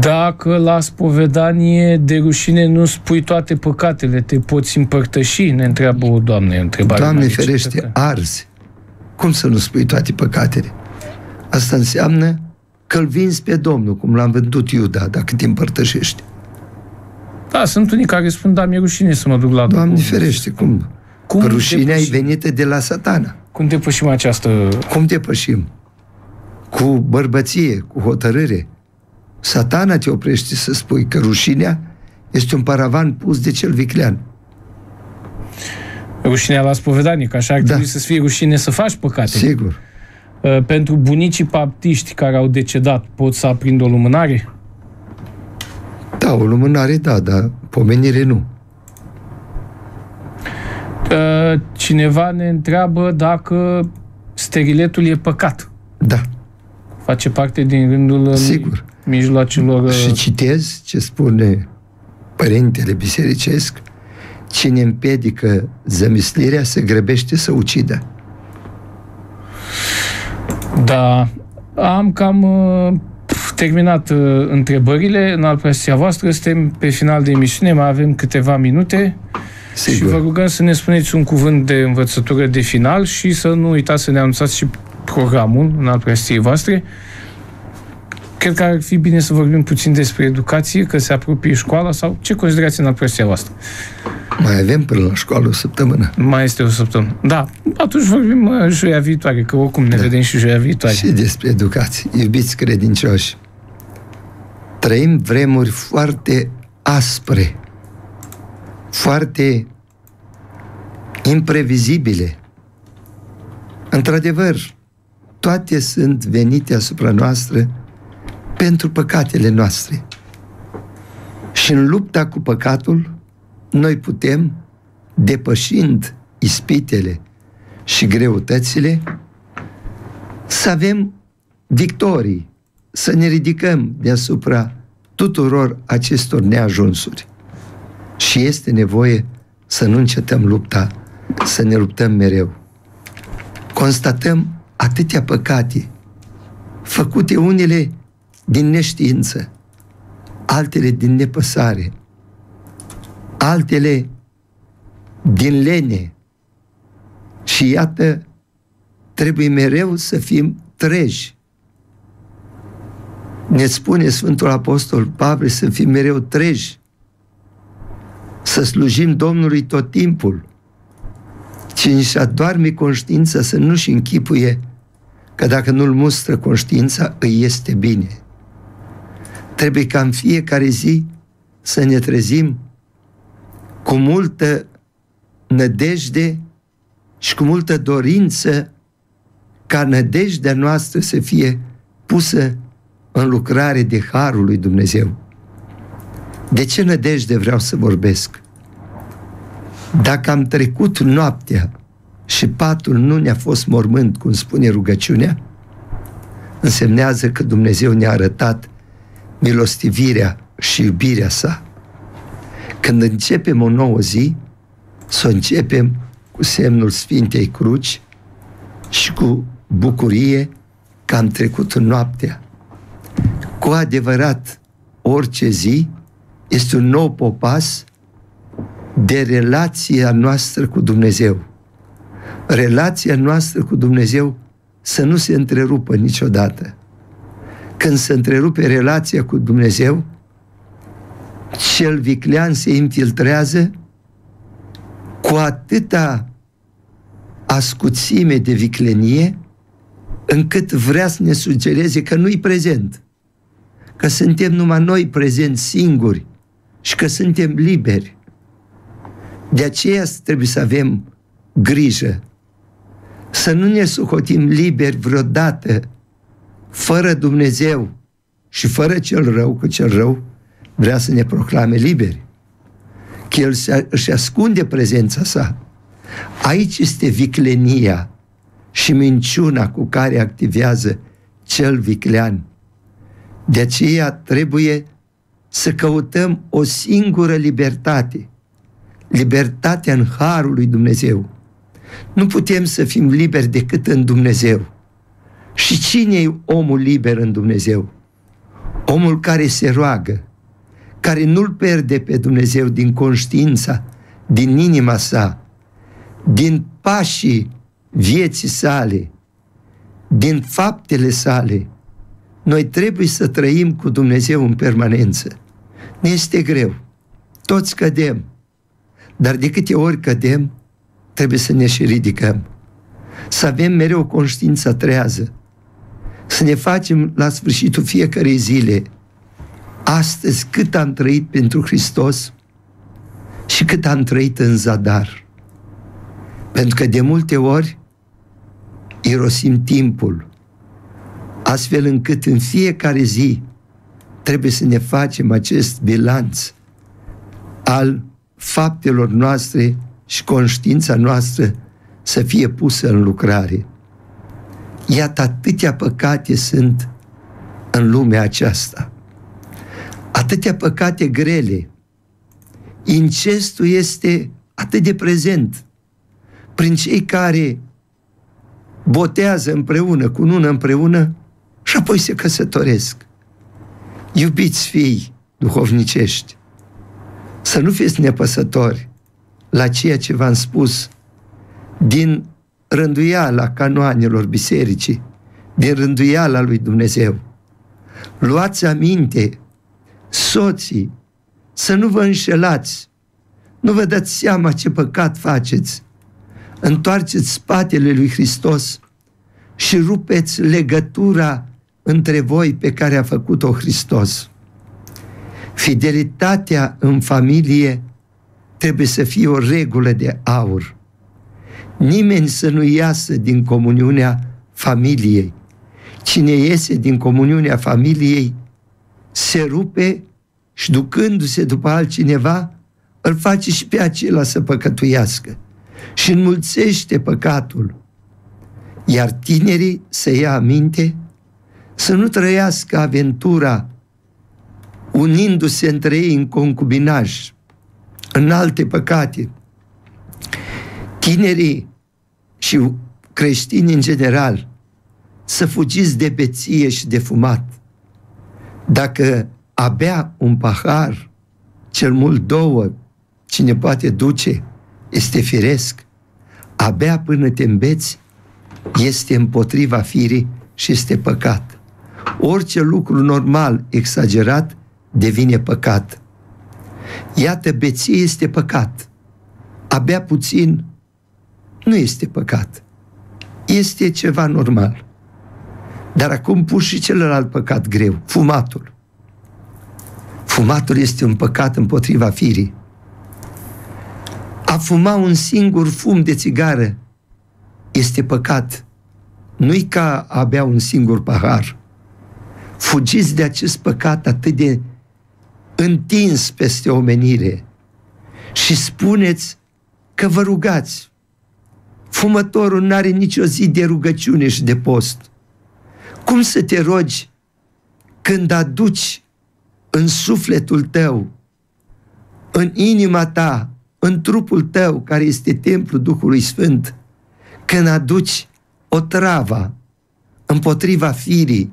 Dacă la spovedanie de rușine nu spui toate păcatele, te poți împărtăși? Ne întreabă o doamnă. E o întrebare Doamne mai ferește, receptă. arzi. Cum să nu spui toate păcatele? Asta înseamnă că îl vinzi pe Domnul, cum l-am vândut Iuda, dacă te împărtășești. Da, sunt unii care spun, da, mi-e rușine să mă duc la Doamne duhovnic. ferește, cum? Cum Rușinea e depășim- venită de la satana. Cum depășim această... Cum depășim? Cu bărbăție, cu hotărâre. Satana te oprește să spui că rușinea este un paravan pus de cel viclean. Rușinea la spovedanie, că așa ar Da. trebui să fie rușine să faci păcate. Sigur. Uh, Pentru bunicii baptiști care au decedat, pot să aprind o lumânare? Da, o lumânare, da, dar pomenire nu. Uh, Cineva ne întreabă dacă steriletul e păcat. Da. Face parte din rândul uh, Sigur. mijloacelor... uh, Și citez ce spune părintele bisericesc, cine împiedică zămislirea se grăbește să ucidă. Da, am cam uh, terminat uh, întrebările în alpresia voastră. Suntem pe final de emisiune, mai avem câteva minute și vă Sigur. rugăm să ne spuneți un cuvânt de învățătură de final și să nu uitați să ne anunțați și programul în alpresiei voastre. Cred că ar fi bine să vorbim puțin despre educație, că se apropie școala sau ce considerați în alpresia voastră? Mai avem până la școală o săptămână. Mai este o săptămână. Da, atunci vorbim uh, joia viitoare, că oricum ne Da. vedem și joia viitoare. Și despre educație. Iubiți credincioși, trăim vremuri foarte aspre, foarte imprevizibile. Într-adevăr, toate sunt venite asupra noastră pentru păcatele noastre. Și în lupta cu păcatul, noi putem, depășind ispitele și greutățile, să avem victorii, să ne ridicăm deasupra tuturor acestor neajunsuri. Și este nevoie să nu încetăm lupta, să ne luptăm mereu. Constatăm atâtea păcate, făcute unele din neștiință, altele din nepăsare, altele din lene. Și iată, trebuie mereu să fim treji. Ne spune Sfântul Apostol Pavel să fim mereu treji, să slujim Domnului tot timpul. Cine își adorme conștiința să nu-și închipuie că dacă nu-l mustră conștiința, îi este bine. Trebuie ca în fiecare zi să ne trezim cu multă nădejde și cu multă dorință ca nădejdea noastră să fie pusă în lucrare de Harul lui Dumnezeu. De ce nădejde vreau să vorbesc? Dacă am trecut noaptea și patul nu ne-a fost mormânt, cum spune rugăciunea, însemnează că Dumnezeu ne-a arătat milostivirea și iubirea sa. Când începem o nouă zi, să o începem cu semnul Sfintei Cruci și cu bucurie că am trecut în noaptea. Cu adevărat, orice zi este un nou popas de relația noastră cu Dumnezeu. Relația noastră cu Dumnezeu să nu se întrerupă niciodată. Când se întrerupe relația cu Dumnezeu, cel viclean se infiltrează cu atâta ascuțime de viclenie, încât vrea să ne sugereze că nu-i prezent, că suntem numai noi prezenți singuri și că suntem liberi. De aceea trebuie să avem grijă, să nu ne sucotim liberi vreodată, fără Dumnezeu și fără cel rău, că cel rău vrea să ne proclame liberi. Că El își ascunde prezența sa. Aici este viclenia și minciuna cu care activează cel viclean. De aceea trebuie să căutăm o singură libertate, libertatea în Harul lui Dumnezeu. Nu putem să fim liberi decât în Dumnezeu. Și cine e omul liber în Dumnezeu? Omul care se roagă, care nu-L pierde pe Dumnezeu din conștiința, din inima sa, din pașii vieții sale, din faptele sale. Noi trebuie să trăim cu Dumnezeu în permanență. Ne este greu. Toți cădem. Dar de câte ori cădem, trebuie să ne și ridicăm. Să avem mereu conștiința trează. Să ne facem la sfârșitul fiecarei zile astăzi cât am trăit pentru Hristos și cât am trăit în zadar. Pentru că de multe ori irosim timpul, astfel încât în fiecare zi trebuie să ne facem acest bilanț al faptelor noastre și conștiința noastră să fie pusă în lucrare. Iată atâtea păcate sunt în lumea aceasta. Atâtea păcate grele. Incestul este atât de prezent prin cei care botează împreună, cu nună împreună și apoi se căsătoresc. Iubiți fii duhovnicești, să nu fiți nepăsători la ceea ce v-am spus din rânduiala canoanelor bisericii, din rânduiala lui Dumnezeu. Luați aminte, soții, să nu vă înșelați, nu vă dați seama ce păcat faceți, întoarceți spatele lui Hristos și rupeți legătura între voi pe care a făcut-o Hristos. Fidelitatea în familie trebuie să fie o regulă de aur. Nimeni să nu iasă din comuniunea familiei. Cine iese din comuniunea familiei se rupe și ducându-se după altcineva, îl face și pe acela să păcătuiască și înmulțește păcatul. Iar tinerii să ia aminte să nu trăiască aventura unindu-se între ei în concubinaj, în alte păcate. Tinerii și creștini în general să fugiți de beție și de fumat. Dacă abia un pahar, cel mult două, cine poate duce, este firesc, abia până te îmbeți, este împotriva firii și este păcat. Orice lucru normal, exagerat, devine păcat. Iată, beție este păcat. Abia puțin nu este păcat. Este ceva normal. Dar acum pus și celălalt păcat greu, fumatul. Fumatul este un păcat împotriva firii. A fuma un singur fum de țigară este păcat. Nu-i ca a bea un singur pahar. Fugiți de acest păcat atât de întins peste omenire și spuneți că vă rugați. Fumătorul nu are nicio zi de rugăciune și de post. Cum să te rogi când aduci în sufletul tău, în inima ta, în trupul tău, care este templul Duhului Sfânt, când aduci o travă împotriva firii,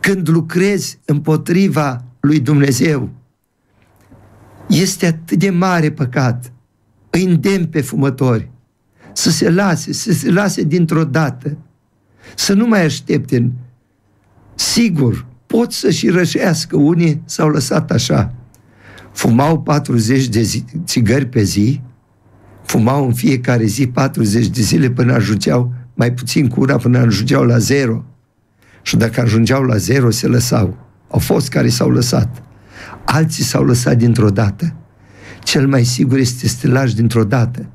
când lucrezi împotriva lui Dumnezeu, este atât de mare păcat. Îi îndemn pe fumători să se lase, să se lase dintr-o dată, să nu mai aștepte. Sigur, pot să și rășească. Unii s-au lăsat așa. Fumau 40 de zi, țigări pe zi, fumau în fiecare zi 40 de zile până ajungeau mai puțin cu una până ajungeau la zero. Și dacă ajungeau la zero, se lăsau. Au fost care s-au lăsat. Alții s-au lăsat dintr-o dată. Cel mai sigur este să te lași dintr-o dată.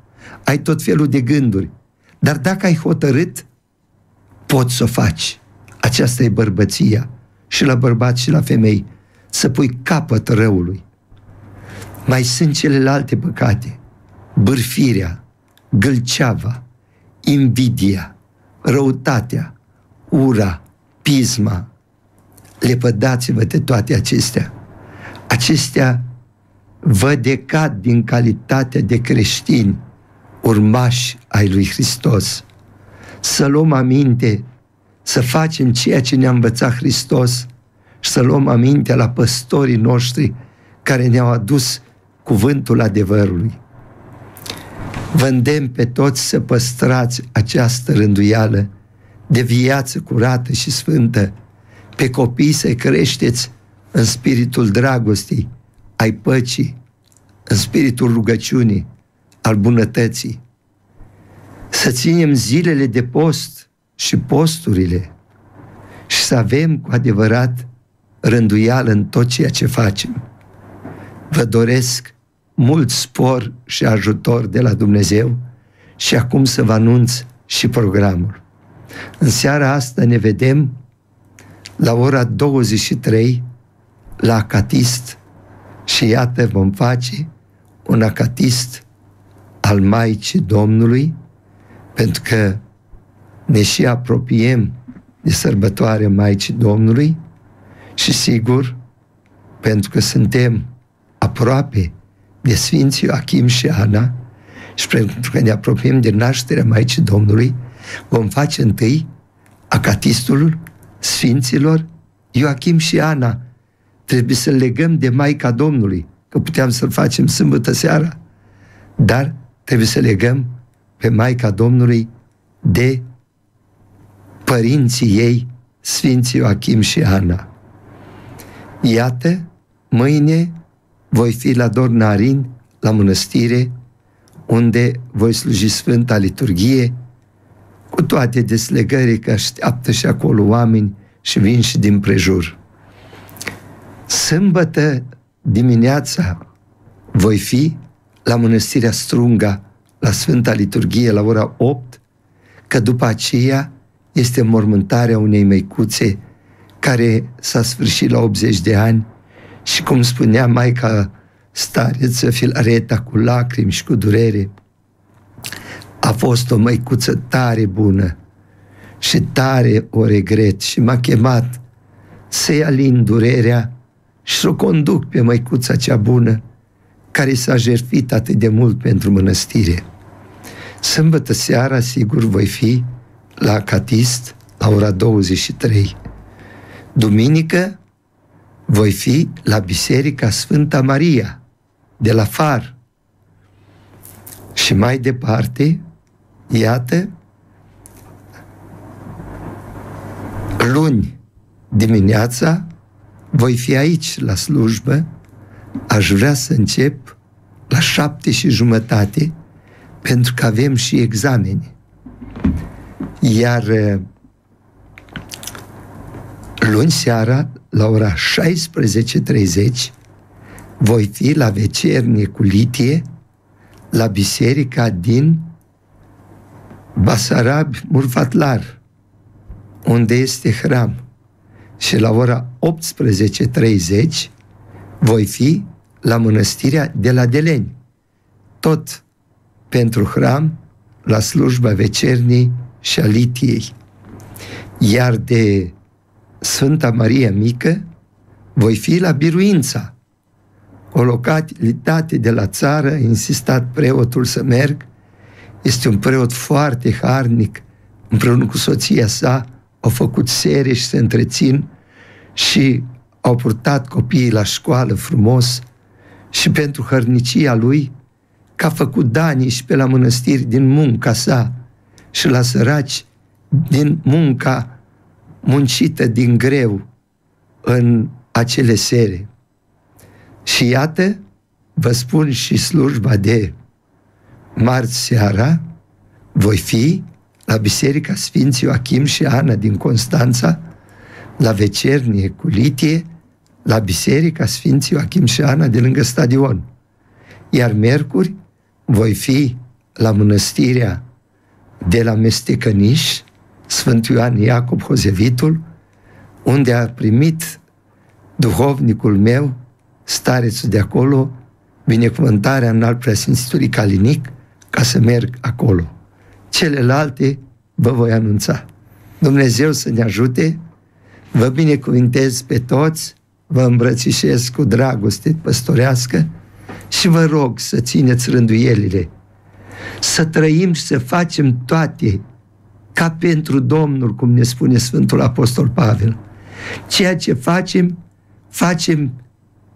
Ai tot felul de gânduri. Dar dacă ai hotărât, poți să o faci. Aceasta e bărbăția. Și la bărbați și la femei. Să pui capăt răului. Mai sunt celelalte păcate. Bârfirea, gâlceava, invidia, răutatea, ura, pisma. Lepădați-vă de toate acestea. Acestea vă decad din calitatea de creștini, urmași ai lui Hristos. Să luăm aminte, să facem ceea ce ne-a învățat Hristos și să luăm aminte la păstorii noștri care ne-au adus cuvântul adevărului. Vă îndemn pe toți să păstrați această rânduială de viață curată și sfântă, pe copii să creșteți în spiritul dragostei, ai păcii, în spiritul rugăciunii, al bunătății. Să ținem zilele de post și posturile și să avem cu adevărat rânduială în tot ceea ce facem. Vă doresc mult spor și ajutor de la Dumnezeu și acum să vă anunț și programul. În seara asta ne vedem la ora 23 la Acatist și iată vom face un Acatist al Maicii Domnului pentru că ne și apropiem de sărbătoarea Maicii Domnului și sigur, pentru că suntem aproape de Sfinții Joachim și Ana și pentru că ne apropiem de nașterea Maicii Domnului, vom face întâi acatistul Sfinților Joachim și Ana. Trebuie să legăm de Maica Domnului, că puteam să-l facem sâmbătă seara, dar trebuie să legăm pe Maica Domnului de părinții ei, Sfinții Joachim și Ana. Iată, mâine voi fi la Dornarin, la mănăstire, unde voi sluji Sfânta Liturghie, cu toate deslegării că așteaptă și acolo oameni și vin și din prejur. Sâmbătă dimineața voi fi la Mănăstirea Strunga, la Sfânta Liturghie, la ora 8, că după aceea este mormântarea unei măicuțe care s-a sfârșit la 80 de ani și cum spunea Maica stareță Filareta cu lacrimi și cu durere, a fost o măicuță tare bună și tare o regret și m-a chemat să-i alin durerea și să o conduc pe măicuța cea bună care s-a jertfit atât de mult pentru mănăstire. Sâmbătă seara, sigur, voi fi la Catist la ora 23. Duminică voi fi la Biserica Sfânta Maria de la Far. Și mai departe, iată, luni dimineața voi fi aici la slujbă, aș vrea să încep la șapte și jumătate, pentru că avem și examene. Iar Luni seara, la ora 16.30, voi fi la vecernie cu litie la biserica din Basarab Murfatlar, unde este hram. Și la ora 18.30 voi fi la mănăstirea de la Deleni, tot pentru hram, la slujba vecernii și a litiei. Iar de Sfânta Maria Mică voi fi la Biruința, o localitate de la țară, a insistat preotul să merg, este un preot foarte harnic, împreună cu soția sa, au făcut serie și se întrețin și au purtat copiii la școală frumos. Și pentru hărnicia lui, că a făcut danii și pe la mănăstiri din munca sa și la săraci din munca muncită din greu în acele sere. Și iată, vă spun și slujba de marți seara, voi fi la Biserica Sfinții Joachim și Ana din Constanța, la vecernie cu litie, la Biserica Sfinții Joachim și Ana de lângă stadion. Iar miercuri voi fi la mănăstirea de la Mestecăniș, Sfântul Ioan Iacob Hozevitul, unde a primit duhovnicul meu, starețul de acolo, binecuvântarea în al preasfințitului Calinic, ca să merg acolo. Celelalte vă voi anunța. Dumnezeu să ne ajute, vă binecuvintez pe toți, vă îmbrățișez cu dragoste păstorească și vă rog să țineți rânduielile, să trăim și să facem toate ca pentru Domnul, cum ne spune Sfântul Apostol Pavel. Ceea ce facem, facem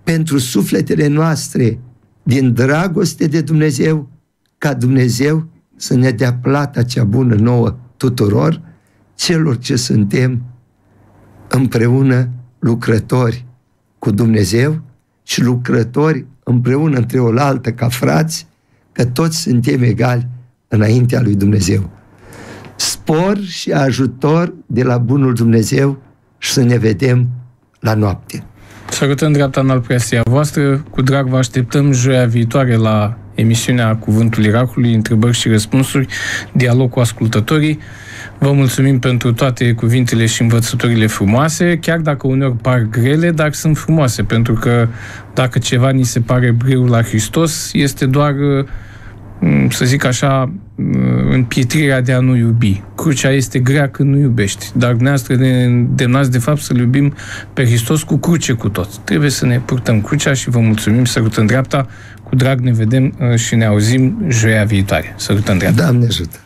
pentru sufletele noastre, din dragoste de Dumnezeu, ca Dumnezeu să ne dea plata cea bună nouă tuturor, celor ce suntem împreună lucrători cu Dumnezeu și lucrători împreună între oaltă ca frați, că toți suntem egali înaintea lui Dumnezeu. Spor și ajutor de la Bunul Dumnezeu și să ne vedem la noapte. Sărutăm dreapta în presia voastră. Cu drag vă așteptăm joia viitoare la emisiunea Cuvântul Irakului, întrebări și răspunsuri, dialog cu ascultătorii. Vă mulțumim pentru toate cuvintele și învățăturile frumoase, chiar dacă uneori par grele, dar sunt frumoase, pentru că dacă ceva ni se pare greu la Hristos, este doar Mm, să zic așa, mm, împietrirea de a nu iubi. Crucea este grea când nu iubești, dar dumneavoastră ne îndemnați de fapt să-L iubim pe Hristos cu cruce cu tot. Trebuie să ne purtăm crucea și vă mulțumim, sărutăm dreapta, cu drag ne vedem uh, și ne auzim joia viitoare. Sărutăm dreapta. Doamne ajută!